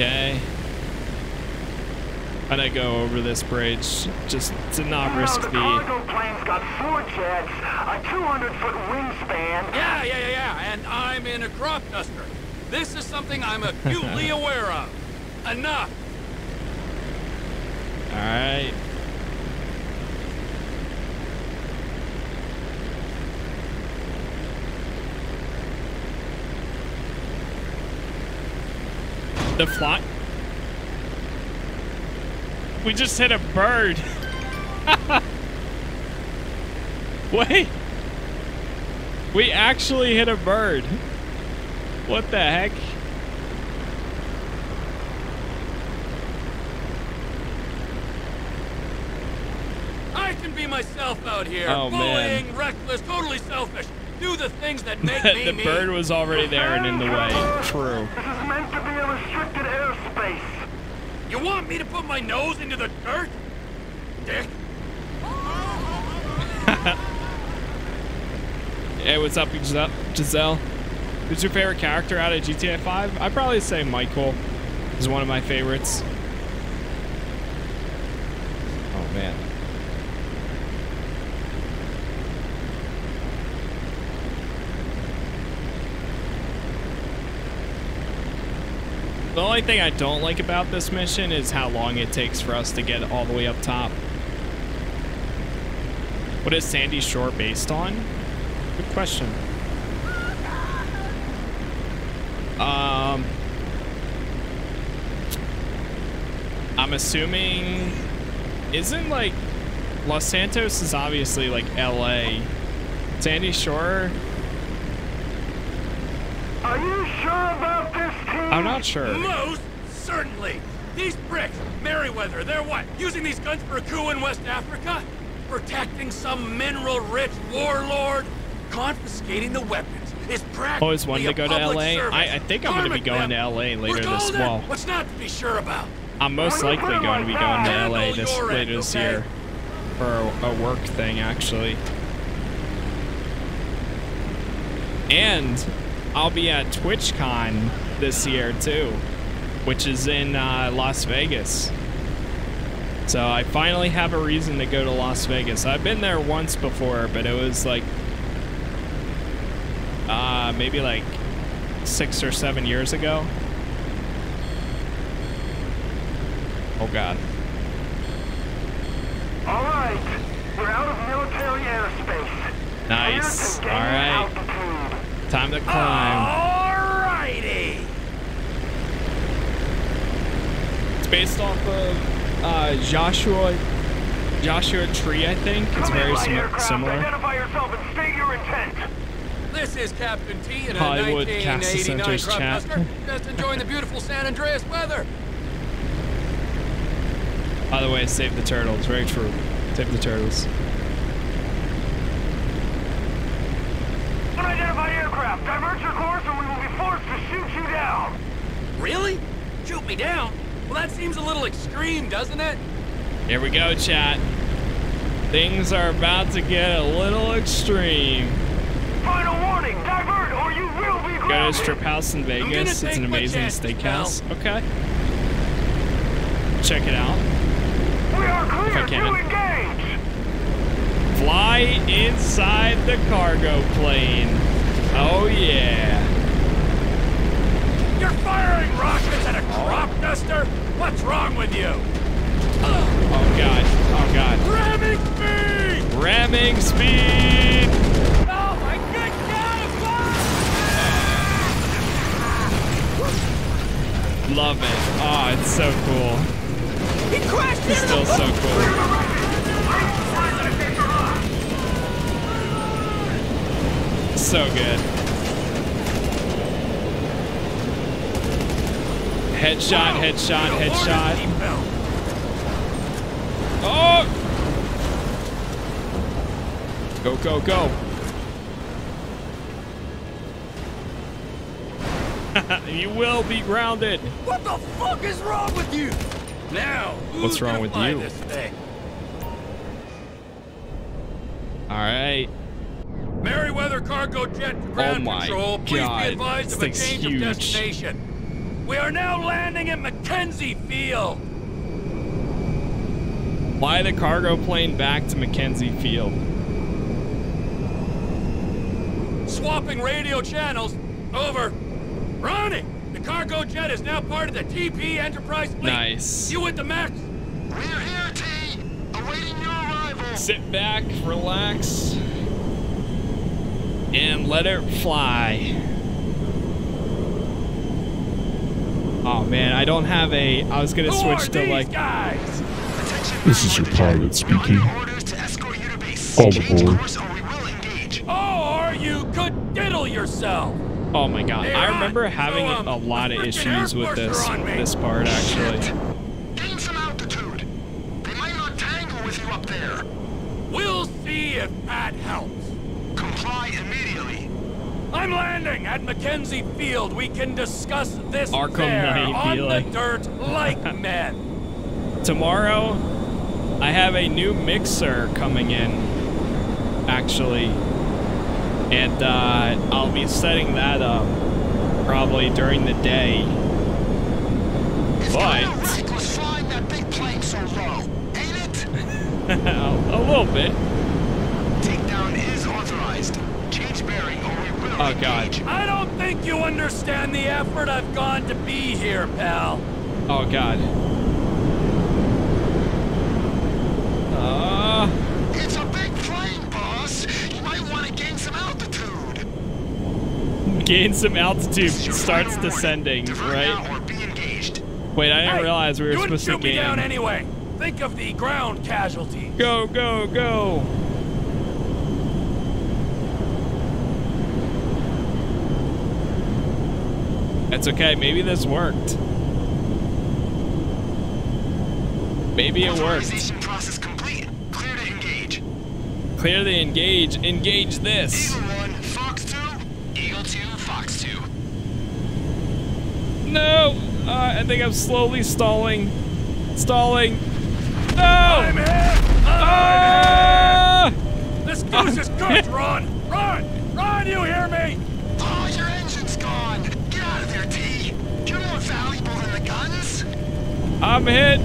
S1: Okay. I'm go over this bridge just to not
S9: You
S1: risk
S9: know, the
S1: the.
S9: cargo plane's got four jets, a 200-foot wingspan.
S8: Yeah, yeah, yeah, yeah. And I'm in a crop duster. This is something I'm acutely aware of. Enough.
S1: Alright. The fly. We just hit a bird. Wait. We actually hit a bird. What the heck?
S8: I can be myself out here.
S1: Oh, man.
S8: Bullying, reckless, totally selfish. Do the things that make me
S1: the
S8: me.
S1: bird was already there and in the way. True.
S9: This is meant to be a restricted airspace.
S8: You want me to put my nose into the dirt? Dick.
S1: Hey, what's up, Giselle? Giselle? Who's your favorite character out of GTA 5? I'd probably say Michael is one of my favorites. The only thing I don't like about this mission is how long it takes for us to get all the way up top. What is Sandy Shore based on? Good question. Um, I'm assuming, isn't like Los Santos is obviously like L.A. Sandy Shore.
S3: Are you sure about?
S1: I'm not sure.
S8: Most certainly. These bricks, Merryweather, they're what? Using these guns for a coup in West Africa? Protecting some mineral-rich warlord? Confiscating the weapons is practically
S1: Always wanted to go to LA. I, I think I'm going to be going to. LA later this fall.
S8: What's not to be sure about?
S1: I'm most likely going to be going to LA this later
S8: end,
S1: this
S8: okay?
S1: year for a, a work thing, actually. And I'll be at TwitchCon this year too, which is in uh, Las Vegas. So I finally have a reason to go to Las Vegas. I've been there once before, but it was like uh, maybe like six or seven years ago. Oh God.
S3: All right, we're out of military airspace.
S1: Nice. All right.
S3: altitude.
S1: Time to climb.
S8: Alrighty.
S1: It's based off of uh, Joshua Joshua Tree, I think. It's
S3: Come
S1: very
S3: light
S1: sim-
S3: aircraft.
S1: similar.
S3: Identify yourself and state your intent.
S8: This is Captain T in a
S1: Hollywood Cast
S8: 1989
S1: Centers chat.
S8: Just enjoying the beautiful San Andreas weather.
S1: By the way, save the turtles. Very true. Save the turtles.
S3: Unidentified aircraft. Divert your course or we will be forced to shoot you down.
S8: Really? Shoot me down? Well, that seems a little extreme, doesn't it?
S1: Here we go, chat. Things are about to get a little extreme.
S3: Final warning. Divert or you will be
S1: Go to
S3: grounded.
S1: Strip House in Vegas. It's an amazing
S8: chances,
S1: steakhouse. Okay. Check it out.
S3: We are
S1: If I
S3: clear to engage.
S1: Fly inside the cargo plane. Oh yeah.
S8: You're firing rockets at a crop duster? What's wrong with you?
S1: Oh god. Oh god.
S8: Ramming speed!
S1: Ramming speed.
S8: Oh my good God!
S1: Love it. Oh, it's so cool.
S8: He crashed
S1: It's still so cool. So good. Headshot, headshot, headshot. Oh! Go, go, go. you will be grounded.
S8: What the fuck is wrong with you? Now,
S1: What's wrong with you?
S8: This thing?
S1: All right.
S8: Merryweather cargo jet to ground
S1: Oh my
S8: control. Please
S1: God,
S8: be advised
S1: this
S8: of a change
S1: huge.
S8: of destination. We are now landing at McKenzie Field.
S1: Fly the cargo plane back to McKenzie Field.
S8: Swapping radio channels. Over. Ronnie, the cargo jet is now part of the TP Enterprise fleet.
S1: Nice.
S8: You with the Max?
S10: We're here, T. Awaiting your arrival.
S1: Sit back, relax, and let it fly. Oh man, I don't have a. I was gonna
S8: Who
S1: switch
S8: are
S1: to
S8: these
S1: like.
S8: guys?
S34: This is your pilot speaking. All aboard.
S8: Oh, or you could diddle yourself.
S1: Oh my god, I remember having
S8: so, um,
S1: a lot of issues with this
S8: are on me.
S1: this part actually.
S10: Gain some altitude. They might not tangle with you up there.
S8: We'll see if that helps.
S10: Comply immediately.
S8: I'm landing at McKenzie Field. We can discuss this
S1: Arkham
S8: there
S1: Knight
S8: on
S1: feeling.
S8: the dirt like men.
S1: Tomorrow, I have a new mixer coming in, actually, and uh, I'll be setting that up probably during the day. But
S10: Reckless flying that big plane so low, ain't it?
S1: a little bit. Oh, God.
S8: I don't think you understand the effort I've gone to be here, pal.
S1: Oh, God. Uh...
S10: It's a big plane, boss.
S1: You might want to gain some altitude. Gain some altitude. Starts descending, right? Wait, I didn't
S8: hey,
S1: realize we were supposed to gain.
S8: down anyway. Think of the ground casualty.
S1: Go, go, go. That's okay. Maybe this worked. Maybe it worked.
S10: Authorization process complete. Clear to engage.
S1: Clear the engage. Engage this.
S10: Eagle 1, Fox 2, Eagle 2, Fox 2.
S1: No! Uh, I think I'm slowly stalling. Stalling. No!
S8: I'm here!
S1: I'm Ah!
S8: This goose is cooked, Ron! Run! Run, you hear me?
S1: I'm hit.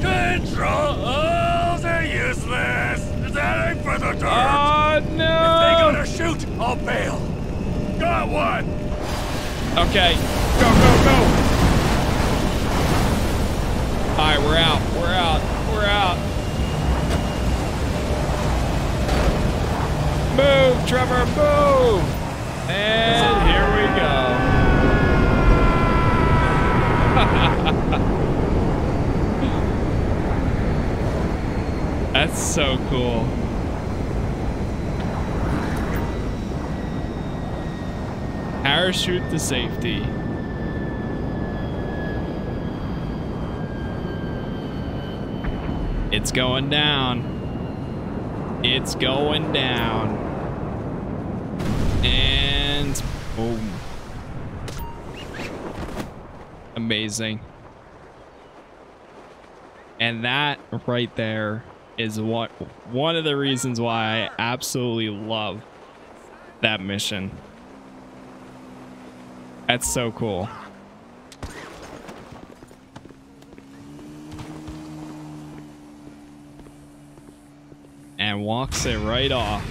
S8: Controls are useless. That ain't for the dirt.
S1: Oh,
S8: If they
S1: no!
S8: gonna shoot, I'll bail. Got one.
S1: Okay. Go, go, go. All right, we're out. We're out. We're out. Move, Trevor, move. And here we go. That's so cool. Parachute to safety. It's going down. It's going down. And boom. Amazing. And that right there is what one of the reasons why I absolutely love that mission. That's so cool. And walks it right off.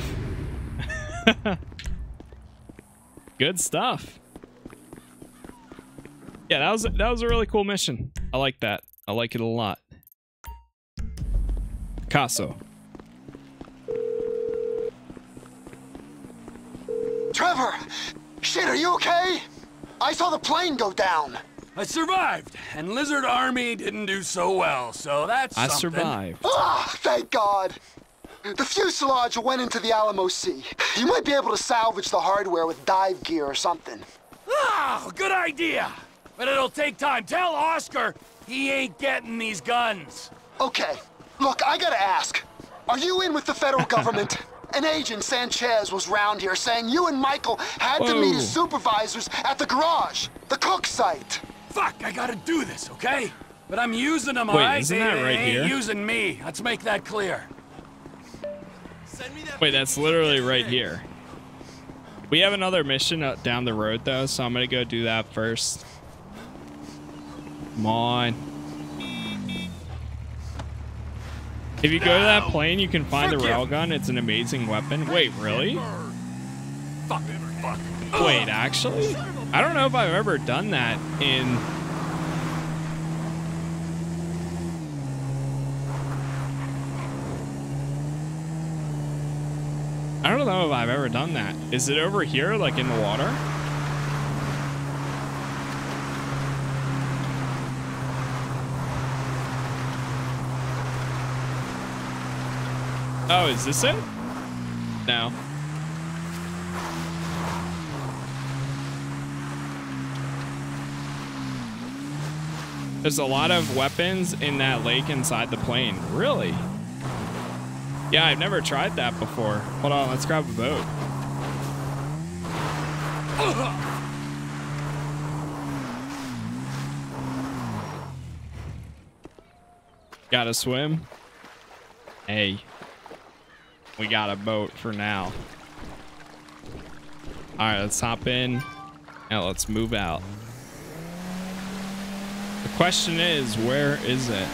S1: Good stuff. Yeah, that was that was a really cool mission. I like that. I like it a lot. Picasso.
S33: Trevor! Shit, are you okay? I saw the plane go down.
S8: I survived, and Lizard Army didn't do so well, so that's
S1: I
S8: something.
S1: survived.
S33: Ah, thank God. The fuselage went into the Alamo Sea. You might be able to salvage the hardware with dive gear or something.
S8: Ah, good idea. But it'll take time. Tell Oscar he ain't getting these guns.
S33: Okay, look, I gotta ask. Are you in with the federal government? An agent, Sanchez, was round here saying you and Michael had to meet his supervisors at the garage, the cook site.
S8: Fuck, I gotta do this, okay? But I'm using them,
S1: Wait,
S8: alright?
S1: isn't
S8: They-
S1: that
S8: they
S1: right here?
S8: using me. Let's make that clear.
S1: Wait, that's literally right here. We have another mission uh, down the road though, so I'm gonna go do that first. Come on. If you go to that plane, you can find the railgun. It's an amazing weapon. Wait, really?
S8: Fuck, fuck.
S1: Wait, actually? I don't know if I've ever done that in... I don't know if I've ever done that. Is it over here, like in the water? Oh, is this it? No. There's a lot of weapons in that lake inside the plane. Really? Yeah, I've never tried that before. Hold on, let's grab a boat. Gotta swim? Hey. We got a boat for now. Alright, let's hop in. Now let's move out. The question is, where is it?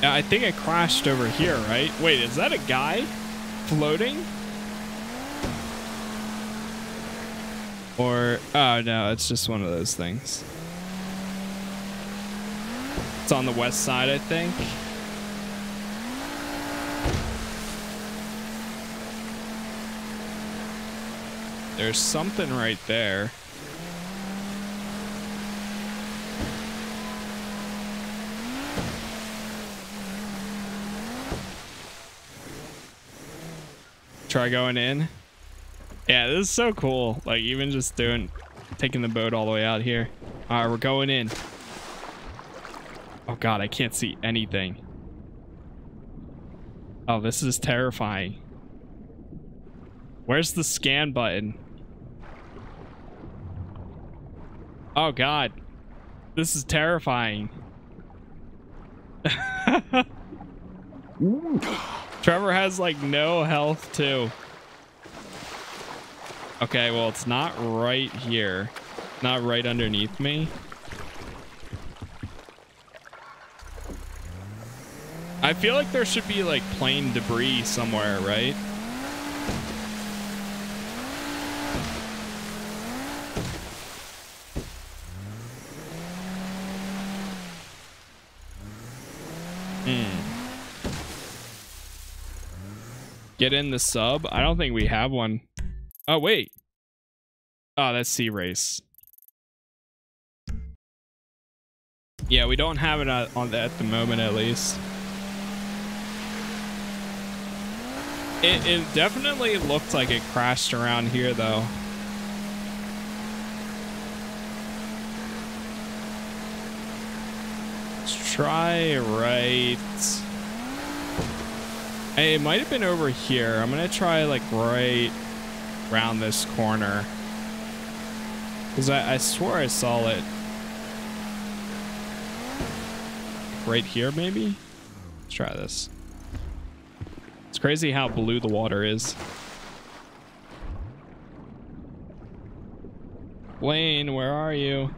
S1: Yeah, I think it crashed over here, right? Wait, is that a guy floating? Or, oh no, it's just one of those things. It's on the west side, I think. There's something right there. Try going in. Yeah, this is so cool. Like even just doing, taking the boat all the way out here. All right, we're going in. Oh God, I can't see anything. Oh, this is terrifying. Where's the scan button? Oh God, this is terrifying. Trevor has like no health too. Okay, well it's not right here. Not right underneath me. I feel like there should be like plane debris somewhere, right? Hmm. Get in the sub? I don't think we have one. Oh, wait. Oh, that's Sea Race. Yeah, we don't have it at, on at the moment, at least. It, it definitely looked like it crashed around here, though. Let's try right. Hey, it might have been over here. I'm gonna try like right around this corner. Because I, I swore I saw it. Right here, maybe? Let's try this. It's crazy how blue the water is. Wayne, where are you?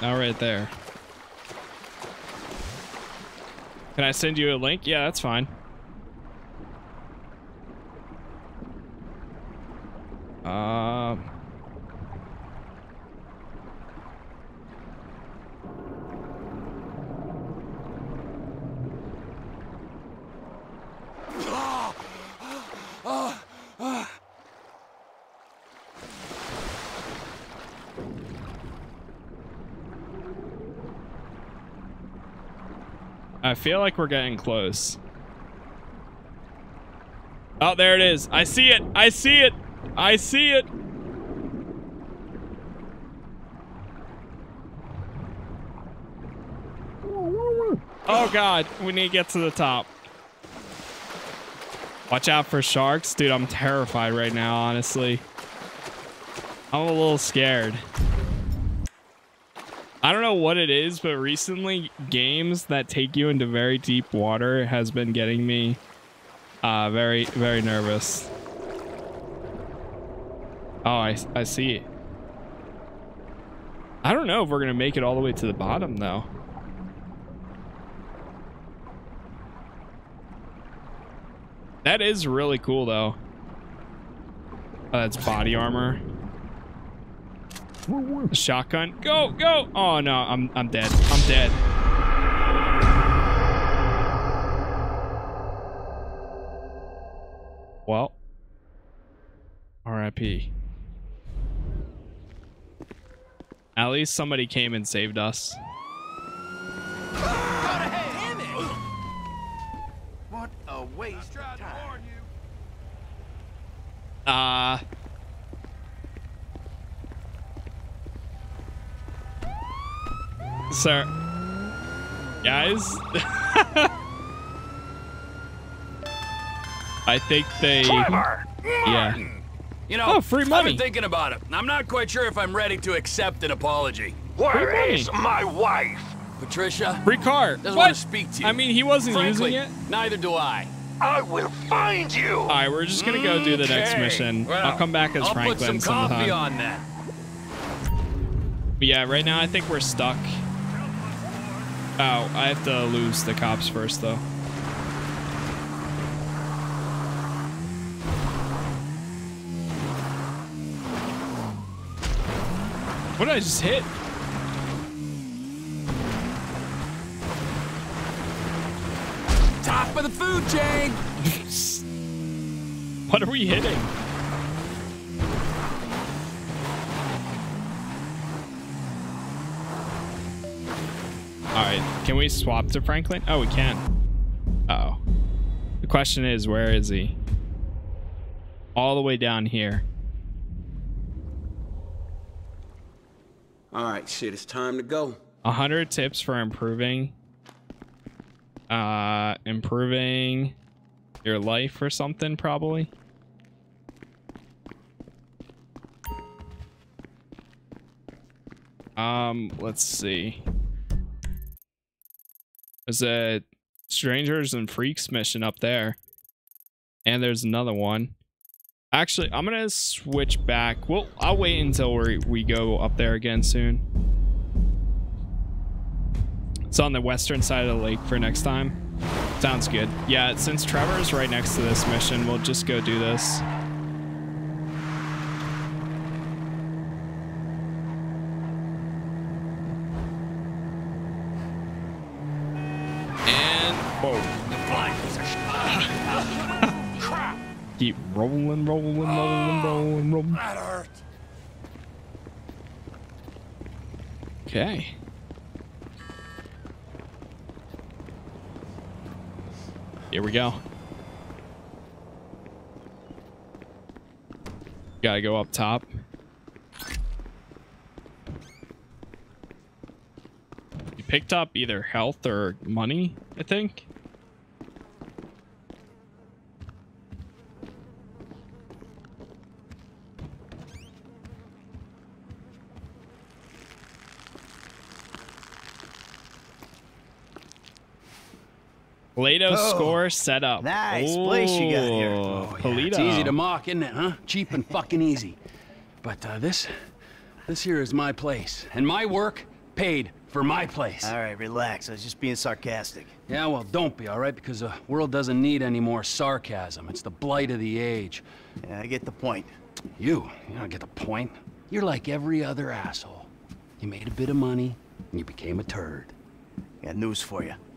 S1: Now right there. Can I send you a link? Yeah, that's fine. Um... I feel like we're getting close. Oh, there it is. I see it. I see it. I see it. Oh god, we need to get to the top. Watch out for sharks. Dude, I'm terrified right now, honestly. I'm a little scared. I don't know what it is, but recently games that take you into very deep water has been getting me uh, very, very nervous. Oh, I, I see. I don't know if we're going to make it all the way to the bottom, though. That is really cool, though. That's body armor. Shotgun. Go, go. Oh no, I'm I'm dead. I'm dead. Well. R.I.P. At least somebody came and saved us.
S6: What a waste of time.
S1: Uh Sir. Guys. I think they
S8: Trevor!
S1: Yeah.
S8: You know,
S1: Oh, free
S8: I've been thinking about it. I'm not quite sure if I'm ready to accept an apology.
S1: Where is money.
S8: my wife? Patricia?
S1: Free car.
S8: Doesn't
S1: What?
S8: want to speak to you.
S1: I mean, he wasn't
S8: Frankly,
S1: using it.
S8: Neither do I.
S23: I will find you.
S1: All right, we're just gonna go do the next
S8: Okay.
S1: mission.
S8: Well,
S1: I'll come back as
S8: I'll
S1: Franklin
S8: put some coffee on that.
S1: But yeah, right now I think we're stuck. Oh, I have to lose the cops first, though. What did I just hit?
S8: Top of the food chain!
S1: what are we hitting? Can we swap to Franklin? Oh, we can. Uh oh. The question is, where is he? All the way down here.
S5: All right, shit, it's time to go.
S1: A hundred tips for improving. Uh, improving your life or something, probably. Um, let's see. There's a strangers and freaks mission up there. And there's another one. Actually, I'm gonna switch back. Well, I'll wait until we we go up there again soon. It's on the western side of the lake for next time. Sounds good. Yeah, since Trevor's right next to this mission, we'll just go do this. Keep rolling, rolling, rolling, oh, rolling, rolling.
S35: That hurt.
S1: Okay. Here we go. Gotta go up top. You picked up either health or money, I think. Paleto
S6: Oh,
S1: score set up.
S6: nice place you got here. Oh, yeah,
S1: Paleto.
S8: It's easy to mock, isn't it, huh? Cheap and fucking easy. But uh, this, this here is my place, and my work paid for my place.
S6: All right, relax. I was just being sarcastic.
S8: Yeah, well, don't be, all right? Because the world doesn't need any more sarcasm. It's the blight of the age.
S6: Yeah, I get the point.
S8: You, you don't get the point. You're like every other asshole. You made a bit of money, and you became a turd.
S6: Got news for you.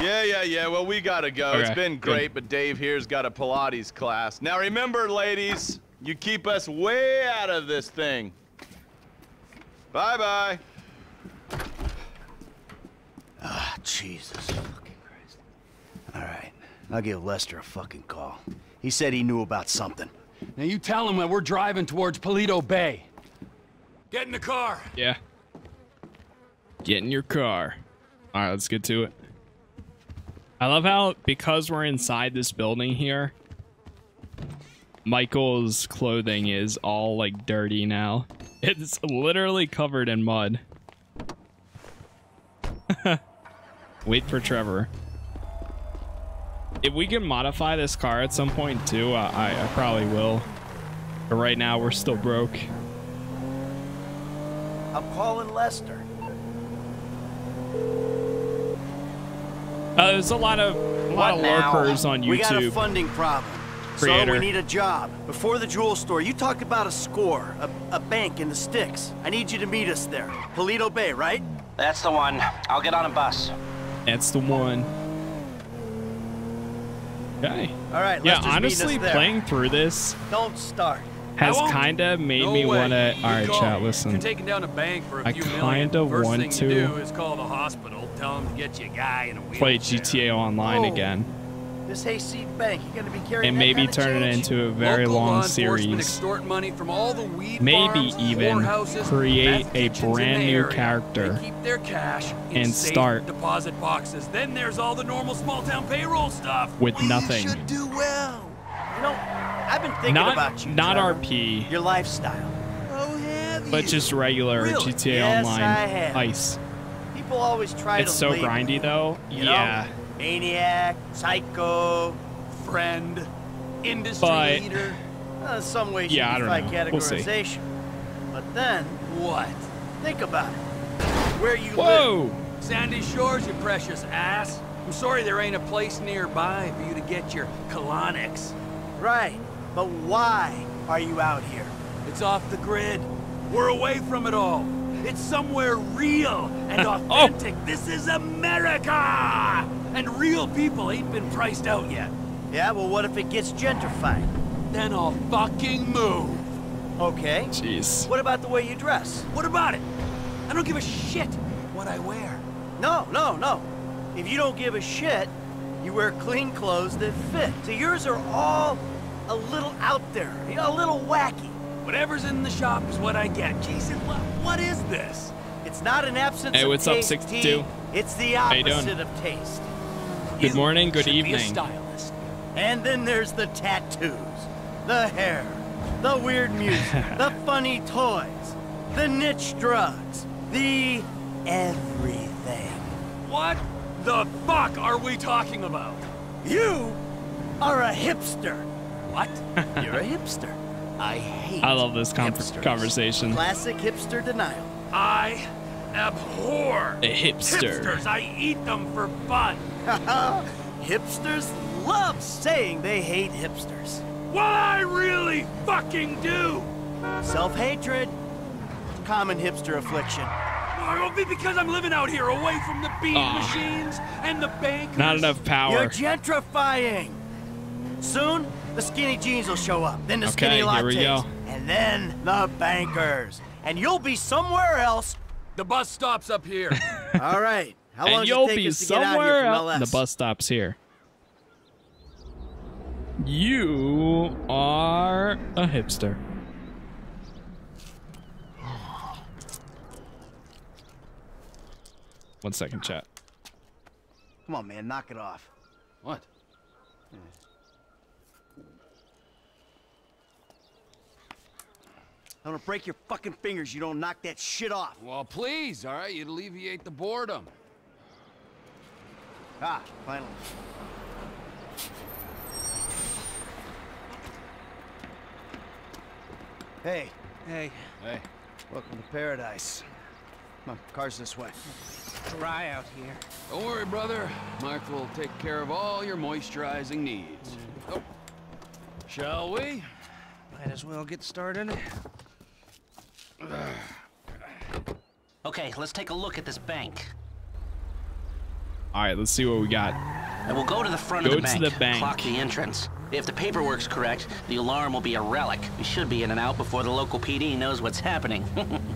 S28: Yeah, yeah, yeah. Well, we gotta go.
S1: Okay,
S28: it's been
S1: good.
S28: great, but Dave here's got a Pilates class. Now remember, ladies, you keep us way out of this thing. Bye bye.
S6: Ah, Jesus fucking Christ. All right, I'll give Lester a fucking call. He said he knew about something.
S8: Now you tell him that we're driving towards Paleto Bay.
S35: Get in the car.
S1: Yeah. Get in your car. All right, let's get to it. I love how because we're inside this building here, Michael's clothing is all like dirty now. It's literally covered in mud. Wait for Trevor. If we can modify this car at some point too, I, I probably will. But right now we're still broke.
S6: I'm calling Lester.
S1: Uh, there's a lot of a lot of
S6: What now?
S1: lurkers on YouTube.
S6: We got a funding problem. So we need a job. Before the jewel store, you talked about a score, a, a bank in the sticks. I need you to meet us there. Paleto Bay, right?
S21: That's the one. I'll get on a bus.
S1: That's the one. Okay.
S6: All right,
S1: Yeah,
S6: Lester's meeting
S1: honestly,
S6: us there.
S1: playing through this
S6: Don't start.
S1: Has kind of made
S8: No
S1: me want to. All right, chat.
S8: me.
S1: Listen.
S8: You're taking down a bank for a
S1: I
S8: few
S1: kinda want to
S8: is call the hospital, tell them to get you a guy in a
S1: play GTA Online
S6: Oh.
S1: again
S6: This hayseed bank, you gonna be carrying
S1: and
S6: that
S1: maybe
S6: of
S1: turn it into a very
S8: Local law
S1: long series.
S8: money from all the weed
S1: Maybe
S8: farms,
S1: even create a brand new
S8: area.
S1: character
S8: keep their cash in
S1: and
S8: safe
S1: start
S8: deposit boxes. Then there's all the normal small town payroll stuff.
S1: with nothing.
S6: Should Do well. You know, I've been thinking
S1: Not
S6: about you.
S1: not
S6: Trevor.
S1: RP,
S6: Your lifestyle. Oh, have
S1: but
S6: you?
S1: just regular
S6: Really?
S1: GTA
S6: Yes,
S1: Online ice.
S6: People always try
S1: It's
S6: to
S1: so grindy though.
S6: You know?
S1: Yeah.
S6: Maniac, psycho,
S8: friend, industry
S1: But-
S8: leader.
S6: Uh, some ways
S1: Yeah, I don't know. We'll see.
S6: categorization. But then,
S8: What?
S6: think about it. Where you
S1: Whoa!
S8: Sandy Shores, you precious ass. I'm sorry there ain't a place nearby for you to get your colonics.
S6: Live. Right. But why are you out here?
S8: It's off the grid. We're away from it all. It's somewhere real and
S1: Oh.
S8: authentic. This is America! And real people ain't been priced out yet.
S6: Yeah, well, what if it gets gentrified?
S8: Then I'll fucking move.
S6: Okay.
S1: Jeez.
S6: What about the way you dress?
S8: What about it? I don't give a shit what I wear.
S6: No, no, no. If you don't give a shit, you wear clean clothes that fit. So yours are all a little out there, you know, a little wacky.
S8: Whatever's in the shop is what I get. Jason, what, what is this?
S6: It's not an absence
S1: Hey,
S6: of
S1: what's up,
S6: taste,
S1: 62?
S6: It's the
S1: How you doing?
S6: opposite of taste.
S1: Good morning. Good
S6: should be a
S1: evening.
S6: stylist. And then there's the tattoos, the hair, the weird music, the funny toys, the niche drugs, the everything.
S8: What the fuck are we talking about?
S6: You are a hipster.
S8: What?
S6: You're a hipster. I hate
S1: I love this con- conversation.
S6: Classic hipster denial.
S8: I abhor
S1: A hipster.
S8: hipsters. I eat them for fun.
S6: Hipsters love saying they hate hipsters.
S8: What I really fucking do.
S6: Self-hatred. Common hipster affliction.
S8: Well, it'll be because I'm living out here away from the bean
S1: Aw.
S8: machines and the bankers.
S1: Not enough power.
S6: You're gentrifying. Soon, the skinny jeans will show up. Then the
S1: Okay,
S6: skinny lattes.
S1: here we go.
S6: And then the bankers. And you'll be somewhere else.
S8: The bus stops up here.
S6: All right. How long
S1: and
S6: does
S1: you'll
S6: it take
S1: be
S6: us to get out
S1: somewhere
S6: here
S1: else. The bus stops here. You are a hipster. One second, chat.
S6: Come on, man. Knock it off.
S12: What?
S6: I'm gonna break your fucking fingers. You don't knock that shit off.
S12: Well, please, all right? You'd alleviate the boredom.
S6: Ah, finally. Hey. Hey.
S12: Hey.
S6: Welcome to paradise. Come on, car's this way.
S16: Dry out here.
S12: Don't worry, brother. Mark will take care of all your moisturizing needs. Hmm. Oh. Shall we?
S16: Might as well get started.
S21: Okay, let's take a look at this bank.
S1: All right, let's see what we got.
S21: And we'll go to the front
S1: Go
S21: of the bank.
S1: the bank.
S21: Clock the entrance. If the paperwork's correct, the alarm will be a relic. We should be in and out before the local PD knows what's happening.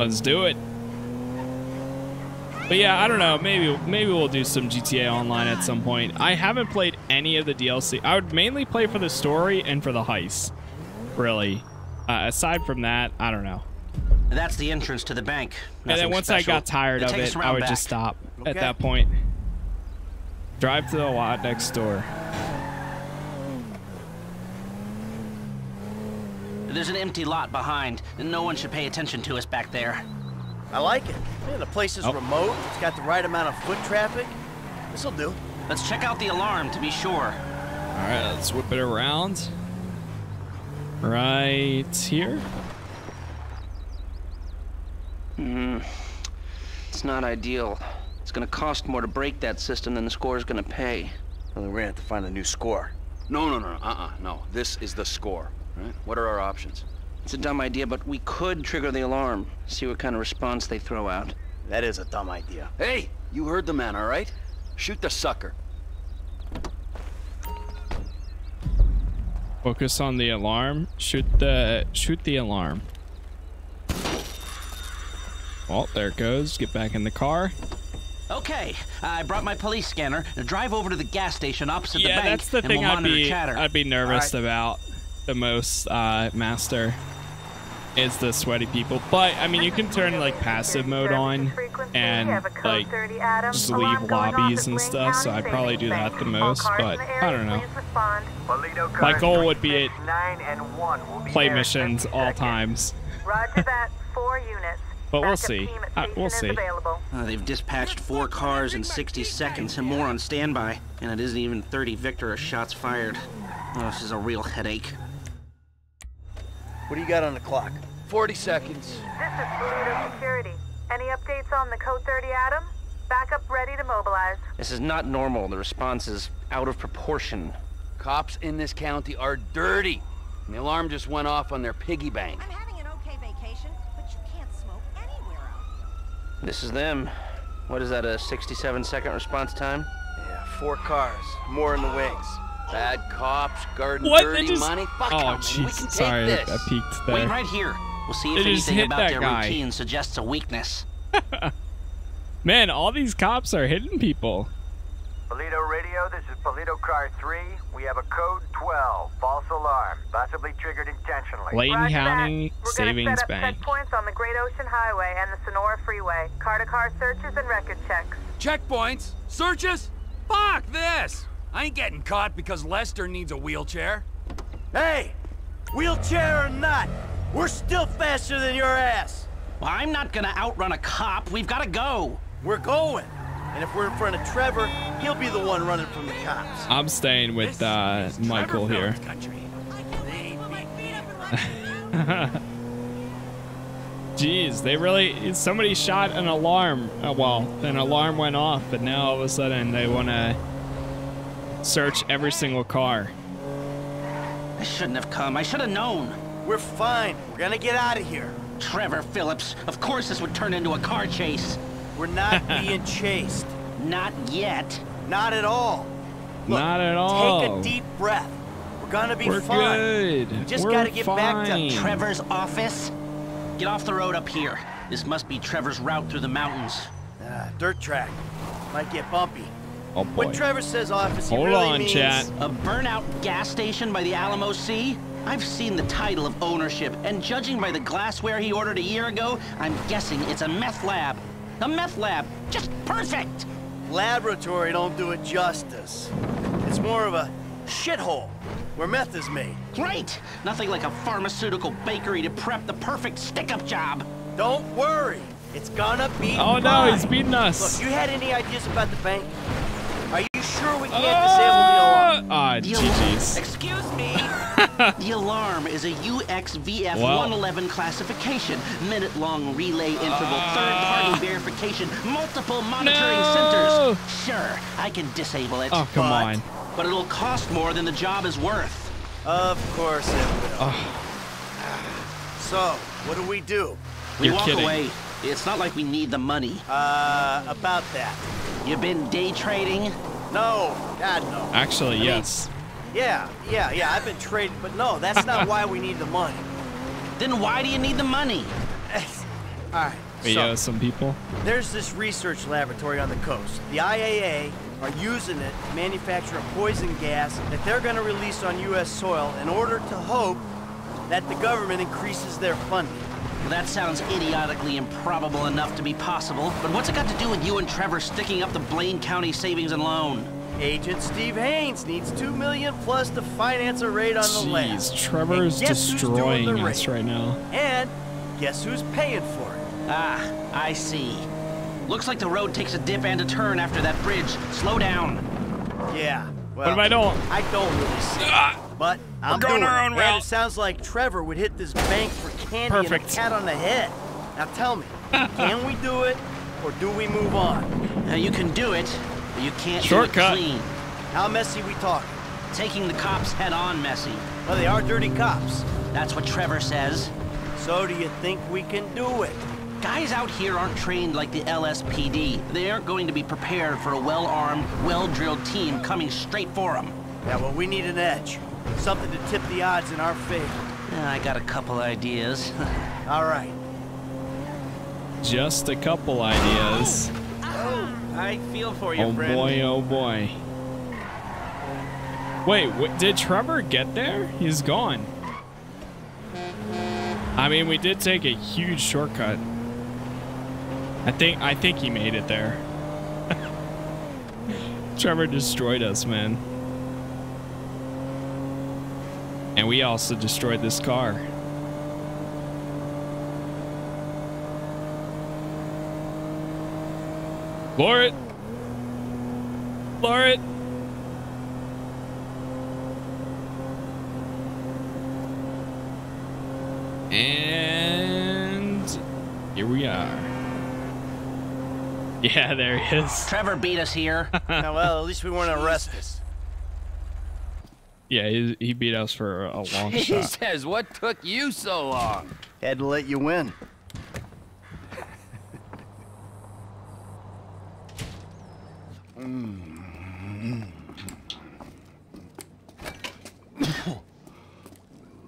S1: Let's do it. But yeah, I don't know. Maybe maybe we'll do some GTA Online at some point. I haven't played any of the DLC. I would mainly play for the story and for the heist. Really. Uh, aside from that, I don't know.
S21: That's the entrance to the bank.
S1: and then
S21: Nothing
S1: once I got tired
S21: Now
S1: of it, I would
S21: back.
S1: just stop at that point. Drive to the lot next door.
S21: There's an empty lot behind, and no one should pay attention to us back there.
S6: I like it. Man, the place is
S21: Oh.
S6: remote. It's got the right amount of foot traffic. This'll do.
S21: Let's check out the alarm to be sure.
S1: All right, let's whip it around. Right here.
S21: Hmm. It's not ideal. It's gonna cost more to break that system than the score's gonna pay.
S6: Well, we're gonna have to find a new score.
S12: No, no, no, uh-uh, no. This is the score, right? What are our options?
S21: It's a dumb idea, but we could trigger the alarm. See what kind of response they throw out.
S6: That is a dumb idea.
S12: Hey, you heard the man, all right? Shoot the sucker.
S1: Focus on the alarm. Shoot the shoot the alarm. Well, there it goes. Get back in the car.
S21: Okay, I brought my police scanner. Now drive over to the gas station opposite
S1: yeah,
S21: the bank,
S1: that's the
S21: and
S1: thing
S21: we'll
S1: I'd
S21: monitor
S1: be
S21: chatter.
S1: I'd be nervous
S21: All right.
S1: about the most, uh, Master. Is the sweaty people, but I mean, you can turn like passive mode on and like just leave lobbies and stuff. So I'd probably do that the most, but I don't know. My goal would be it play missions all times,
S36: Roger that. Four units.
S1: but we'll see. Uh, we'll see.
S21: Uh, they've dispatched four cars in 60 seconds and more on standby, and it isn't even 30 Victor shots fired. Oh, this is a real headache.
S6: What do you got on the clock?
S12: 40 seconds.
S36: This is Toledo Security. Any updates on the Code 30 Adam? Backup ready to mobilize.
S21: This is not normal. The response is out of proportion.
S12: Cops in this county are dirty. And the alarm just went off on their piggy bank.
S29: I'm having an okay vacation, but you can't smoke anywhere else.
S21: This is them. What is that, a 67 second response time?
S6: Yeah, four cars. More in the wings.
S12: Bad cops, guarding
S1: What?
S12: dirty
S1: They just-
S12: money. Fuck
S1: Oh,
S12: 'em, and we
S1: jeez.
S12: can take
S1: Sorry,
S12: this.
S1: I peeked there.
S21: Wait right here. We'll see if
S1: They
S21: anything about their
S1: guy.
S21: routine suggests a weakness.
S1: Man, all these cops are hitting people.
S37: Paleto Radio, this is Paleto Car 3. We have a code 12, false alarm, possibly triggered intentionally.
S1: Layton
S36: Roger that.
S1: County
S36: We're gonna set up checkpoints on the Great Ocean Highway and the Senora Freeway. Car-to-car searches and record checks.
S8: Checkpoints? Searches? Fuck this! I ain't getting caught because Lester needs a wheelchair.
S6: Hey! Wheelchair or not, we're still faster than your ass.
S21: Well, I'm not gonna outrun a cop. We've gotta go.
S6: We're going. And if we're in front of Trevor, he'll be the one running from the cops.
S1: I'm staying with uh, Michael here. Jeez, they really. Somebody shot an alarm. Uh, well, an alarm went off, but now all of a sudden they want to search every single car.
S21: I shouldn't have come. I should have known.
S6: We're fine. We're gonna get out of here.
S21: Trevor Philips. Of course this would turn into a car chase.
S6: We're not being chased.
S21: Not yet.
S6: Not at all. Look,
S1: Not at all.
S6: Take a deep breath. We're gonna be
S1: We're
S6: fine.
S1: good.
S6: We just
S1: We're
S6: gotta get back to.
S21: Trevor's office? Get off the road up here. This must be Trevor's route through the mountains.
S6: Ah, dirt track. Might get bumpy.
S1: Oh boy.
S6: When Trevor says office, he
S1: Hold
S6: really
S1: on,
S6: means
S1: chat.
S21: A burnout gas station by the Alamo Sea? I've seen the title of ownership, and judging by the glassware he ordered a year ago, I'm guessing it's a meth lab. A meth lab. Just perfect.
S6: laboratory don't do it justice. It's more of a shithole where meth is made.
S21: Great. Nothing like a pharmaceutical bakery to prep the perfect stick-up job.
S6: Don't worry. It's gonna be
S1: Oh no,
S6: fine.
S1: he's beating us.
S6: Look, you had any ideas about the bank? Are you sure we can't disable the alarm?
S1: Ah,
S21: The
S1: GG's.
S21: Excuse me. the alarm is a UXVF
S1: Well.
S21: 111 classification, minute-long relay interval, third-party verification, multiple monitoring
S1: No.
S21: centers. Sure, I can disable it.
S1: Oh, come
S21: but-
S1: on.
S21: But it'll cost more than the job is worth.
S6: Of course it will.
S1: Oh,
S6: So, what do we do?
S21: We
S1: You're
S21: walk
S1: kidding.
S21: away. It's not like we need the money.
S6: Uh, about that.
S21: You've been day trading?
S6: No, God no.
S1: actually,
S6: I mean-
S1: yes.
S6: Yeah, yeah, yeah, I've been trading, but no, that's not why we need the money.
S21: Then why do you need the money?
S6: All right,
S1: We
S6: so
S1: uh, some people.
S6: there's this research laboratory on the coast. The IAA are using it to manufacture a poison gas that they're going to release on U.S. soil in order to hope that the government increases their funding.
S21: Well, that sounds idiotically improbable enough to be possible, but what's it got to do with you and Trevor sticking up the Blaine County Savings and Loan?
S6: Agent Steve Haynes needs two million plus to finance a raid on the land.
S1: Jeez, Trevor's
S6: And guess who's doing
S1: destroying
S6: the
S1: us
S6: raid?
S1: right now.
S6: And guess who's paying for it?
S21: Ah, I see. Looks like the road takes a dip and a turn after that bridge. Slow down.
S6: Yeah. Well,
S1: if I don't?
S6: I don't really see it, but I'm
S1: going
S6: doing
S1: our
S6: it.
S1: own route.
S6: it sounds like Trevor would hit this bank for candy and a cat on the head. Now tell me, can we do it, or do we move on?
S21: Now, you can do it, but you can't
S6: Shortcut.
S21: do it clean.
S6: How messy we talking?
S21: Taking the cops head on messy.
S6: Well, they are dirty cops.
S21: That's what Trevor says.
S6: So do you think we can do it?
S21: Guys out here aren't trained like the LSPD. They aren't going to be prepared for a well-armed, well-drilled team coming straight for them.
S6: Yeah, well, we need an edge. Something to tip the odds in our favor.
S21: I got a couple ideas.
S6: All right.
S1: Just a couple ideas.
S21: Oh, I feel for you,
S1: Oh
S21: friend.
S1: boy, oh boy. Wait, wh- did Trevor get there? He's gone. I mean, we did take a huge shortcut. I think I think he made it there. Trevor destroyed us, man. And we also destroyed this car. Floor it. Floor it. And here we are. Yeah, there he is.
S21: Trevor beat us here.
S6: now, well, at least we weren't arrested.
S1: Yeah, he, he beat us for a long time.
S12: He
S1: shot.
S12: says, what took you so long?
S6: Had to let you win.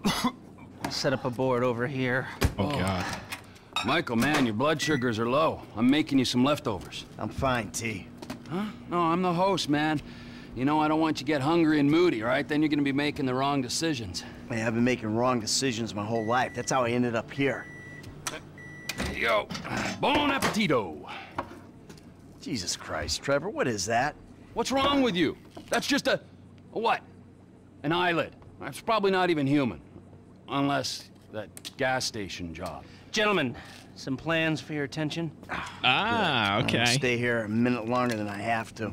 S21: Set up a board over here.
S1: Oh, God.
S12: Michael, man, your blood sugars are low. I'm making you some leftovers.
S6: I'm fine, T.
S12: Huh? No, I'm the host, man. You know, I don't want you to get hungry and moody, all right? Then you're gonna be making the wrong decisions.
S6: Man, I've been making wrong decisions my whole life. That's how I ended up here.
S12: There you go. Bon appetito.
S6: Jesus Christ, Trevor, what is that?
S12: What's wrong with you? That's just a, a what? An eyelid. That's probably not even human. Unless that gas station job.
S21: Gentlemen, some plans for your attention?
S1: Ah,
S6: I won't
S1: okay.
S6: stay here a minute longer than I have to.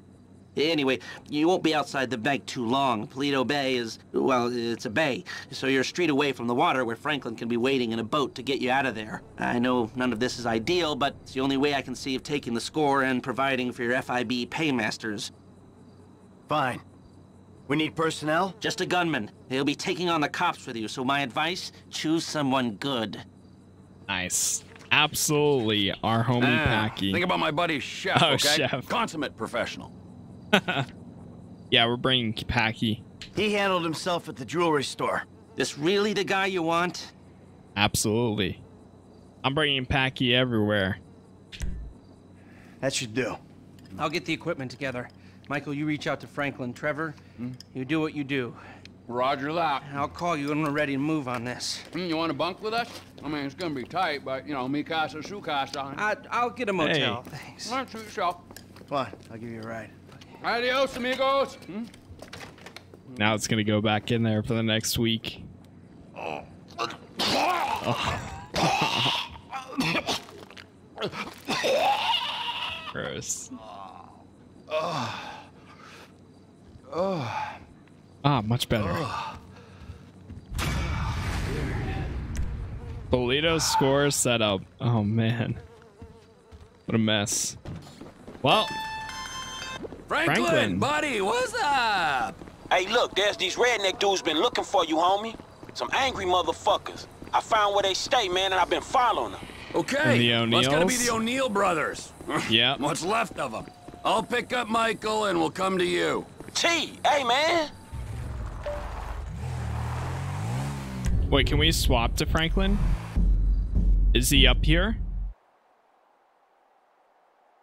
S21: Anyway, you won't be outside the bank too long. Paleto Bay is, well, it's a bay, so you're a street away from the water where Franklin can be waiting in a boat to get you out of there. I know none of this is ideal, but it's the only way I can see of taking the score and providing for your FIB paymasters.
S6: Fine. We need personnel?
S21: Just a gunman. He'll be taking on the cops with you, so my advice, choose someone good.
S1: Nice. Absolutely, our homie
S12: Ah,
S1: Packie.
S12: Think about my buddy Chef,
S1: Oh,
S12: okay?
S1: Chef.
S12: Consummate professional.
S1: yeah, we're bringing Packie.
S6: He handled himself at the jewelry store.
S21: This really the guy you want?
S1: Absolutely. I'm bringing Packie everywhere.
S6: That should do.
S16: I'll get the equipment together. Michael, you reach out to Franklin. Trevor, you do what you do.
S12: Roger that.
S16: I'll call you when we're ready to move on this.
S12: Hmm, you want to bunk with us? I mean, it's gonna be tight, but you know, mi casa, su casa.
S16: I, I'll get a motel.
S1: Hey.
S16: Thanks.
S12: All right, suit yourself.
S6: Come on, I'll give you a ride.
S12: Adios, amigos. Hmm?
S1: Now it's gonna go back in there for the next week. Gross. Ah, much better. Paleto's score setup. Oh man. What a mess. Well,
S5: Franklin,
S1: Franklin.
S5: buddy, what's up? Hey, look, there's these redneck dudes been looking for you, homie. Some angry motherfuckers. I found where they stay, man, and I've been following them.
S8: Okay.
S1: The
S8: Well, it's gotta be the O'Neil brothers.
S1: Yeah.
S8: What's left of them? I'll pick up Michael and we'll come to you.
S5: T, hey, man.
S1: Wait, can we swap to Franklin? Is he up here?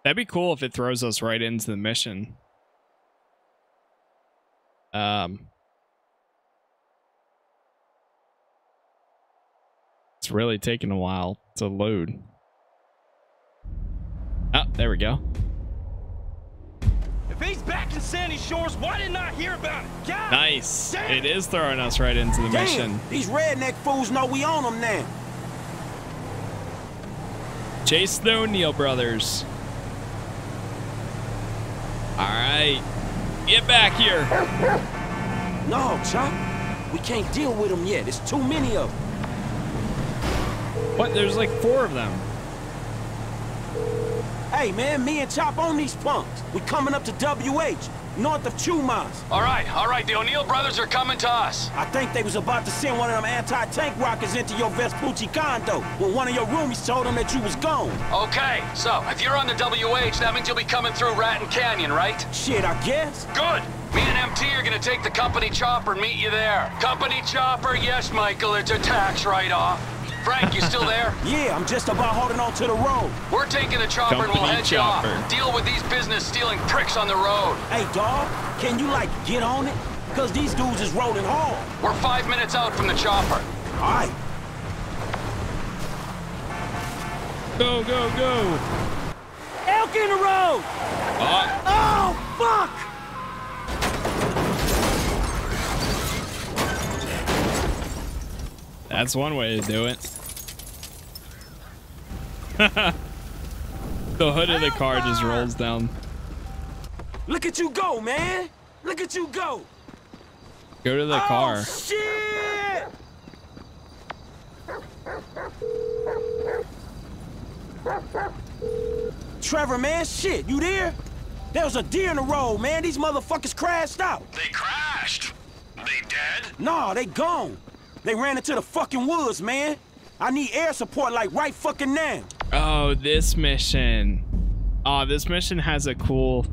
S1: That'd be cool if it throws us right into the mission. Um, it's really taking a while to load. Oh, there we go.
S5: If he's back in Sandy Shores, why didn't I hear about it? God
S1: Nice.
S5: damn.
S1: It is throwing us right into the
S5: Damn,
S1: mission.
S5: these redneck fools know we on them now.
S1: Chase the O'Neil brothers. All right. Get back here.
S5: No, Chop. We can't deal with them yet. It's too many of them.
S1: What? There's like four of them.
S5: Hey, man, me and Chop on these punks. We coming up to WH, north of Chumash.
S12: All right, all right, the O'Neil brothers are coming to us.
S5: I think they was about to send one of them anti-tank rockets into your Vespucci condo when one of your roomies told them that you was gone.
S12: Okay, so if you're on the WH, that means you'll be coming through Raton Canyon, right?
S5: Shit, I guess.
S12: Good. Me and MT are gonna take the company chopper and meet you there. Company chopper, yes, Michael, it's a tax write-off. Frank, you still there?
S5: Yeah, I'm just about holding on to the road.
S12: We're taking the chopper and we'll head
S1: chopper.
S12: you off. Deal with these business-stealing pricks on the road.
S5: Hey, dog, can you, like, get on it? Because these dudes is rolling hard.
S12: We're five minutes out from the chopper.
S5: All right.
S1: Go, go, go.
S5: Elk in the road!
S1: Oh,
S5: fuck!
S1: That's one way to do it. the hood of the car just rolls down.
S5: Look at you go, man! Look at you go!
S1: Go to the
S5: oh,
S1: car.
S5: shit! Trevor, man, shit, you there? There was a deer in the road, man. These motherfuckers crashed out.
S10: They crashed. They dead?
S5: Nah, they gone. They ran into the fucking woods, man. I need air support like right fucking now.
S1: Oh, this mission. Oh, this mission has a cool,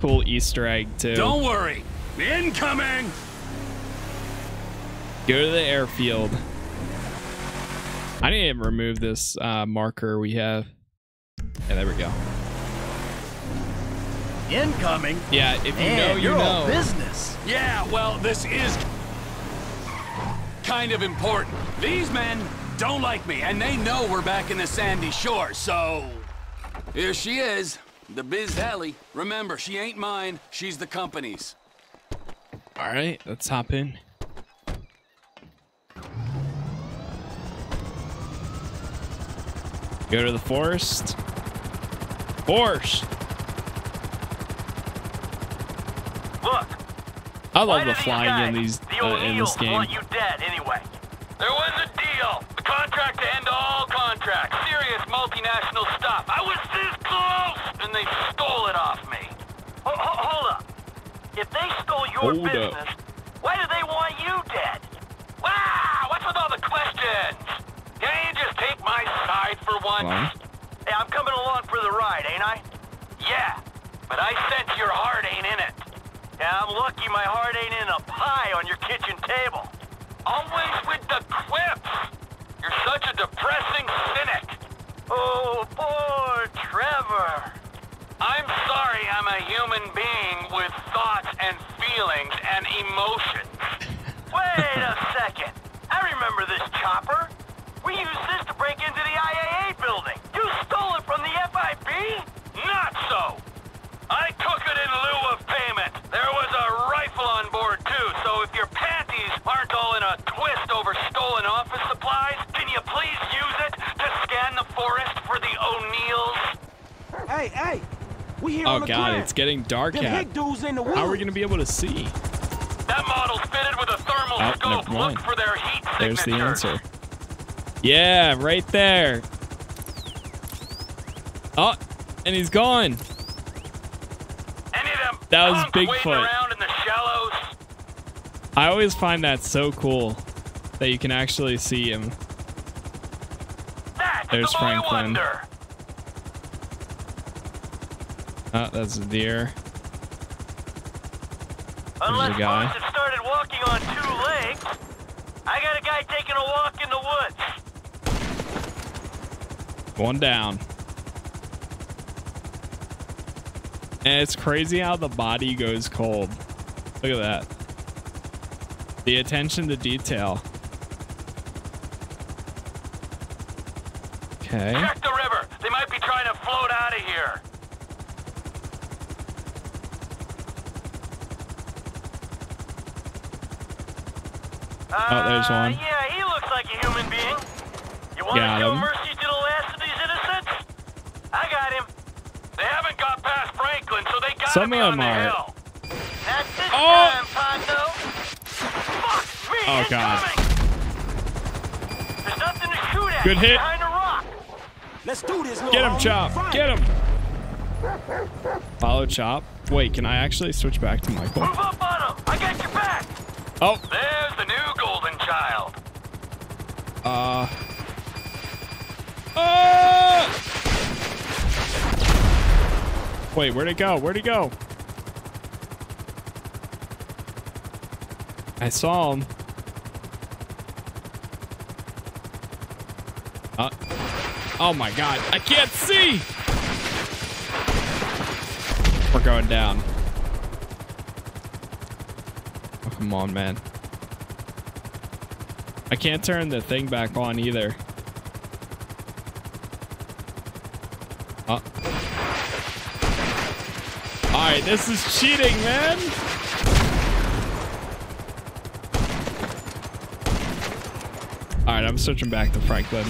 S1: cool Easter egg too.
S8: Don't worry. Incoming!
S1: Go to the airfield. I need to remove this uh, marker we have. Yeah, there we go.
S6: Incoming?
S1: Yeah, if you
S6: Man,
S1: know, you
S6: you're
S1: know.
S6: business.
S8: Yeah, well, this is kind of important. These men don't like me, and they know we're back in the sandy shore, so... Here she is, the Biz Ellie. Remember, she ain't mine, she's the company's.
S1: All right, let's hop in. Go to the forest. Forest.
S3: Look,
S1: I love the flying in these
S3: the
S1: uh, in this game.
S3: want you dead anyway. There was a deal. The contract to end all contracts. Serious multinational stuff. I was this close, and they stole it off me. Ho- ho- hold up. If they stole your
S1: Hold up.
S3: why do they want you dead? Wow, what's with all the questions? Can't you just take my side for once? Hey, I'm coming along for the ride, ain't I? Yeah, but I sense your heart ain't in it. Yeah, I'm lucky my heart ain't in a pie on your kitchen table. Always with the quips. You're such a depressing cynic. Oh, poor Trevor. I'm sorry I'm a human being with thoughts and feelings and emotions. Wait a second. I remember this chopper. We used this to break into the IAA building. You stole it from the FIB? Not so. I took it in lieu of payment.
S5: Hey, hey, we here
S1: Oh
S5: on the
S1: god,
S5: ground.
S1: it's getting dark
S5: Them
S1: out.
S5: dudes in the woods.
S1: How are we gonna be able to see?
S3: That model's fitted with a thermal
S1: Oh,
S3: scope. Look for their heat
S1: There's the answer. Yeah, right there. Oh, and he's gone.
S3: Any of them
S1: That was
S3: punks waiting
S1: Bigfoot.
S3: around in the shallows?
S1: I always find that so cool that you can actually see him. There's Franklin. Oh, that's a deer. There's a
S3: Unless
S1: guy.
S3: Boston started walking on two legs, I got a guy taking a walk in the woods.
S1: One down. And it's crazy how the body goes cold. Look at that. The attention to detail. Okay.
S3: Check the river. They might be trying to float out of here.
S1: Oh, there's
S3: Uh,
S1: one.
S3: yeah, he looks like a human being. You want
S1: Got
S3: to show
S1: him.
S3: mercy to the last of these innocents? I got him. They haven't got past Franklin, so they got
S1: Some
S3: to
S1: of
S3: on
S1: them
S3: the
S1: are-
S3: hill. Not this
S1: Oh!
S3: time, Ponto. Fuck me,
S1: Oh, God.
S3: incoming. There's nothing to shoot at.
S1: Good hit.
S3: Behind a rock.
S5: Let's do this,
S1: Get him. Chop.
S5: Fight.
S1: Get him. Follow Chop. Wait, can I actually switch back to Michael?
S3: Move up on him. I got your back.
S1: Oh,
S3: There's the new golden child.
S1: uh. Uh! Wait, where'd it go? Where'd he go? I saw him. Uh, oh my god, I can't see! We're going down. Oh, come on, man. I can't turn the thing back on either. Uh. Alright, this is cheating, man! Alright, I'm switching back to Franklin.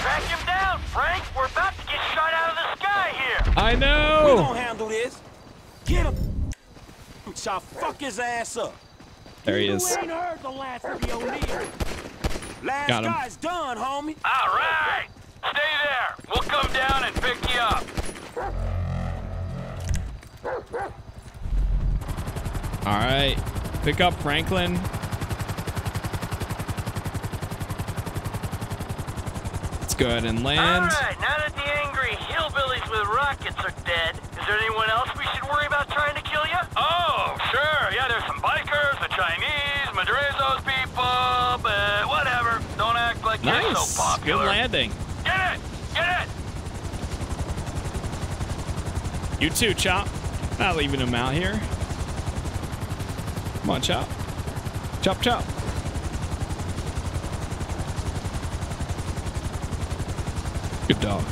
S3: Track him down, Frank. We're about to get shot out of the sky here.
S1: I
S5: We
S1: know!
S5: gonna handle this. Get him. Shall fuck his ass up.
S1: There he is.
S5: ain't heard the last of the O'Neil. Last
S1: Got him.
S5: guy's done, homie.
S3: All right. Stay there. We'll come down and pick you up.
S1: Alright. Pick up Franklin. Let's go ahead and land.
S3: right. Now that the angry hillbillies with rockets are dead, is there anyone else we should worry about trying to like you're
S1: Nice.
S3: so
S1: Good landing.
S3: Get it! Get it!
S1: You too, Chop. Not leaving him out here. Come on, Chop. Chop, chop. Good dog.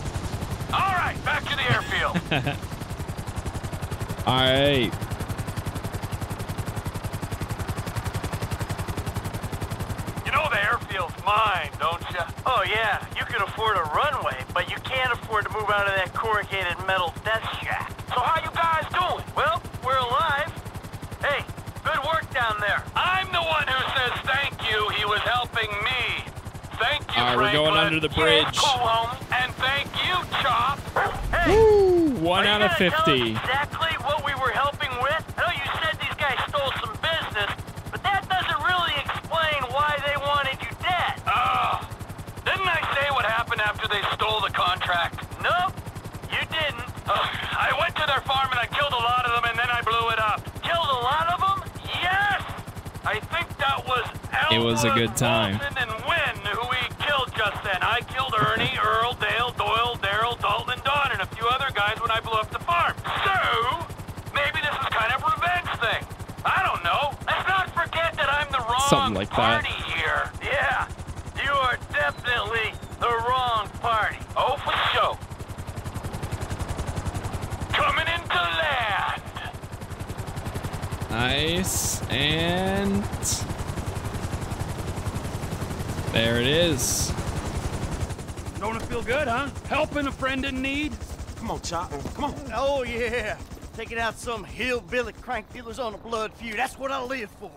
S3: All right, back to the airfield.
S1: All right.
S3: You know the airfield's mine, don't you? Oh, yeah. You can afford a runway, but you can't afford to move out of that corrugated metal death shack. So how you guys doing? Well, we're alive. Hey, good work down there. I'm the one who says thank you. He was helping me. Thank you,
S1: All right, we're going under the bridge.
S3: cool, homie. And thank you, Chop. Hey,
S1: Woo! One out of
S3: gonna tell us
S1: 50.
S3: It was
S1: a good time.
S3: Wilson and Wynn who we killed just then. I killed Ernie, Earl, Dale, Doyle, Daryl, Dalton, Don, and a few other guys when I blew up the farm. So, maybe this is kind of revenge thing. I don't know. Let's not forget that I'm the wrong
S1: Something like that. It is.
S5: Don't it feel good, huh? Helping a friend in need? Come on, Chop. Come on.
S6: Oh, yeah. Taking out some hillbilly crank dealers on a blood feud. That's what I live for.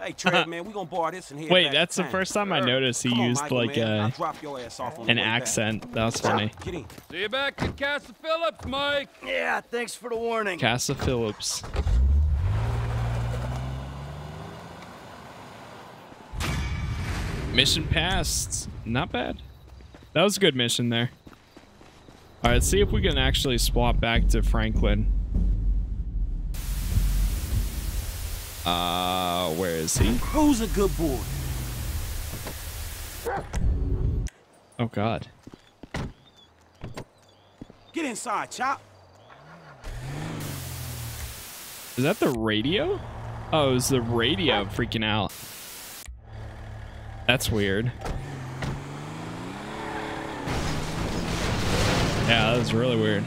S5: Hey, Trev, man, we gonna bar this and head
S1: Wait,
S5: back
S1: that's the
S5: town.
S1: first time I noticed he
S5: Come on,
S1: used
S5: Michael,
S1: like
S5: man.
S1: A
S5: drop your ass off on
S1: an
S5: way back.
S1: accent. That was funny.
S5: Get.
S8: See you back at Castle Phillips, Mike.
S6: Yeah, thanks for the warning.
S1: Casa Philips. Mission passed. Not bad. That was a good mission there. All right, let's see if we can actually swap back to Franklin. Uh, where is he?
S5: Who's a good boy?
S1: Oh God.
S5: Get inside, Chop.
S1: Is that the radio? Oh, it was the radio freaking out. That's weird. Yeah, that was really weird.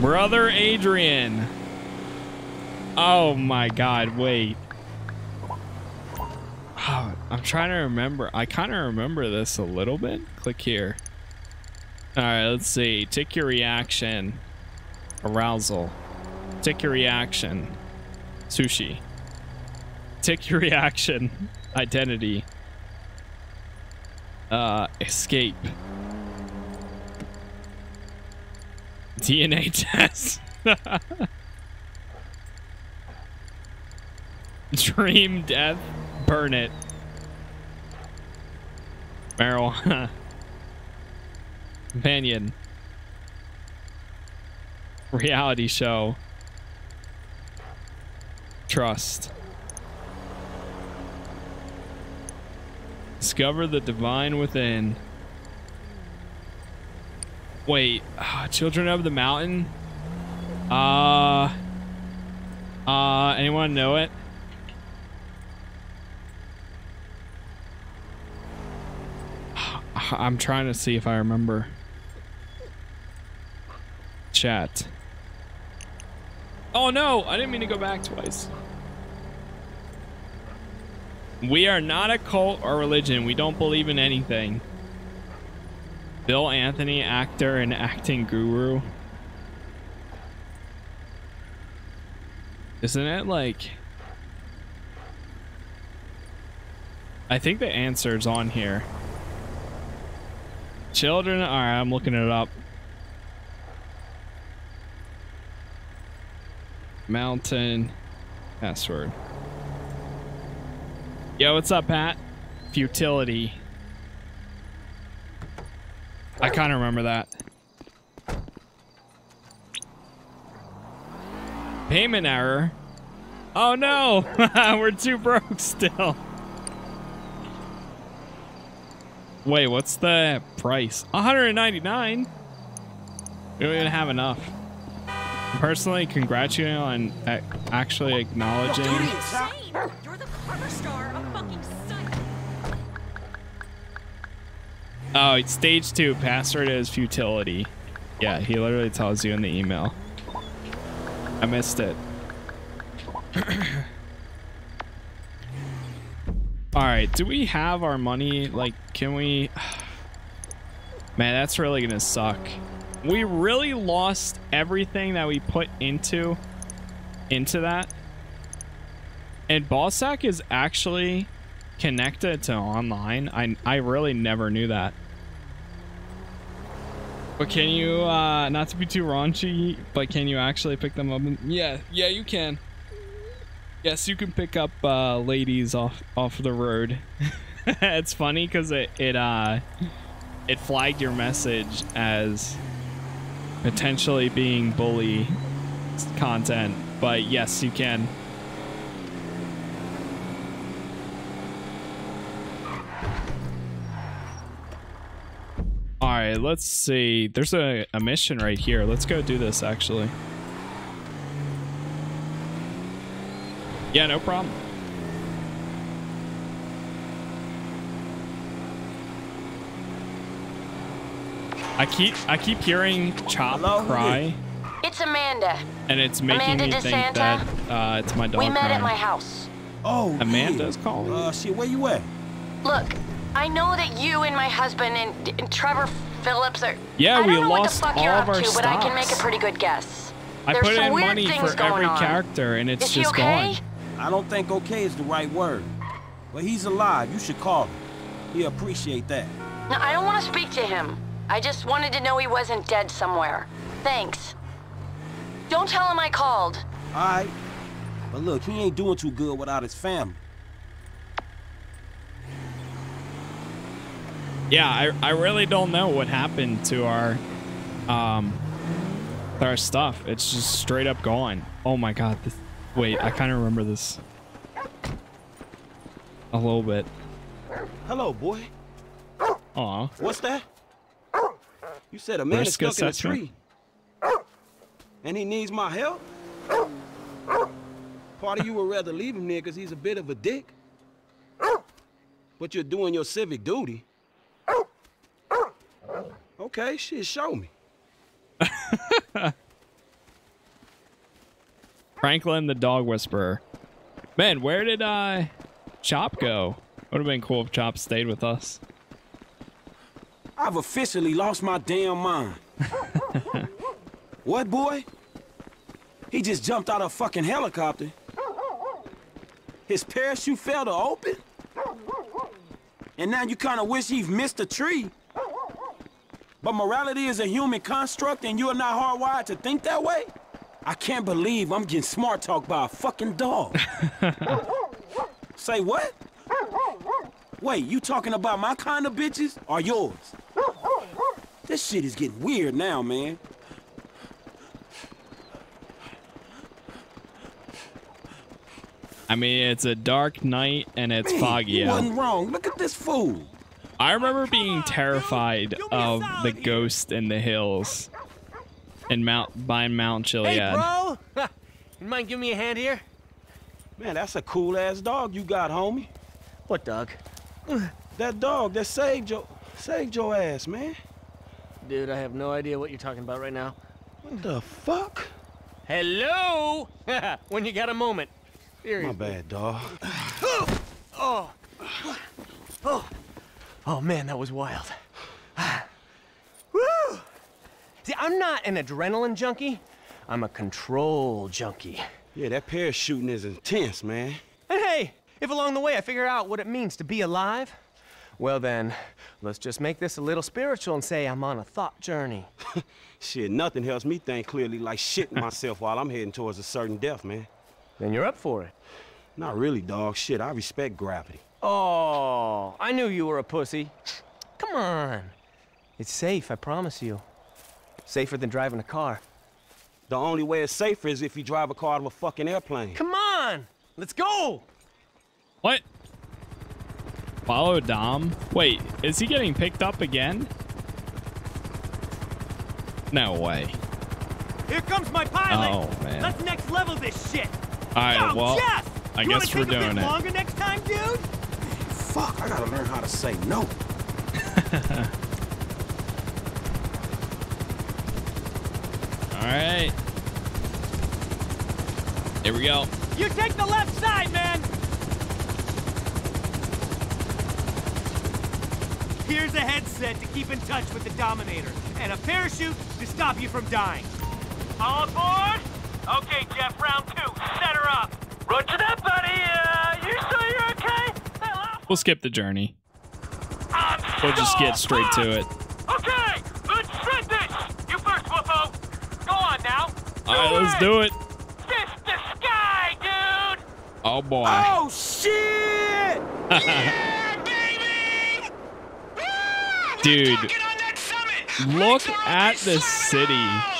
S1: Brother Adrian. Oh my god, wait. Oh, I'm trying to remember. I kind of remember this a little bit. Click here. All right, let's see. Take your reaction. Arousal. Take your reaction. Sushi. Take your reaction. Identity. Uh, escape. DNA test. Dream death. Burn it. Marijuana. Companion. Reality show. Trust. Discover the divine within. Wait, ah, Children of the Mountain? Uh, uh, anyone know it? I'm trying to see if I remember. Chat. Oh no, I didn't mean to go back twice. We are not a cult or religion. We don't believe in anything. Bill Anthony, actor and acting guru. Isn't it like... I think the answer's on here. Children? Alright, I'm looking it up. Mountain. Password. Yo, what's up, Pat? Futility. I kind of remember that. Payment error. Oh no, we're too broke still. Wait, what's the price? 199. We don't even have enough. Personally, congratulating on actually acknowledging.
S29: You're the cover star
S1: Oh, it's stage two. Password is futility. Yeah, he literally tells you in the email. I missed it. All right, do we have our money? Like, can we? Man, that's really gonna suck. We really lost everything that we put into into that. And BAWSAQ is actually connected to online. I I really never knew that. But can you uh not to be too raunchy, but can you actually pick them up? Yeah, yeah, you can. Yes, you can pick up uh ladies off off the road. it's funny cuz it it uh it flagged your message as potentially being bully content, but yes, you can. All right, let's see. There's a, a mission right here. Let's go do this, actually. Yeah, no problem. I keep I keep hearing Chop cry,
S38: It's Amanda.
S1: and it's making
S38: Amanda
S1: me think that uh, it's my dog
S38: we met
S1: crying.
S38: at my house.
S5: Oh,
S1: Amanda's calling.
S5: Uh, shit, where you at?
S38: Look, I know that you and my husband and, and Trevor Philips are.
S1: Yeah,
S38: I don't
S1: we
S38: know
S1: lost
S38: what the fuck you're
S1: all
S38: up
S1: of our
S38: to, but I can make a pretty good guess.
S1: I
S38: There's
S1: put
S38: some
S1: in
S38: weird
S1: money for every
S38: on.
S1: character, and it's
S38: Is he
S1: just
S38: okay?
S1: gone.
S5: I don't think okay is the right word. But he's alive. You should call him. He'll appreciate that.
S38: No, I don't want to speak to him. I just wanted to know he wasn't dead somewhere. Thanks. Don't tell him I called.
S5: All right. But look, he ain't doing too good without his family.
S1: Yeah, I, I really don't know what happened to our um our stuff. It's just straight up gone. Oh my god. This, wait, I kind of remember this a little bit.
S5: Hello, boy.
S1: Aw.
S5: What's that? You said a man
S1: Risk
S5: is stuck
S1: assessment.
S5: in a tree. And he needs my help? Part of you would rather leave him there because he's a bit of a dick. But you're doing your civic duty. Okay, shit, show me.
S1: Franklin the dog whisperer. Man, where did uh Chop go? Would have been cool if Chop stayed with us.
S5: I've officially lost my damn mind. what, boy? He just jumped out of a fucking helicopter. His parachute fell to open? And now you kind of wish he missed a tree. But morality is a human construct and you are not hardwired to think that way? I can't believe I'm getting smart talked by a fucking dog. Say what? Wait, you talking about my kind of bitches or yours? This shit is getting weird now, man.
S1: I mean, it's a dark night and it's
S5: Man,
S1: foggy
S5: you
S1: out.
S5: wasn't wrong. Look at this fool.
S1: I remember being terrified of the ghost in the hills in Mount by Mount Chiliad.
S2: Hey, bro! you mind giving me a hand here?
S5: Man, that's a cool ass dog you got, homie.
S2: What dog?
S5: That dog that saved your saved your ass, man.
S2: Dude, I have no idea what you're talking about right now.
S5: What the fuck?
S2: Hello? when you got a moment.
S5: My bad, dog.
S2: Oh. Oh. Oh man, that was wild. Woo! See, I'm not an adrenaline junkie. I'm a control junkie.
S5: Yeah, that parachuting is intense, man.
S2: And hey, if along the way I figure out what it means to be alive, well then, let's just make this a little spiritual and say I'm on a thought journey.
S5: Shit, nothing helps me think clearly like shitting myself while I'm heading towards a certain death, man.
S2: Then you're up for it.
S5: Not really, dog. Shit, I respect gravity.
S2: Oh, I knew you were a pussy. Come on. It's safe, I promise you. Safer than driving a car.
S5: The only way it's safer is if you drive a car out of a fucking airplane.
S2: Come on! Let's go!
S1: What? Follow Dom? Wait, is he getting picked up again? No way.
S2: Here comes my pilot!
S1: Oh, man.
S2: Let's next level this shit!
S1: All right,
S2: Yo,
S1: well,
S2: Jeff!
S1: I
S2: you
S1: guess
S2: wanna
S1: we're
S2: take a
S1: doing
S2: bit
S1: it.
S2: longer next time, dude?
S5: Fuck, I gotta learn how to say no.
S1: All right. Here we go.
S2: You take the left side, man! Here's a headset to keep in touch with the Dominator, and a parachute to stop you from dying.
S3: All aboard? Okay, Jeff, round two. Set her up. Roger that, buddy. Uh, you sure you're okay? Hello?
S1: We'll skip the journey. We'll just get straight to it.
S3: Okay, let's shred this. You first, Wuffo. Go on now.
S1: All right, let's do it.
S3: Fist the sky, dude.
S1: Oh boy.
S5: Oh shit! Yeah, baby.
S1: Dude, look at the city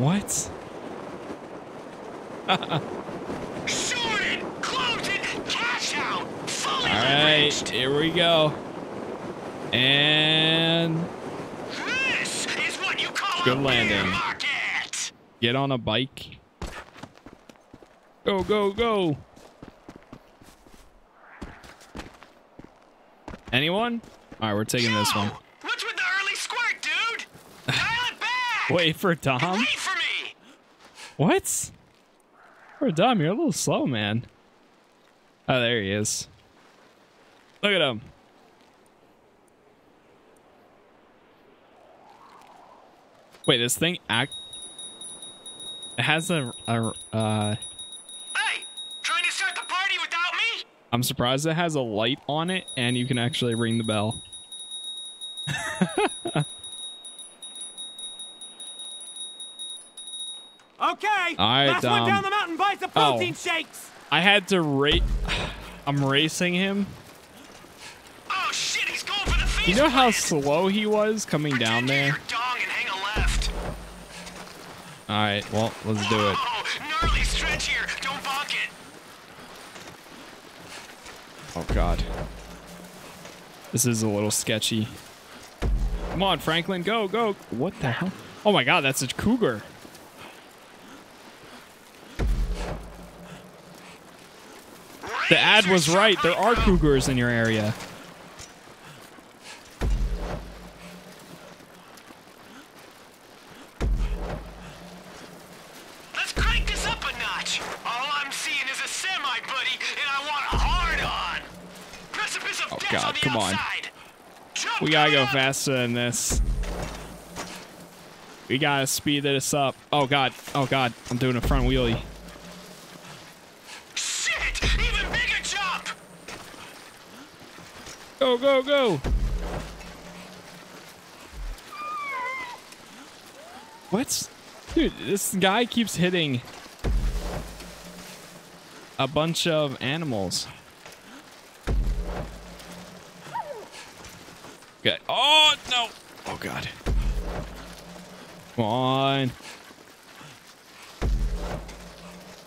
S1: What? All right, here we go. And good landing. Get on a bike. Go, go, go. Anyone? All right, we're taking this one. Wait for Dom? Wait for me! What? For Dom, you're a little slow, man. Oh, there he is. Look at him. Wait, this thing act... It has a... a uh...
S10: Hey! Trying to start the party without me?
S1: I'm surprised it has a light on it and you can actually ring the bell.
S16: Okay.
S1: All right,
S16: Last one down um, the mountain buys the
S1: Oh.
S16: protein shakes.
S1: I had to rate. I'm racing him.
S10: Oh shit, he's going for the face
S1: You know how slow he was coming down there?
S10: dong and hang a left.
S1: All right, well, let's do it.
S10: Oh, gnarly stretch here. Don't bonk it.
S1: Oh God. This is a little sketchy. Come on, Franklin, go, go. What the hell? Oh my God, that's a cougar. The ad was right. There are cougars in your area.
S10: Let's crank this up a notch. All I'm seeing is a semi, buddy, and I want a hard on. Precipice of
S1: Oh
S10: death on
S1: God,
S10: the
S1: come on. We gotta go faster than this. We gotta speed this up. Oh God, oh God, I'm doing a front wheelie. Go, go, go! What? Dude, this guy keeps hitting a bunch of animals. Okay. Oh, no. Oh, God. Come on.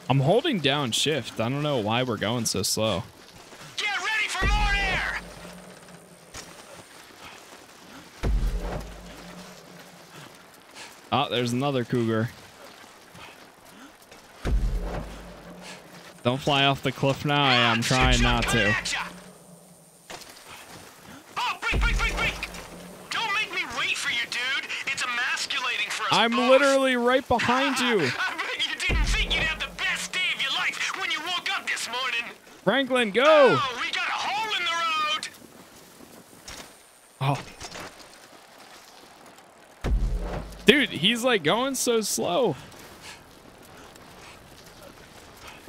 S1: I'm holding down shift. I don't know why we're going so slow. Oh, there's another cougar. Don't fly off the cliff now. I am trying not to.
S10: Oh, break, break, break, break! Don't make me wait for you, dude. It's emasculating for us
S1: I'm
S10: both.
S1: literally right behind you.
S10: I bet you didn't think you'd have the best day of your life when you woke up this morning.
S1: Franklin, go!
S10: Oh, we got a hole in the road!
S1: Oh. Dude, he's like going so slow.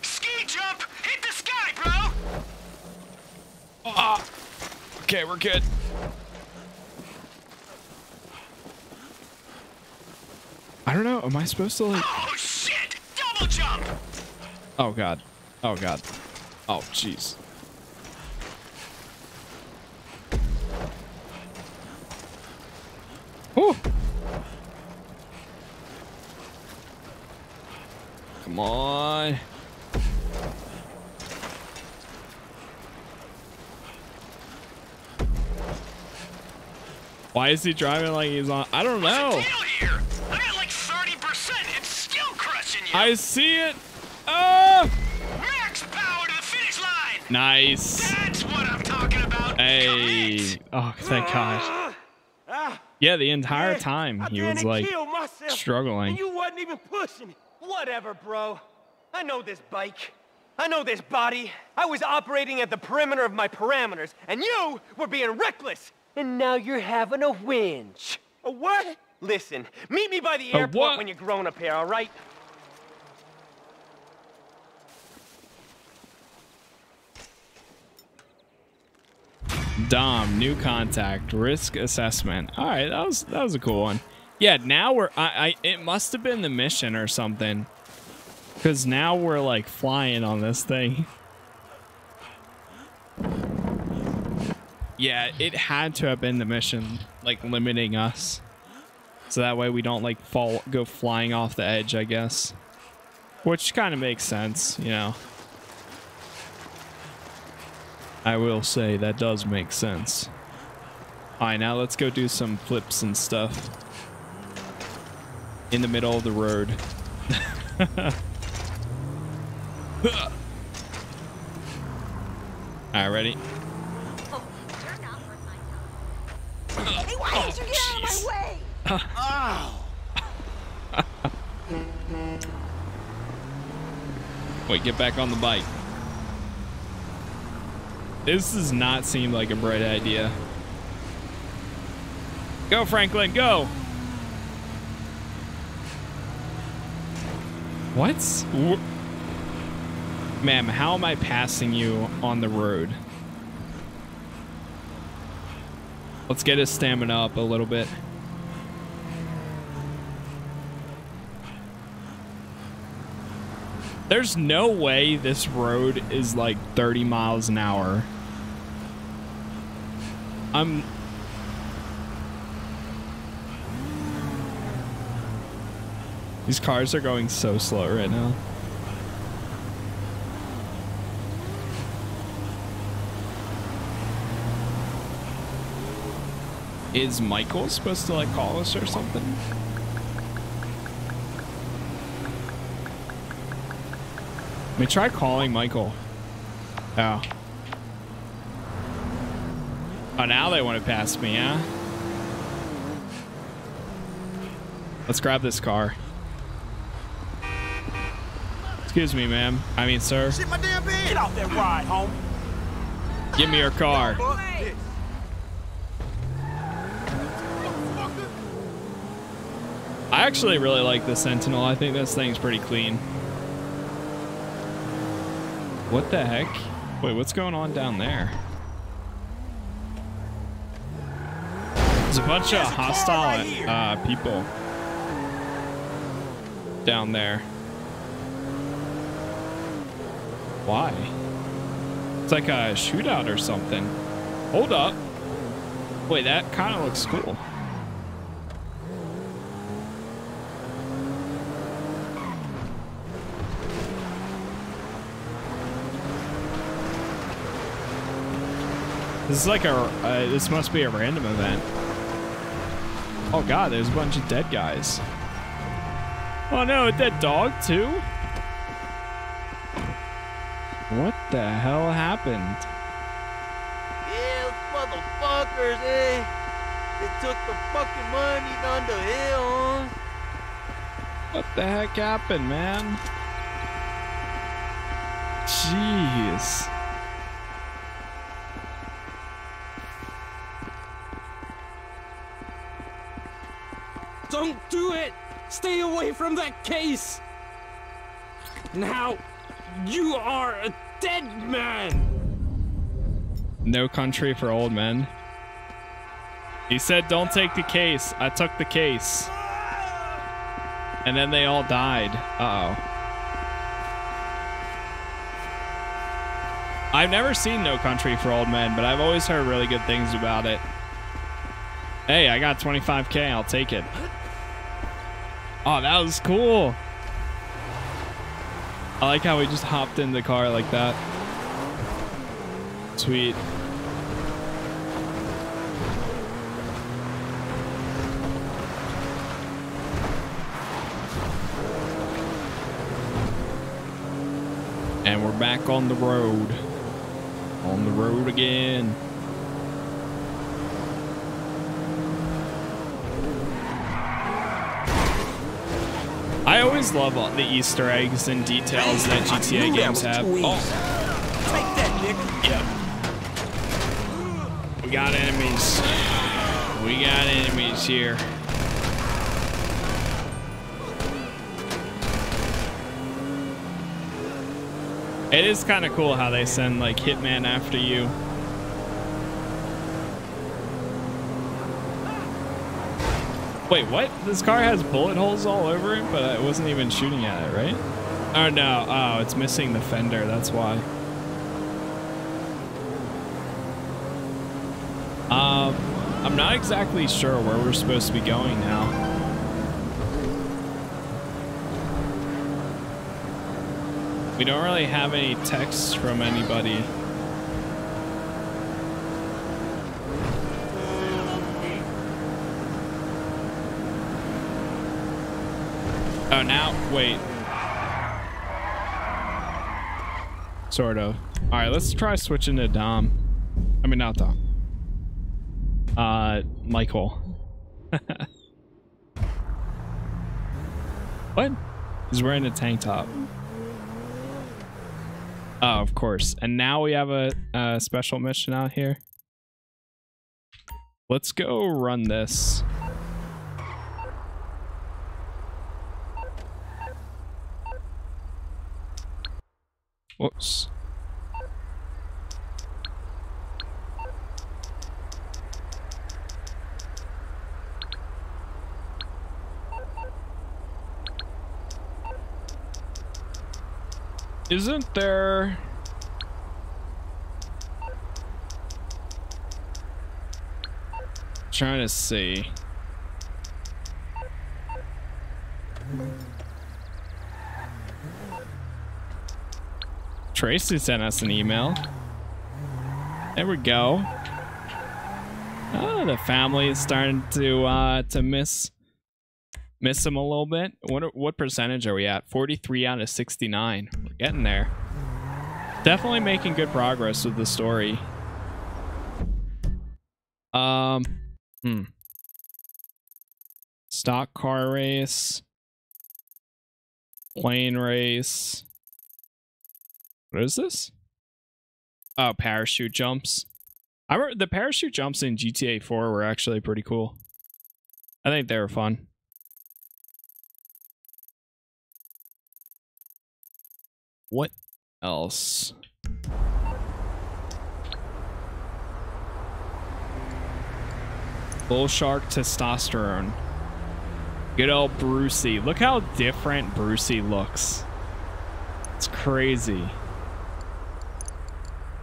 S10: Ski jump! Hit the sky, bro!
S1: Ah. Okay, we're good. I don't know. Am I supposed to like?
S10: Oh, shit! Double jump!
S1: Oh god. Oh god. Oh jeez. Whew. Come on. Why is he driving like he's on? I don't know.
S10: I'm at like 30%. It's still crushing you.
S1: I see it. Ah!
S10: Max power to the finish line.
S1: Nice.
S10: That's what I'm talking about.
S1: Hey. Oh, thank God. Yeah, the entire time he was like struggling.
S16: You wasn't even pushing it. Whatever, bro. I know this bike. I know this body. I was operating at the perimeter of my parameters, and you were being reckless. And now you're having a whinge. A what? Listen, meet me by the
S1: A
S16: airport
S1: what?
S16: when you're grown up here, all right?
S1: Dom, new contact, risk assessment. All right, that was that was a cool one. Yeah, now we're I, I it must have been the mission or something. Cause now we're like flying on this thing. Yeah, it had to have been the mission, like limiting us. So that way we don't like fall go flying off the edge, I guess. Which kind of makes sense, you know. I will say that does make sense. Alright, now let's go do some flips and stuff. In the middle of the road. Alright, ready?
S29: Hey, why oh, did you get out of my way?
S1: Wait, get back on the bike. This does not seem like a bright idea. Go, Franklin, go! What? Wh- Ma'am, how am I passing you on the road? Let's get his stamina up a little bit. There's no way this road is like 30 miles an hour. I'm These cars are going so slow right now. Is Michael supposed to like call us or something? Let me try calling Michael. Oh. Oh, now they want to pass me, huh? Let's grab this car. Excuse me, ma'am. I mean, sir.
S5: Shit, my damn bed. Get off that ride, home.
S1: Give me your car. I actually really like the Sentinel. I think this thing's pretty clean. What the heck? Wait, what's going on down there? There's a bunch of hostile uh, people down there. Why? It's like a shootout or something. Hold up. Wait, that kind of looks cool. This is like a, uh, this must be a random event. Oh god, there's a bunch of dead guys. Oh no, a dead dog too? What the hell happened?
S6: Yeah, motherfuckers, eh? They took the fucking money down the hill,
S1: What the heck happened, man? Jeez.
S5: Don't do it! Stay away from that case! Now, you are a dead man!
S1: No country for old men. He said, don't take the case. I took the case. And then they all died. Uh-oh. I've never seen No Country for Old Men, but I've always heard really good things about it. Hey, I got 25k. I'll take it. Oh, that was cool. I like how we just hopped in the car like that. Sweet. And we're back on the road. On the road again. I always love all the Easter eggs and details that GTA games have. Oh,
S5: Take that, nigga.
S1: Yep. We got enemies. We got enemies here. It is kind of cool how they send like Hitman after you. Wait, what? This car has bullet holes all over it, but I wasn't even shooting at it, right? Oh no, oh, it's missing the fender, that's why. Um, I'm not exactly sure where we're supposed to be going now. We don't really have any texts from anybody. Oh, now, wait. Sort of. All right, let's try switching to Dom. I mean, not Dom. Uh, Michael. what? He's wearing a tank top. Oh, of course. And now we have a, a special mission out here. Let's go run this. Whoops. Isn't there... Trying to see. Tracy sent us an email. There we go. Oh, the family is starting to uh to miss miss him a little bit. What what percentage are we at? 43 out of 69. We're getting there. Definitely making good progress with the story. Um hmm. Stock car race. Plane race. What is this? Oh, parachute jumps. I remember the parachute jumps in GTA 4 were actually pretty cool. I think they were fun. What else? Bull shark testosterone. Good old Brucie. Look how different Brucie looks. It's crazy.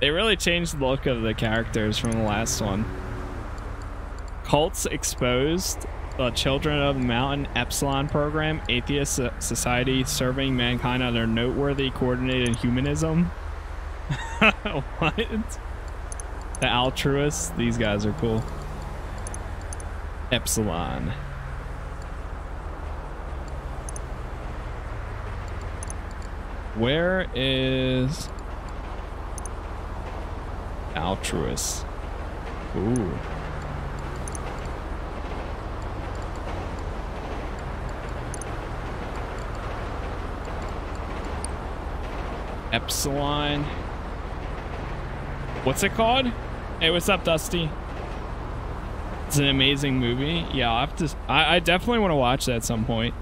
S1: They really changed the look of the characters from the last one. Cults exposed. The Children of the Mountain Epsilon program. Atheist society serving mankind on their noteworthy coordinated humanism. what? The altruists. These guys are cool. Epsilon. Where is altruist? Ooh. Epsilon. What's it called? Hey, what's up, Dusty? It's an amazing movie. Yeah, i have to. I, I definitely want to watch that at some point.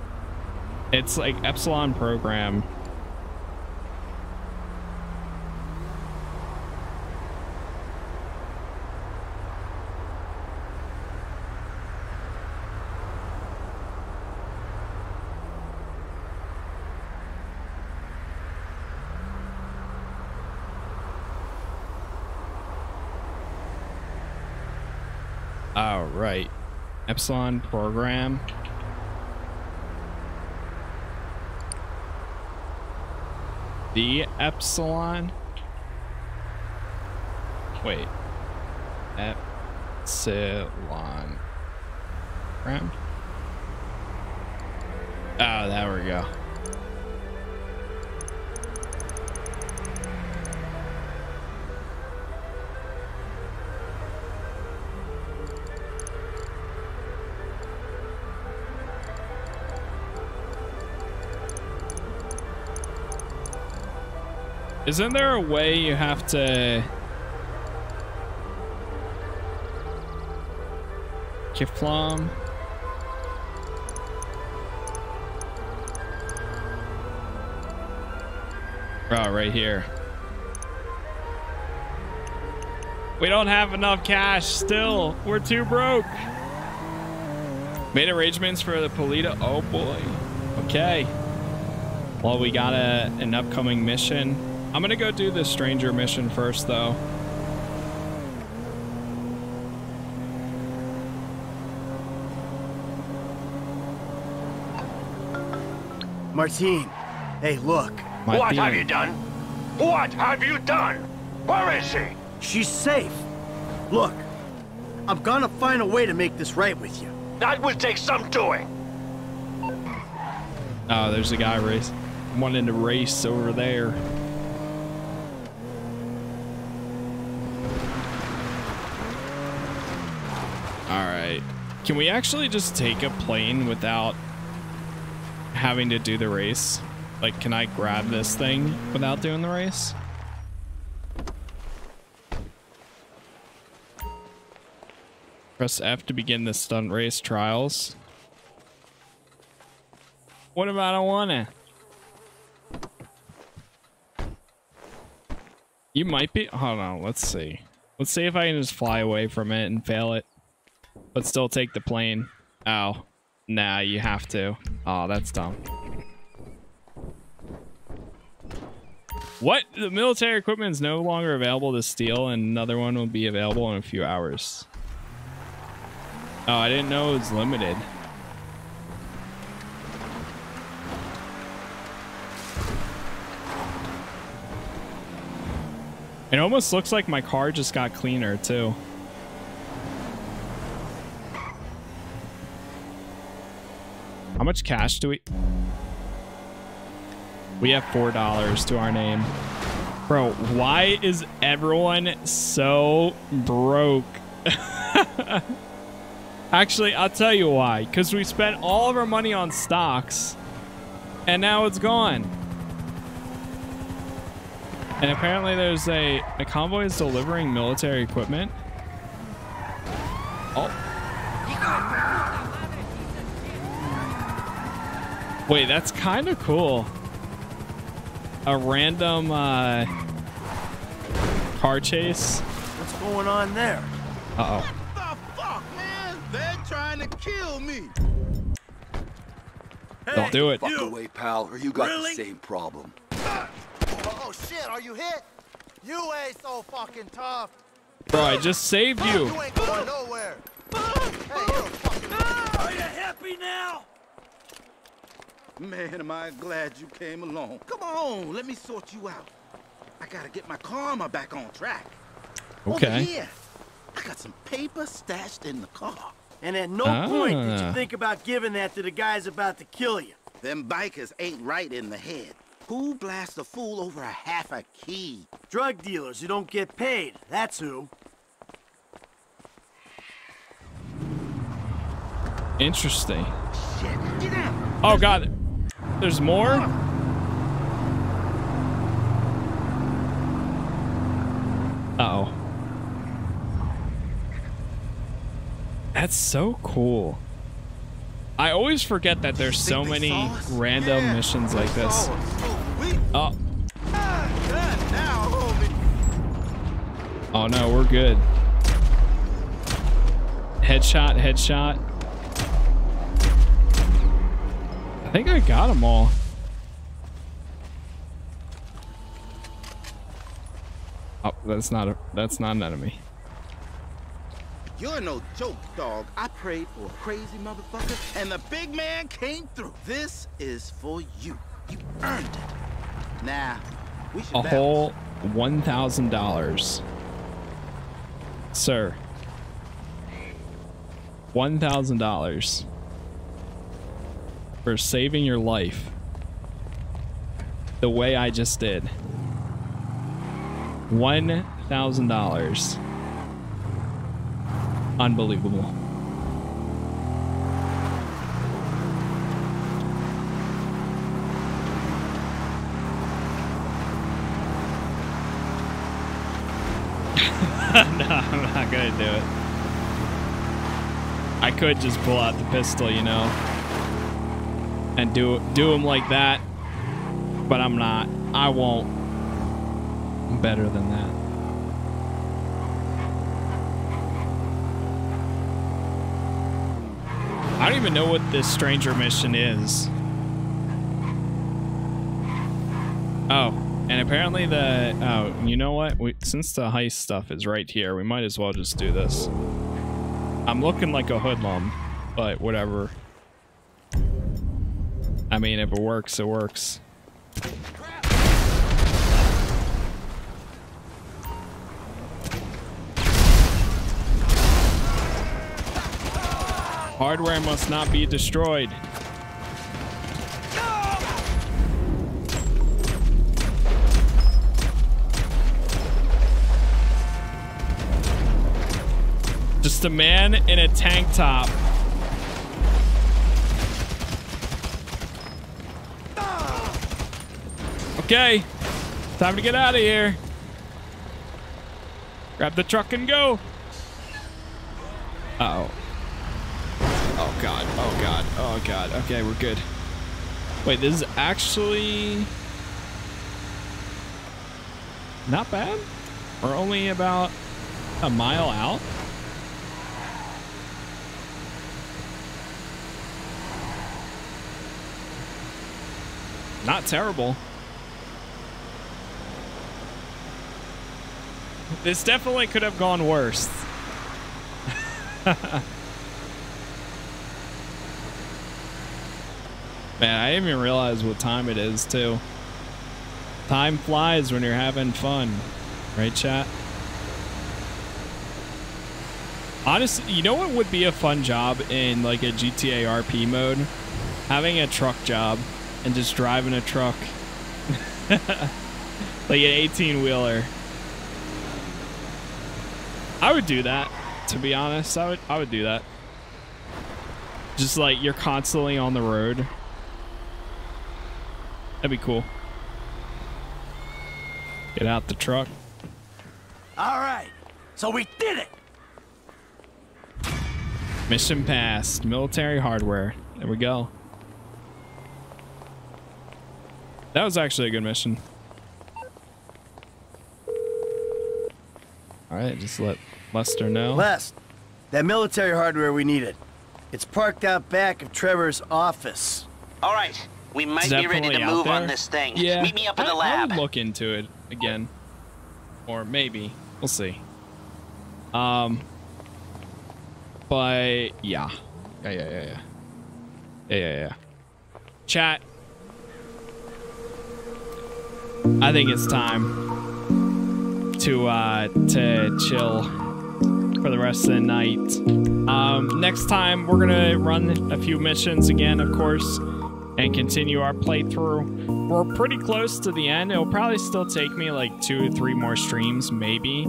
S1: It's like Epsilon program. Oh, right. Epsilon program. The Epsilon? Wait. Epsilon. Program? Oh, there we go. Isn't there a way you have to... Kifflom? Oh, right here. We don't have enough cash still. We're too broke. Made arrangements for the Paleto. Oh boy. Okay. Well, we got a, an upcoming mission. I'm gonna go do this stranger mission first, though.
S6: Martin, hey, look.
S10: What have you done? What have you done? Where is she?
S6: She's safe. Look, I'm gonna find a way to make this right with you.
S10: That will take some doing.
S1: Oh, there's a guy race wanting to race over there. Can we actually just take a plane without having to do the race? Like, can I grab this thing without doing the race? Press F to begin the stunt race trials. What if I don't want to? You might be. Hold on. Let's see. Let's see if I can just fly away from it and fail it, but still take the plane. Oh, nah. You have to. Oh, that's dumb. What? The military equipment is no longer available to steal, and another one will be available in a few hours. Oh, I didn't know it was limited. It almost looks like my car just got cleaner, too. How much cash do we... We have $4 to our name. Bro, why is everyone so broke? Actually, I'll tell you why. Because we spent all of our money on stocks, and now it's gone. And apparently there's a, a convoy is delivering military equipment. Oh. Wait, that's kind of cool. A random uh, car chase.
S6: What's going on there?
S1: Uh-oh. What the fuck, man?
S39: They're trying to kill me.
S1: Don't do it.
S40: Fuck away, pal, or you got
S39: Really?
S40: the same problem.
S39: Oh shit, are you hit? You ain't so fucking tough.
S1: Bro, I just saved you.
S39: You ain't going nowhere. Hey, you fucking. Are you happy now? Man, am I glad you came along. Come on, let me sort you out. I gotta get my karma back on track. Over
S1: Okay.
S39: here, I got some paper stashed in the car.
S6: And at no point did you
S39: Ah.
S6: think about giving that to the guys about to kill you.
S39: Them bikers ain't right in the head. Who blasts a fool over a half a key?
S6: Drug dealers who don't get paid, that's who.
S1: Interesting. Oh god. There's more? Uh-oh. That's so cool. I always forget that there's so many random missions like this. Oh. Oh no, we're good. Headshot, headshot. Think I got them all. Oh, that's not a that's not an enemy.
S39: You're no joke, dog. I prayed for a crazy motherfucker, and the big man came through. This is for you. You earned it. Now, we should
S1: A
S39: balance.
S1: whole one thousand dollars. Sir. One thousand dollars. For saving your life. The way I just did. One thousand dollars. Unbelievable. no, I'm not gonna do it. I could just pull out the pistol, you know, and do do them like that, but I'm not. I won't. I'm better than that. I don't even know what this stranger mission is. Oh, and apparently the oh, you know what? We, since the heist stuff is right here, we might as well just do this. I'm looking like a hoodlum, but whatever. I mean, if it works, it works. Hardware must not be destroyed. Just a man in a tank top. Okay, time to get out of here. Grab the truck and go. Uh oh. Oh god, oh god, oh god. Okay, we're good. Wait, this is actually... Not bad. We're only about a mile out. Not terrible. This definitely could have gone worse. Man, I didn't even realize what time it is, too. Time flies when you're having fun. Right, chat? Honestly, you know what would be a fun job in like a GTA RP mode? Having a truck job and just driving a truck. like an 18 wheeler. I would do that, to be honest. I would I would do that. Just like you're constantly on the road. That'd be cool. Get out the truck.
S6: All right, so we did it.
S1: Mission passed. Military hardware. There we go. That was actually a good mission. All right, just let Lester know.
S6: Les, that military hardware we needed. It's parked out back of Trevor's office.
S21: All right, we might be ready to
S1: out
S21: move on this thing.
S1: Yeah,
S21: Meet me up in
S1: I-
S21: the lab.
S1: I would look into it again, or maybe we'll see. Um, but yeah, yeah, yeah, yeah, yeah, yeah, yeah, yeah. Chat. I think it's time to uh to chill for the rest of the night. Um, next time we're gonna run a few missions again, of course, and continue our playthrough. We're pretty close to the end. It'll probably still take me like two or three more streams, maybe,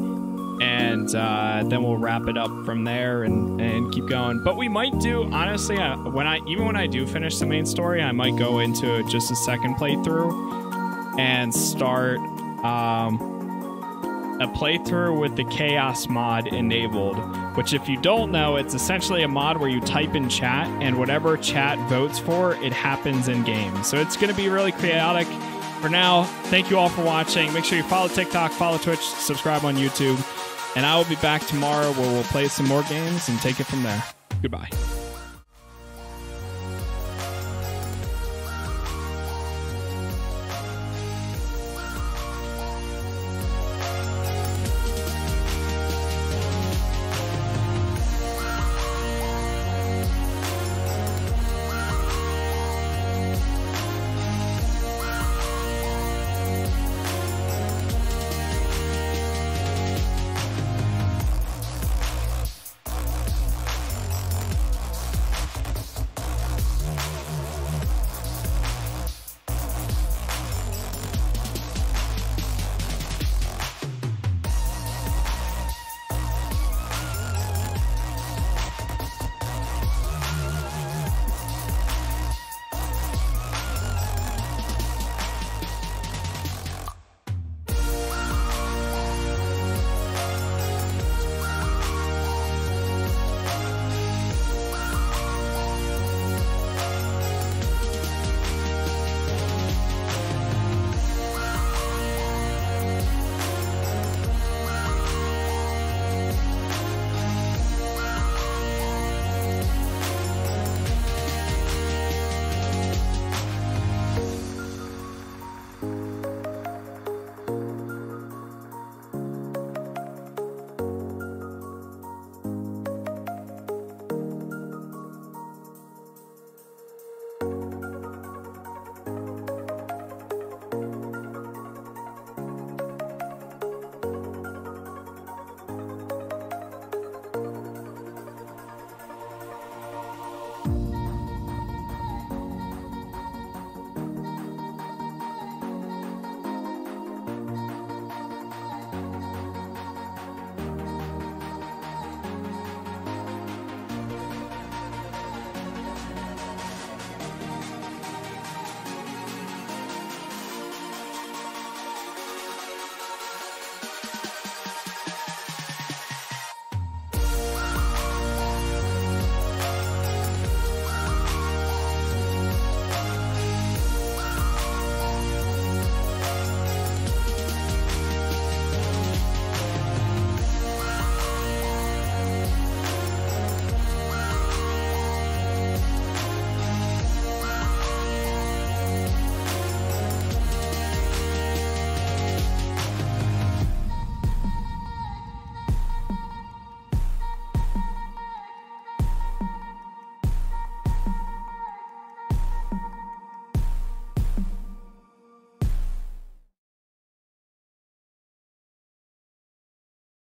S1: and uh, then we'll wrap it up from there and and keep going. But we might do honestly uh, when I even when I do finish the main story, I might go into just a second playthrough and start um, a playthrough with the chaos mod enabled which if you don't know it's essentially a mod where you type in chat and whatever chat votes for it happens in game so it's going to be really chaotic. For now thank you all for watching. Make sure you follow tiktok follow twitch subscribe on youtube and i will be back tomorrow where we'll play some more games and take it from there. Goodbye